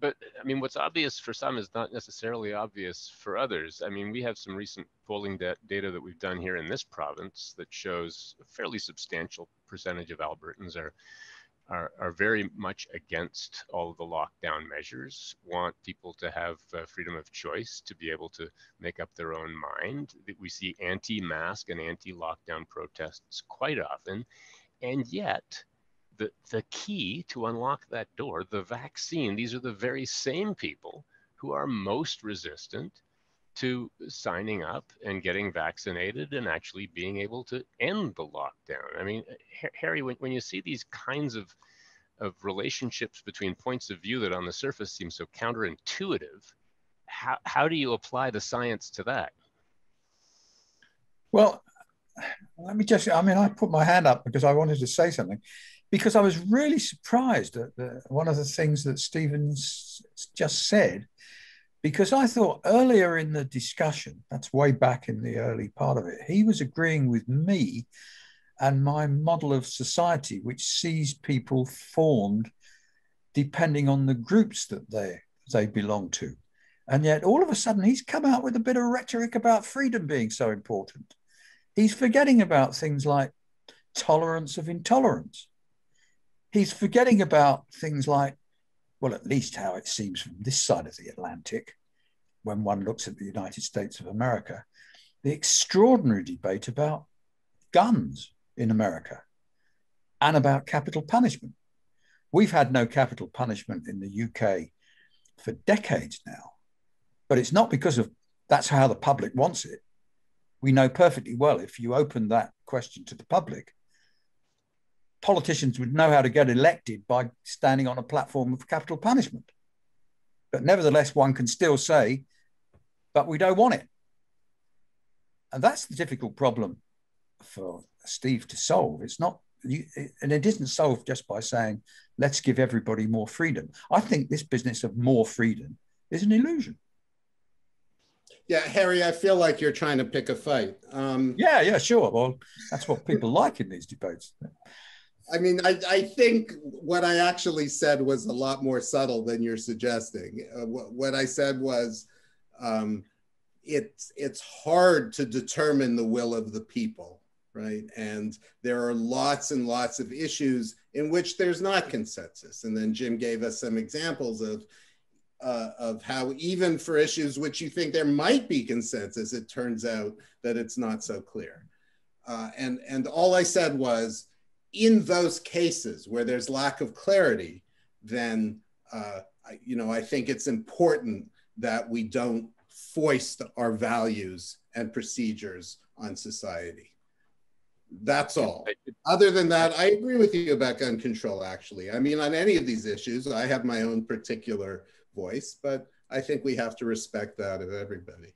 but I mean, what's obvious for some is not necessarily obvious for others. I mean, we have some recent polling data that we've done here in this province that shows a fairly substantial percentage of Albertans are are, are very much against all the lockdown measures, want people to have uh, freedom of choice to be able to make up their own mind. We see anti mask and anti lockdown protests quite often. And yet, the, the key to unlock that door, the vaccine, these are the very same people who are most resistant to signing up and getting vaccinated and actually being able to end the lockdown. I mean, Harry, when, when you see these kinds of of relationships between points of view that on the surface seem so counterintuitive, how, how do you apply the science to that? Well, let me just, I mean, I put my hand up because I wanted to say something because I was really surprised at the, one of the things that Stevens just said because I thought earlier in the discussion, that's way back in the early part of it, he was agreeing with me and my model of society, which sees people formed depending on the groups that they, they belong to. And yet, all of a sudden, he's come out with a bit of rhetoric about freedom being so important. He's forgetting about things like tolerance of intolerance. He's forgetting about things like well, at least how it seems from this side of the Atlantic, when one looks at the United States of America, the extraordinary debate about guns in America and about capital punishment. We've had no capital punishment in the UK for decades now, but it's not because of that's how the public wants it. We know perfectly well if you open that question to the public, politicians would know how to get elected by standing on a platform of capital punishment. But nevertheless, one can still say, but we don't want it. And that's the difficult problem for Steve to solve. It's not, you, and it isn't solved just by saying, let's give everybody more freedom. I think this business of more freedom is an illusion. Yeah, Harry, I feel like you're trying to pick a fight. Um, yeah, yeah, sure. Well, that's what people like in these debates. I mean, I, I think what I actually said was a lot more subtle than you're suggesting. Uh, what, what, I said was um, it's, it's hard to determine the will of the people, right? And there are lots and lots of issues in which there's not consensus. And then Jim gave us some examples of, uh, of how even for issues which you think there might be consensus, it turns out that it's not so clear. Uh, and, and all I said was, in those cases where there's lack of clarity, then uh, you know I think it's important that we don't foist our values and procedures on society. That's all. Other than that, I agree with you about gun control, actually. I mean, on any of these issues, I have my own particular voice, but I think we have to respect that of everybody.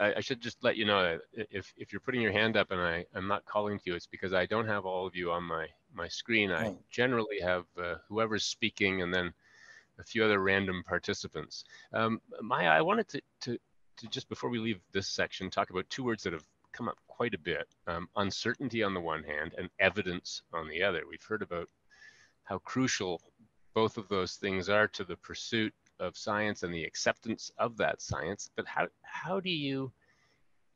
I, I, should just let you know that if, if you're putting your hand up and I, I'm not calling to you, it's because I don't have all of you on my, my screen. I oh. generally have uh, whoever's speaking and then a few other random participants. Um, Maya, I wanted to, to, to just before we leave this section, talk about two words that have come up quite a bit. Um, uncertainty on the one hand and evidence on the other. We've heard about how crucial both of those things are to the pursuit of science and the acceptance of that science. But how, how do you,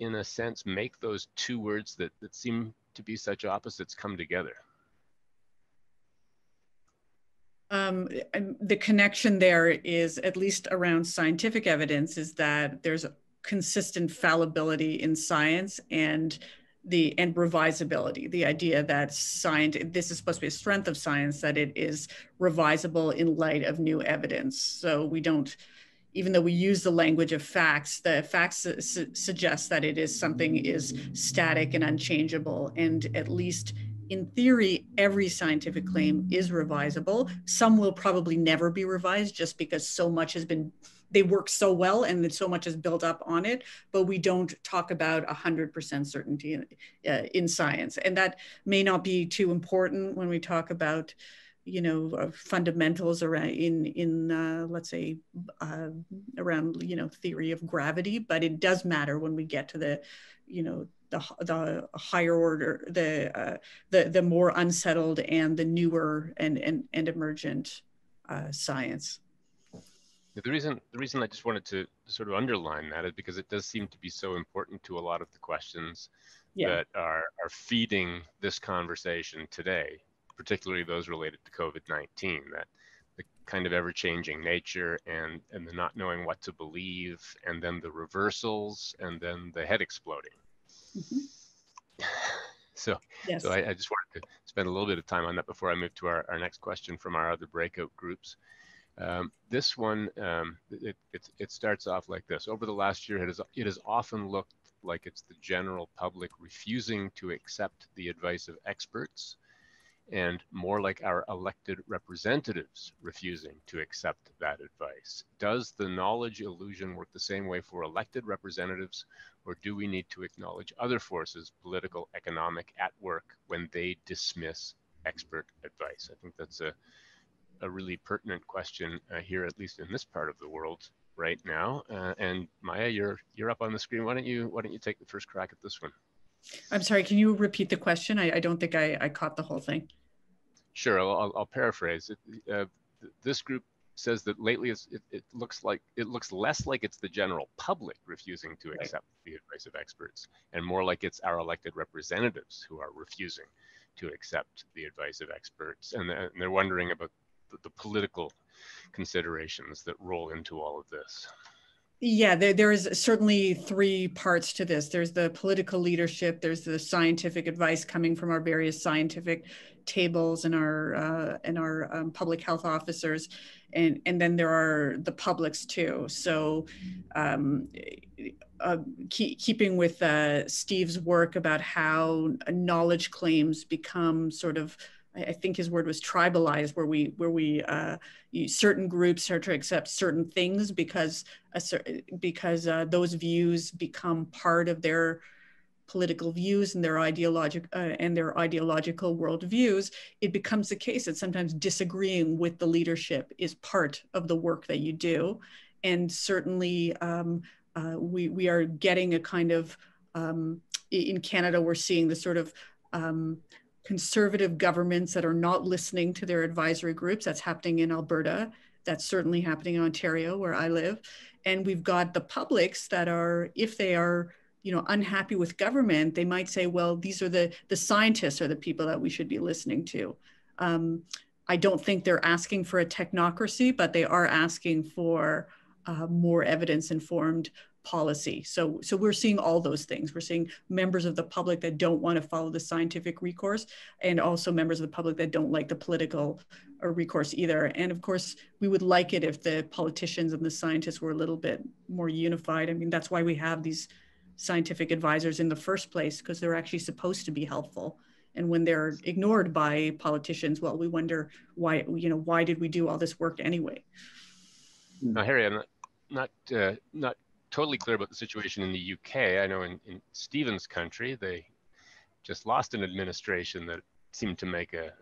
in a sense, make those two words that, that seem to be such opposites come together? Um, the connection there is, at least around scientific evidence, is that there's a consistent fallibility in science and the and revisability the idea that science this is supposed to be a strength of science that it is revisable in light of new evidence. So we don't even though we use the language of facts the facts su suggest that it is something is static and unchangeable and at least in theory every scientific claim is revisable. Some will probably never be revised just because so much has been they work so well and so much is built up on it, but we don't talk about 100% certainty in, uh, in science. And that may not be too important when we talk about you know uh, fundamentals around in in uh, let's say uh, around you know theory of gravity but it does matter when we get to the you know the, the higher order the uh, the the more unsettled and the newer and and, and emergent uh, science The reason the reason I just wanted to sort of underline that is because it does seem to be so important to a lot of the questions yeah. that are are feeding this conversation today, particularly those related to COVID-19. That the kind of ever-changing nature and and the not knowing what to believe, and then the reversals, and then the head exploding. Mm-hmm. [sighs] So, yes. so I, I, just wanted to spend a little bit of time on that before I move to our, our next question from our other breakout groups. Um, this one, um, it, it, it, starts off like this. Over the last year, it has, it has often looked like it's the general public refusing to accept the advice of experts and more like our elected representatives refusing to accept that advice. Does the knowledge illusion work the same way for elected representatives, or do we need to acknowledge other forces, political, economic, at work when they dismiss expert advice? I think that's a a really pertinent question uh, here, at least in this part of the world right now. Uh, and Maya, you're you're up on the screen. Why don't you why don't you take the first crack at this one? I'm sorry. Can you repeat the question? I, I don't think I, I caught the whole thing. Sure. I'll, I'll paraphrase. It, uh, this group says that lately it, it, looks like it looks less like it's the general public refusing to accept right. the advice of experts, and more like it's our elected representatives who are refusing to accept the advice of experts, and, and they're wondering about the, political considerations that roll into all of this. Yeah, there, there is certainly three parts to this. There's the political leadership, there's the scientific advice coming from our various scientific tables and our uh, and our um, public health officers, and and then there are the publics too. So, um, uh, keep, keeping with uh, Steve's work about how knowledge claims become sort of I think his word was tribalized, where we where we uh, certain groups start to accept certain things because a, because uh, those views become part of their political views and their ideological uh, and their ideological worldviews. It becomes the case that sometimes disagreeing with the leadership is part of the work that you do, and certainly um, uh, we we are getting a kind of um, in Canada we're seeing the sort of um, conservative governments that are not listening to their advisory groups. That's happening in Alberta. That's certainly happening in Ontario, where I live. And we've got the publics that are, if they are, you know, unhappy with government, they might say, well, these are the the scientists are the people that we should be listening to. Um, I don't think they're asking for a technocracy, but they are asking for uh, more evidence informed policy. So, so we're seeing all those things. We're seeing members of the public that don't want to follow the scientific recourse, and also members of the public that don't like the political uh, recourse either. And of course, we would like it if the politicians and the scientists were a little bit more unified. I mean, that's why we have these scientific advisors in the first place, because they're actually supposed to be helpful. And when they're ignored by politicians, well, we wonder why, you know, why did we do all this work anyway? Now, Harry, I'm not not uh, not totally clear about the situation in the UK. I know in, in Steven's country, they just lost an administration that seemed to make a,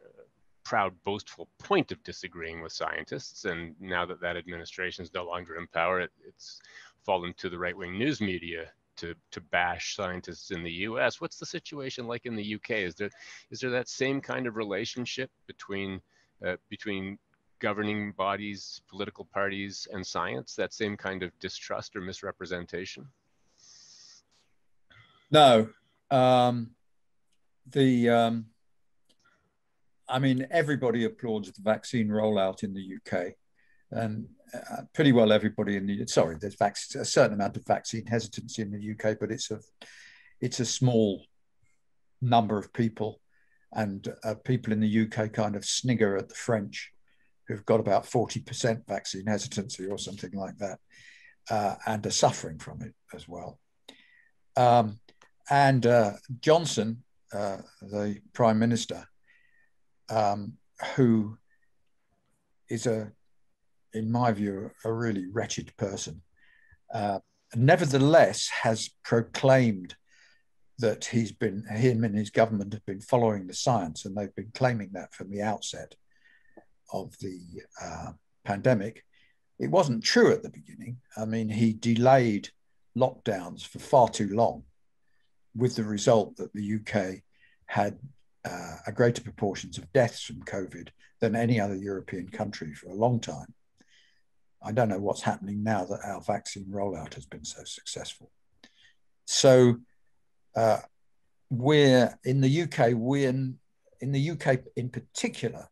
proud, boastful point of disagreeing with scientists. And now that that administration is no longer in power, it, it's fallen to the right wing news media to, to bash scientists in the US. What's the situation like in the UK? Is there, is there that same kind of relationship between, uh, between governing bodies, political parties, and science, that same kind of distrust or misrepresentation? No. Um, the, um, I mean, everybody applauds the vaccine rollout in the UK. And uh, pretty well everybody in the sorry, there's a certain amount of vaccine hesitancy in the UK, but it's a it's a small number of people, and uh, people in the UK kind of snigger at the French who've got about 40% vaccine hesitancy or something like that, uh, and are suffering from it as well. Um, and uh, Johnson, uh, the prime minister, um, who is a, in my view, a really wretched person, uh, nevertheless has proclaimed that he's been him and his government have been following the science, and they've been claiming that from the outset of the uh, pandemic, it wasn't true at the beginning. I mean, he delayed lockdowns for far too long, with the result that the UK had uh, a greater proportions of deaths from COVID than any other European country for a long time. I don't know what's happening now that our vaccine rollout has been so successful. So uh, we're in the UK, we're in, in the UK in particular,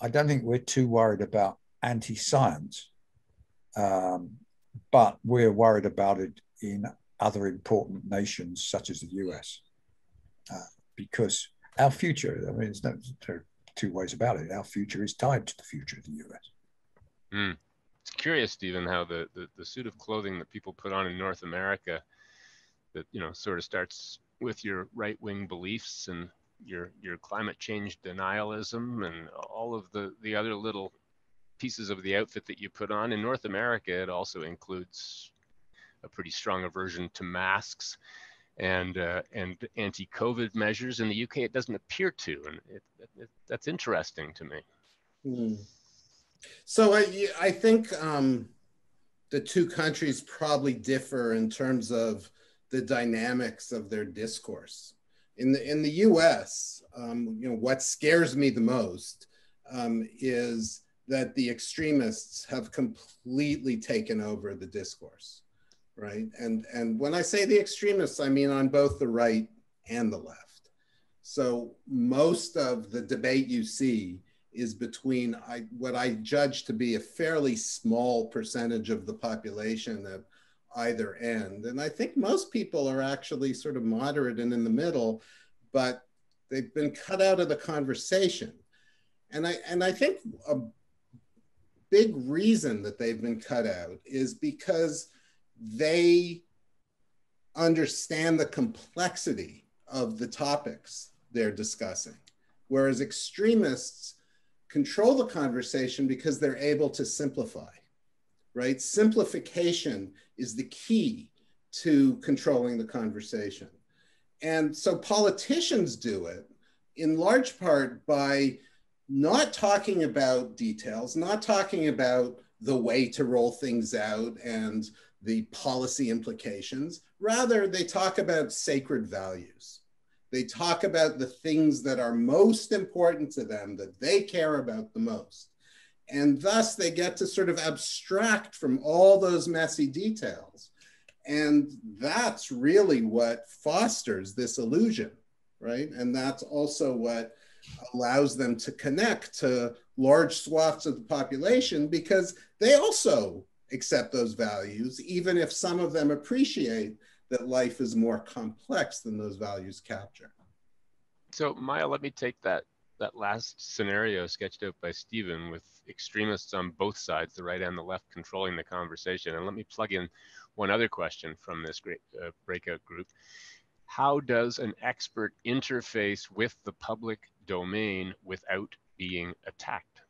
I don't think we're too worried about anti-science, um, but we're worried about it in other important nations such as the US, uh, because our future, I mean, no there two ways about it. Our future is tied to the future of the US. Mm. It's curious, Steven, how the, the, the suit of clothing that people put on in North America that, you know, sort of starts with your right wing beliefs and your your climate change denialism and all of the the other little pieces of the outfit that you put on in North America it also includes a pretty strong aversion to masks and uh, and anti-COVID measures. In the UK, it doesn't appear to, and it, it, that's interesting to me. Mm. So I I think um, the two countries probably differ in terms of the dynamics of their discourse. In the in the U.S., um, you know what scares me the most um, is that the extremists have completely taken over the discourse right? And and when I say the extremists, I mean on both the right and the left. So most of the debate you see is between I, what I judge to be a fairly small percentage of the population at either end. And I think most people are actually sort of moderate and in the middle, but they've been cut out of the conversation. And I and I think a big reason that they've been cut out is because they understand the complexity of the topics they're discussing. Whereas extremists control the conversation because they're able to simplify, right? Simplification is the key to controlling the conversation. And so politicians do it in large part by not talking about details, not talking about the way to roll things out and the policy implications. Rather, they talk about sacred values. They talk about the things that are most important to them, that they care about the most. And thus, they get to sort of abstract from all those messy details. And that's really what fosters this illusion, right? And that's also what allows them to connect to large swaths of the population because they also accept those values, even if some of them appreciate that life is more complex than those values capture. So Maya, let me take that that last scenario sketched out by Steven with extremists on both sides, the right and the left, controlling the conversation. And let me plug in one other question from this great uh, breakout group. How does an expert interface with the public domain without being attacked?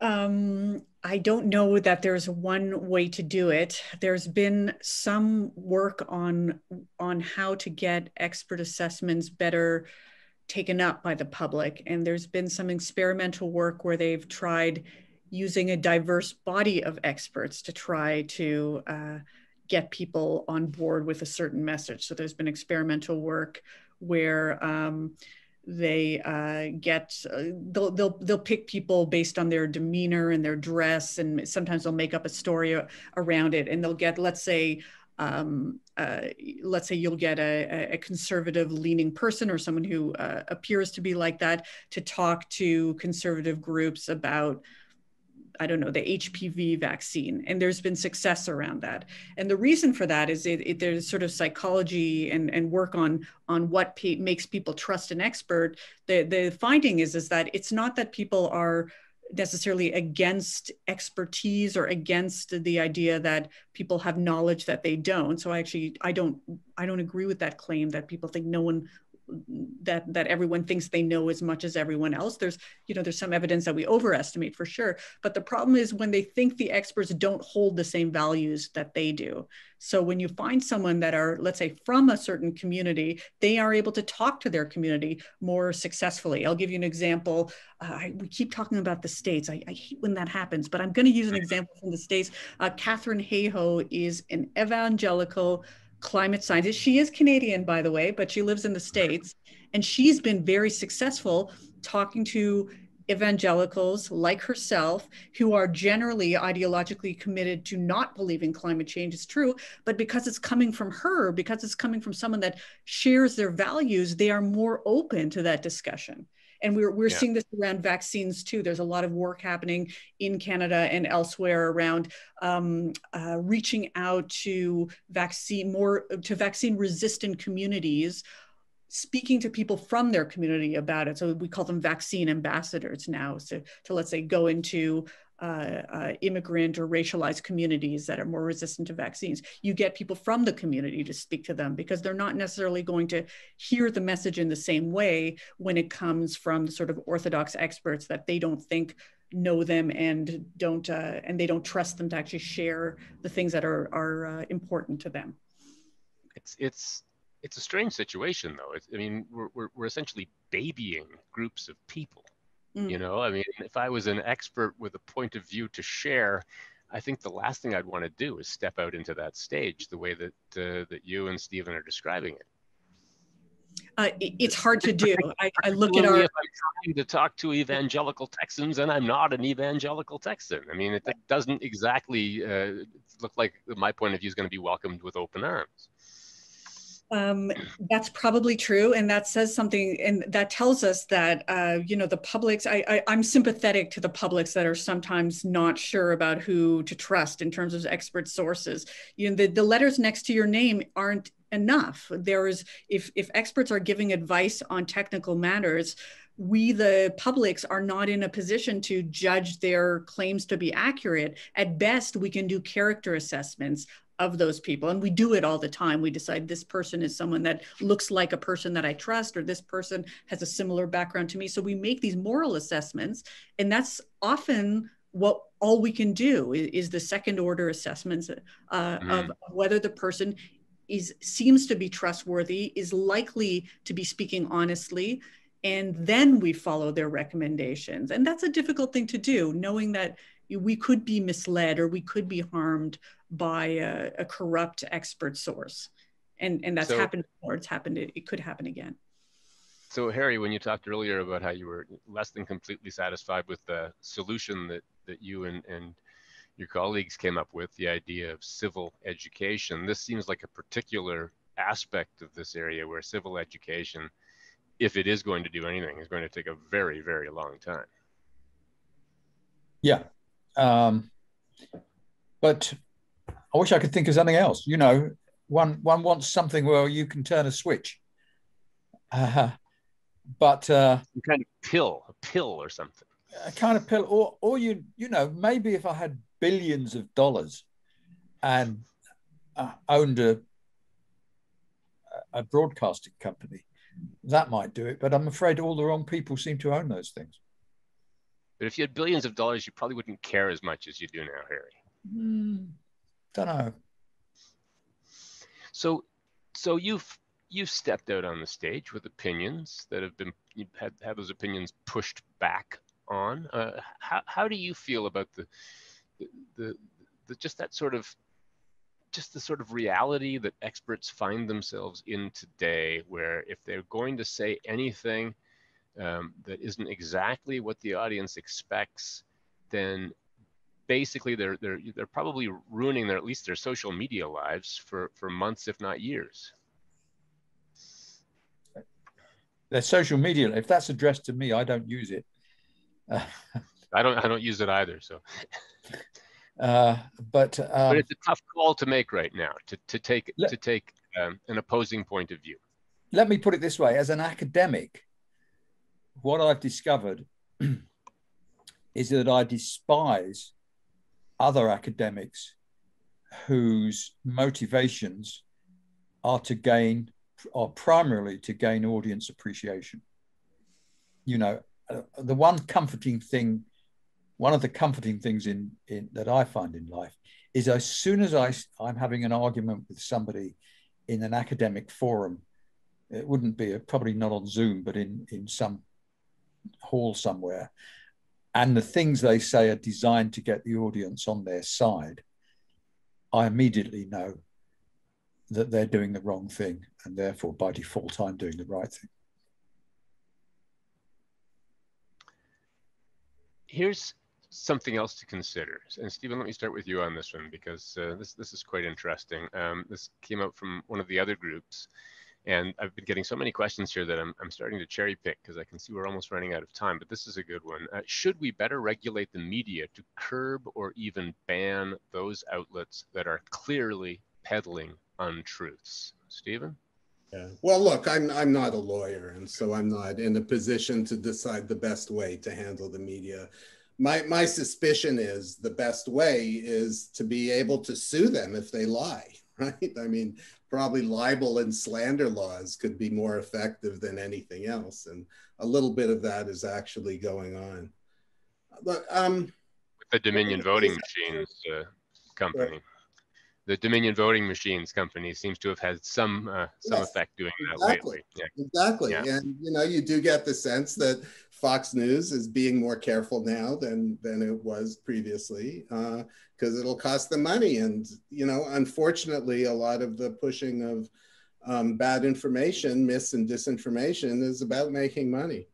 Um, I don't know that there's one way to do it. There's been some work on on how to get expert assessments better taken up by the public, and there's been some experimental work where they've tried using a diverse body of experts to try to uh, get people on board with a certain message. So there's been experimental work where um, they uh, get uh, they'll, they'll they'll pick people based on their demeanor and their dress and sometimes they'll make up a story around it and they'll get let's say um, uh, let's say you'll get a, a, conservative leaning person or someone who uh, appears to be like that to talk to conservative groups about I don't know, the HPV vaccine. And there's been success around that. And the reason for that is it, it, there's sort of psychology and, and work on, on what pe- makes people trust an expert. The, the finding is, is that it's not that people are necessarily against expertise or against the idea that people have knowledge that they don't. So i actually i don't i don't agree with that claim that people think no one that that everyone thinks they know as much as everyone else. There's you know there's some evidence that we overestimate for sure but the problem is when they think the experts don't hold the same values that they do. So when you find someone that are let's say from a certain community they are able to talk to their community more successfully. I'll give you an example. Uh, I, we keep talking about the states. I, I, hate when that happens but i'm going to use an example from the states. Uh, katharine hayhoe is an evangelical climate scientist. She is Canadian, by the way, but she lives in the States. And she's been very successful talking to evangelicals like herself who are generally ideologically committed to not believing climate change is true but because it's coming from her because it's coming from someone that shares their values they are more open to that discussion and we're, we're yeah. seeing this around vaccines too there's a lot of work happening in canada and elsewhere around um, uh, reaching out to vaccine more to vaccine resistant communities speaking to people from their community about it. So we call them vaccine ambassadors now. So to let's say go into uh, uh, immigrant or racialized communities that are more resistant to vaccines. You get people from the community to speak to them because they're not necessarily going to hear the message in the same way when it comes from sort of orthodox experts that they don't think know them and don't uh, and they don't trust them to actually share the things that are are uh, important to them. It's it's it's a strange situation though. It's, I mean, we're, we're, we're essentially babying groups of people. Mm. You know, I mean, if I was an expert with a point of view to share, I think the last thing I'd want to do is step out into that stage the way that uh, that you and Steven are describing it. Uh, it's hard to do. [laughs] I, I look at our. If I'm trying to talk to evangelical Texans, and I'm not an evangelical Texan. I mean, it, it doesn't exactly uh, look like my point of view is going to be welcomed with open arms. Um, that's probably true, and that says something, and that tells us that uh, you know the publics. I, I I'm sympathetic to the publics that are sometimes not sure about who to trust in terms of expert sources. You know, the, the letters next to your name aren't enough. There is if if experts are giving advice on technical matters, we the publics are not in a position to judge their claims to be accurate at best we can do character assessments of those people and we do it all the time. We decide this person is someone that looks like a person that i trust or this person has a similar background to me. So we make these moral assessments and that's often what all we can do is, is the second order assessments uh, mm. of whether the person is seems to be trustworthy is likely to be speaking honestly and then we follow their recommendations. And that's a difficult thing to do knowing that we could be misled or we could be harmed by a, a corrupt expert source. And, and that's so, happened before, it's happened, it, it could happen again. So Harry, when you talked earlier about how you were less than completely satisfied with the solution that, that you and, and your colleagues came up with, the idea of civil education, this seems like a particular aspect of this area where civil education, if it is going to do anything, is going to take a very, very long time. Yeah. Um, but I wish I could think of something else. You know, one one wants something where you can turn a switch. Uh, but uh, Some kind of pill, a pill or something. A kind of pill, or or you you know maybe if I had billions of dollars and uh, owned a a broadcasting company, that might do it. But I'm afraid all the wrong people seem to own those things. But if you had billions of dollars, you probably wouldn't care as much as you do now, Harry. Mm, don't know. So, so you've you've stepped out on the stage with opinions that have been you've had had those opinions pushed back on. Uh, how how do you feel about the, the the, the just that sort of just the sort of reality that experts find themselves in today, where if they're going to say anything um, that isn't exactly what the audience expects, then basically they're they're they're probably ruining their at least their social media lives for for months if not years. Their social media if that's addressed to me i don't use it. [laughs] I don't i don't use it either so. [laughs] Uh, but um, but it's a tough call to make right now to to take let, to take um, an opposing point of view. Let me put it this way as an academic what i've discovered [clears throat] is that i despise other academics whose motivations are to gain are primarily to gain audience appreciation. You know uh, the one comforting thing one of the comforting things in, in that i find in life is as soon as I, i'm having an argument with somebody in an academic forum it wouldn't be a, probably not on zoom but in in some hall somewhere and the things they say are designed to get the audience on their side, I immediately know that they're doing the wrong thing, and therefore, by default, I'm doing the right thing. here's something else to consider. And Steven, let me start with you on this one because uh, this this is quite interesting. Um, this came out from one of the other groups, and I've been getting so many questions here that I'm, I'm starting to cherry pick because I can see we're almost running out of time. But this is a good one. Uh, should we better regulate the media to curb or even ban those outlets that are clearly peddling untruths? Steven. Yeah. Well, look, I'm I'm not a lawyer, and so I'm not in a position to decide the best way to handle the media. My my suspicion is the best way is to be able to sue them if they lie, right? I mean, probably libel and slander laws could be more effective than anything else, and a little bit of that is actually going on. But um, the Dominion Voting Machines uh, company. Right the Dominion voting machines company seems to have had some uh, some yes, effect doing that exactly. lately. Yeah. Exactly, yeah. and you know you do get the sense that Fox News is being more careful now than than it was previously because it'll cost them money, and you know unfortunately a lot of the pushing of um, bad information, mis and disinformation is about making money.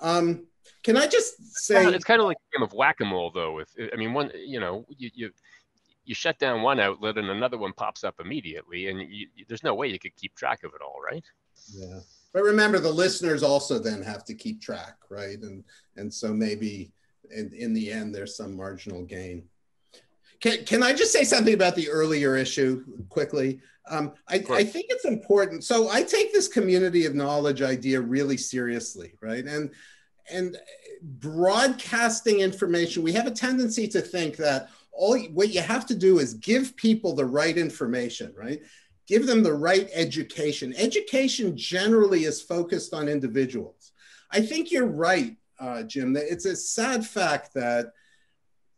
Um, can I just say it's kind of like a game of whack-a-mole though? With I mean, one you know you, you you shut down one outlet and another one pops up immediately and you, you, there's no way you could keep track of it all right yeah but remember the listeners also then have to keep track right and and so maybe in, in the end there's some marginal gain can, can i just say something about the earlier issue quickly um, I, I think it's important so i take this community of knowledge idea really seriously right and and broadcasting information we have a tendency to think that all what you have to do is give people the right information, right? Give them the right education. Education generally is focused on individuals. I think you're right, uh, Jim. That it's a sad fact that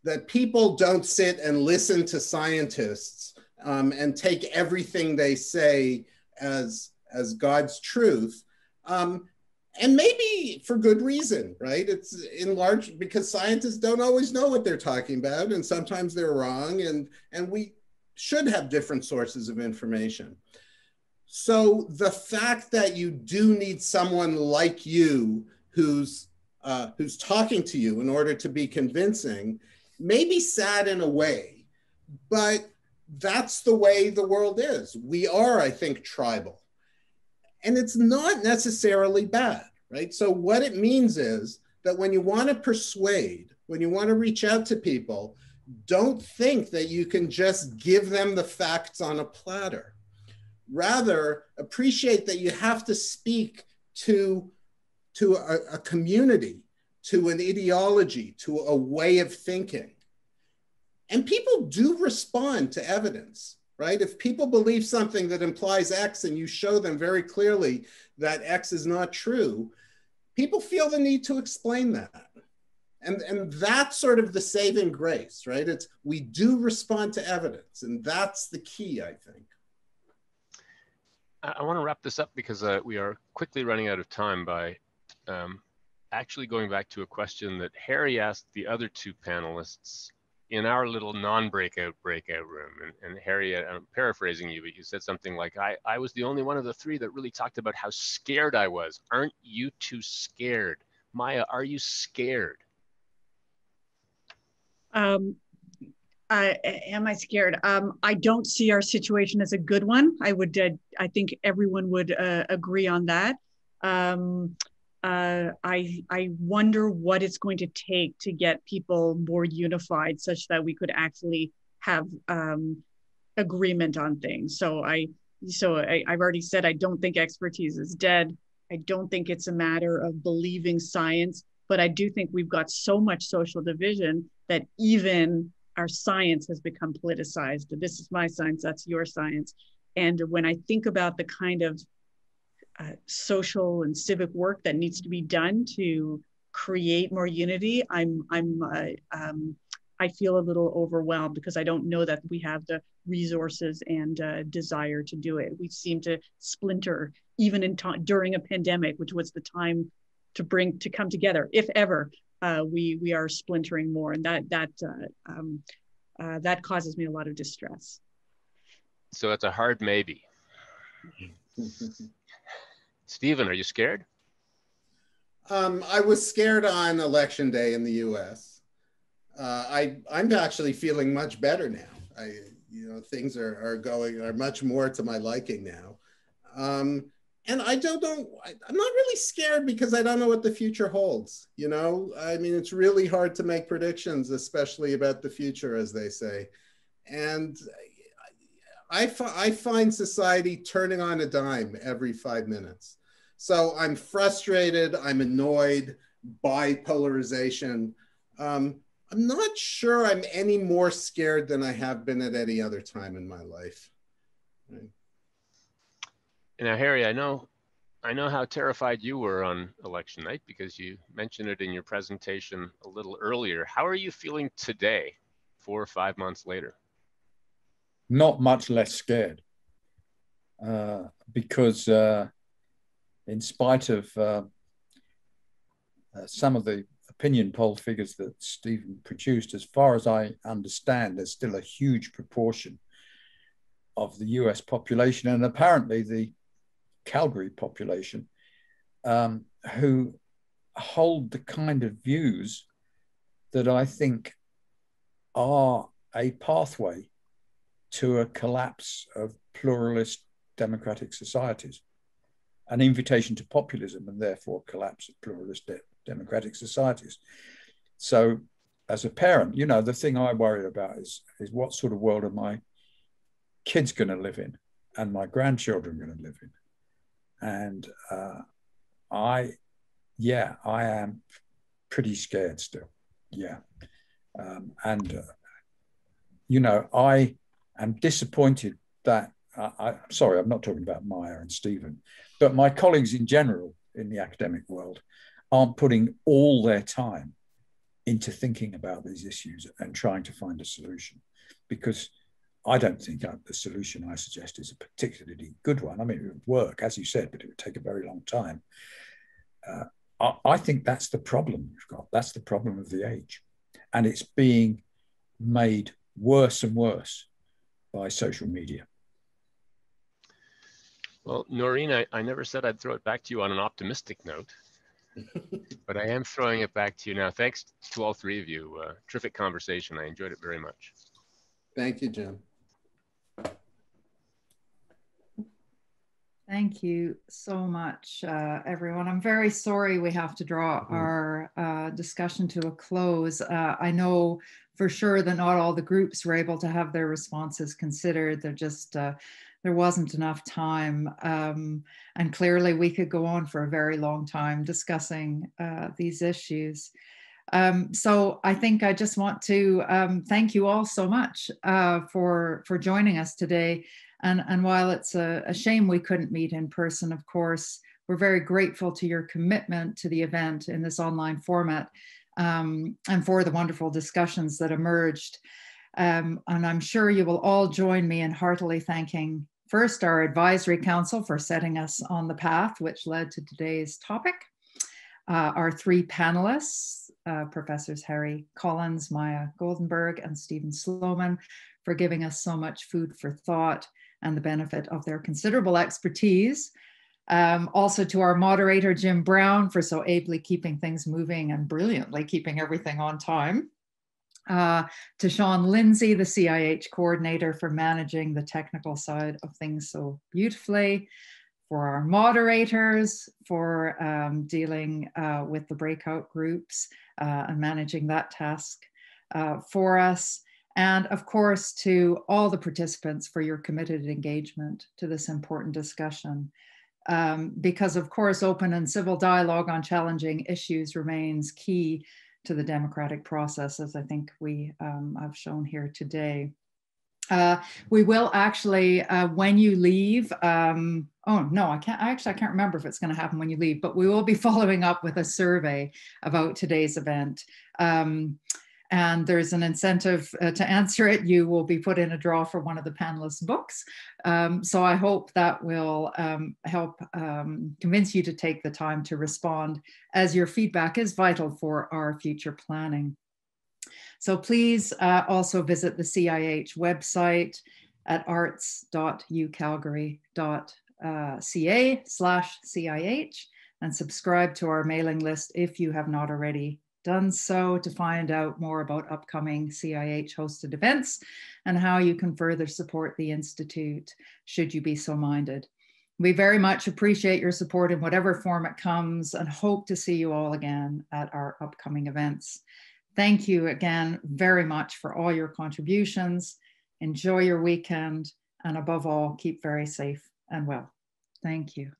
that people don't sit and listen to scientists um, and take everything they say as as God's truth. Um, and maybe for good reason, right? It's in large because scientists don't always know what they're talking about, and sometimes they're wrong, and and we should have different sources of information. So the fact that you do need someone like you who's uh, who's talking to you in order to be convincing may be sad in a way, but that's the way the world is. We are, I think, tribal. And it's not necessarily bad, right? So, what it means is that when you want to persuade, when you want to reach out to people, don't think that you can just give them the facts on a platter. Rather, appreciate that you have to speak to, to a, a community, to an ideology, to a way of thinking. And people do respond to evidence right? If people believe something that implies X and you show them very clearly that X is not true, people feel the need to explain that. And, and that's sort of the saving grace, right? It's we do respond to evidence, and that's the key, I think. I, want to wrap this up because uh, we are quickly running out of time by um, actually going back to a question that Harry asked the other two panelists in our little non-breakout breakout room and, and harry i'm paraphrasing you but you said something like I, I was the only one of the three that really talked about how scared i was aren't you too scared maya are you scared um, I, am I scared? Um, I don't see our situation as a good one. I would, uh, I think everyone would uh, agree on that. Um, uh, I I wonder what it's going to take to get people more unified, such that we could actually have um, agreement on things. So I so I, I've already said I don't think expertise is dead. I don't think it's a matter of believing science, but I do think we've got so much social division that even our science has become politicized. This is my science, that's your science. And when I think about the kind of uh, social and civic work that needs to be done to create more unity, I'm I'm uh, um, I feel a little overwhelmed because I don't know that we have the resources and uh, desire to do it. We seem to splinter even in time during a pandemic, which was the time to bring to come together. If ever, uh, we we are splintering more, and that that uh, um, uh, that causes me a lot of distress. So it's a hard maybe. [laughs] Steven, are you scared? Um, I was scared on election day in the U.S. Uh, I I'm actually feeling much better now. I you know things are are going are much more to my liking now. Um, and I don't know. I, I'm not really scared because I don't know what the future holds. You know, I mean, it's really hard to make predictions, especially about the future, as they say. And I, I, I find society turning on a dime every five minutes. So I'm frustrated. I'm annoyed by polarization. Um, I'm not sure I'm any more scared than I have been at any other time in my life. Right. Now, Harry, I know, I know how terrified you were on election night because you mentioned it in your presentation a little earlier. How are you feeling today, four or five months later? Not much less scared, uh, because uh, in spite of uh, uh some of the opinion poll figures that Steven produced, as far as I understand, there's still a huge proportion of the US population, and apparently the Calgary population um, who hold the kind of views that I think are a pathway to a collapse of pluralist democratic societies, an invitation to populism and therefore collapse of pluralist de- democratic societies. So, as a parent, you know, the thing I worry about is, is what sort of world are my kids going to live in and my grandchildren going to live in? and uh, I, yeah, I am pretty scared still. Yeah, um, and uh, you know, I am disappointed that I, am sorry, I'm not talking about Maya and Steven, but my colleagues in general in the academic world aren't putting all their time into thinking about these issues and trying to find a solution because I don't think the solution I suggest is a particularly good one. I mean, it would work, as you said, but it would take a very long time. Uh, I, I think that's the problem we've got. That's the problem of the age. And it's being made worse and worse by social media. Well, Noreen, I, I never said I'd throw it back to you on an optimistic note, [laughs] but I am throwing it back to you now. Thanks to all three of you. Uh, terrific conversation. I enjoyed it very much. Thank you, Jim. Thank you so much, uh, everyone. I'm very sorry we have to draw mm. our uh, discussion to a close. Uh, I know for sure that not all the groups were able to have their responses considered. They're just uh, there wasn't enough time, um, and clearly we could go on for a very long time discussing uh, these issues. Um, so I think I just want to um, thank you all so much uh, for for joining us today. And, and while it's a, a shame we couldn't meet in person, of course, we're very grateful to your commitment to the event in this online format um, and for the wonderful discussions that emerged. Um, and I'm sure you will all join me in heartily thanking first our advisory council for setting us on the path which led to today's topic, uh, our three panelists, uh, Professors Harry Collins, Maya Goldenberg, and Steven Sloman, for giving us so much food for thought and the benefit of their considerable expertise. Um, also to our moderator, Jim Brown, for so ably keeping things moving and brilliantly keeping everything on time. Uh, to Sean Lindsay, the CIH coordinator for managing the technical side of things so beautifully. For our moderators, for um, dealing uh, with the breakout groups uh, and managing that task uh, for us and of course to all the participants for your committed engagement to this important discussion. Um, because of course open and civil dialogue on challenging issues remains key to the democratic process as I think we um, have shown here today. Uh, we will actually, uh, when you leave, um, oh no, I can't, I actually, I can't remember if it's going to happen when you leave, but we will be [laughs] following up with a survey about today's event. Um, and there's an incentive uh, to answer it. You will be put in a draw for one of the panelists' books. Um, so I hope that will um, help um, convince you to take the time to respond as your feedback is vital for our future planning. So please uh, also visit the CIH website at arts.ucalgary.ca slash CIH and subscribe to our mailing list if you have not already done so to find out more about upcoming CIH hosted events and how you can further support the Institute should you be so minded. We very much appreciate your support in whatever form it comes and hope to see you all again at our upcoming events. Thank you again very much for all your contributions. Enjoy your weekend and above all, keep very safe and well. Thank you.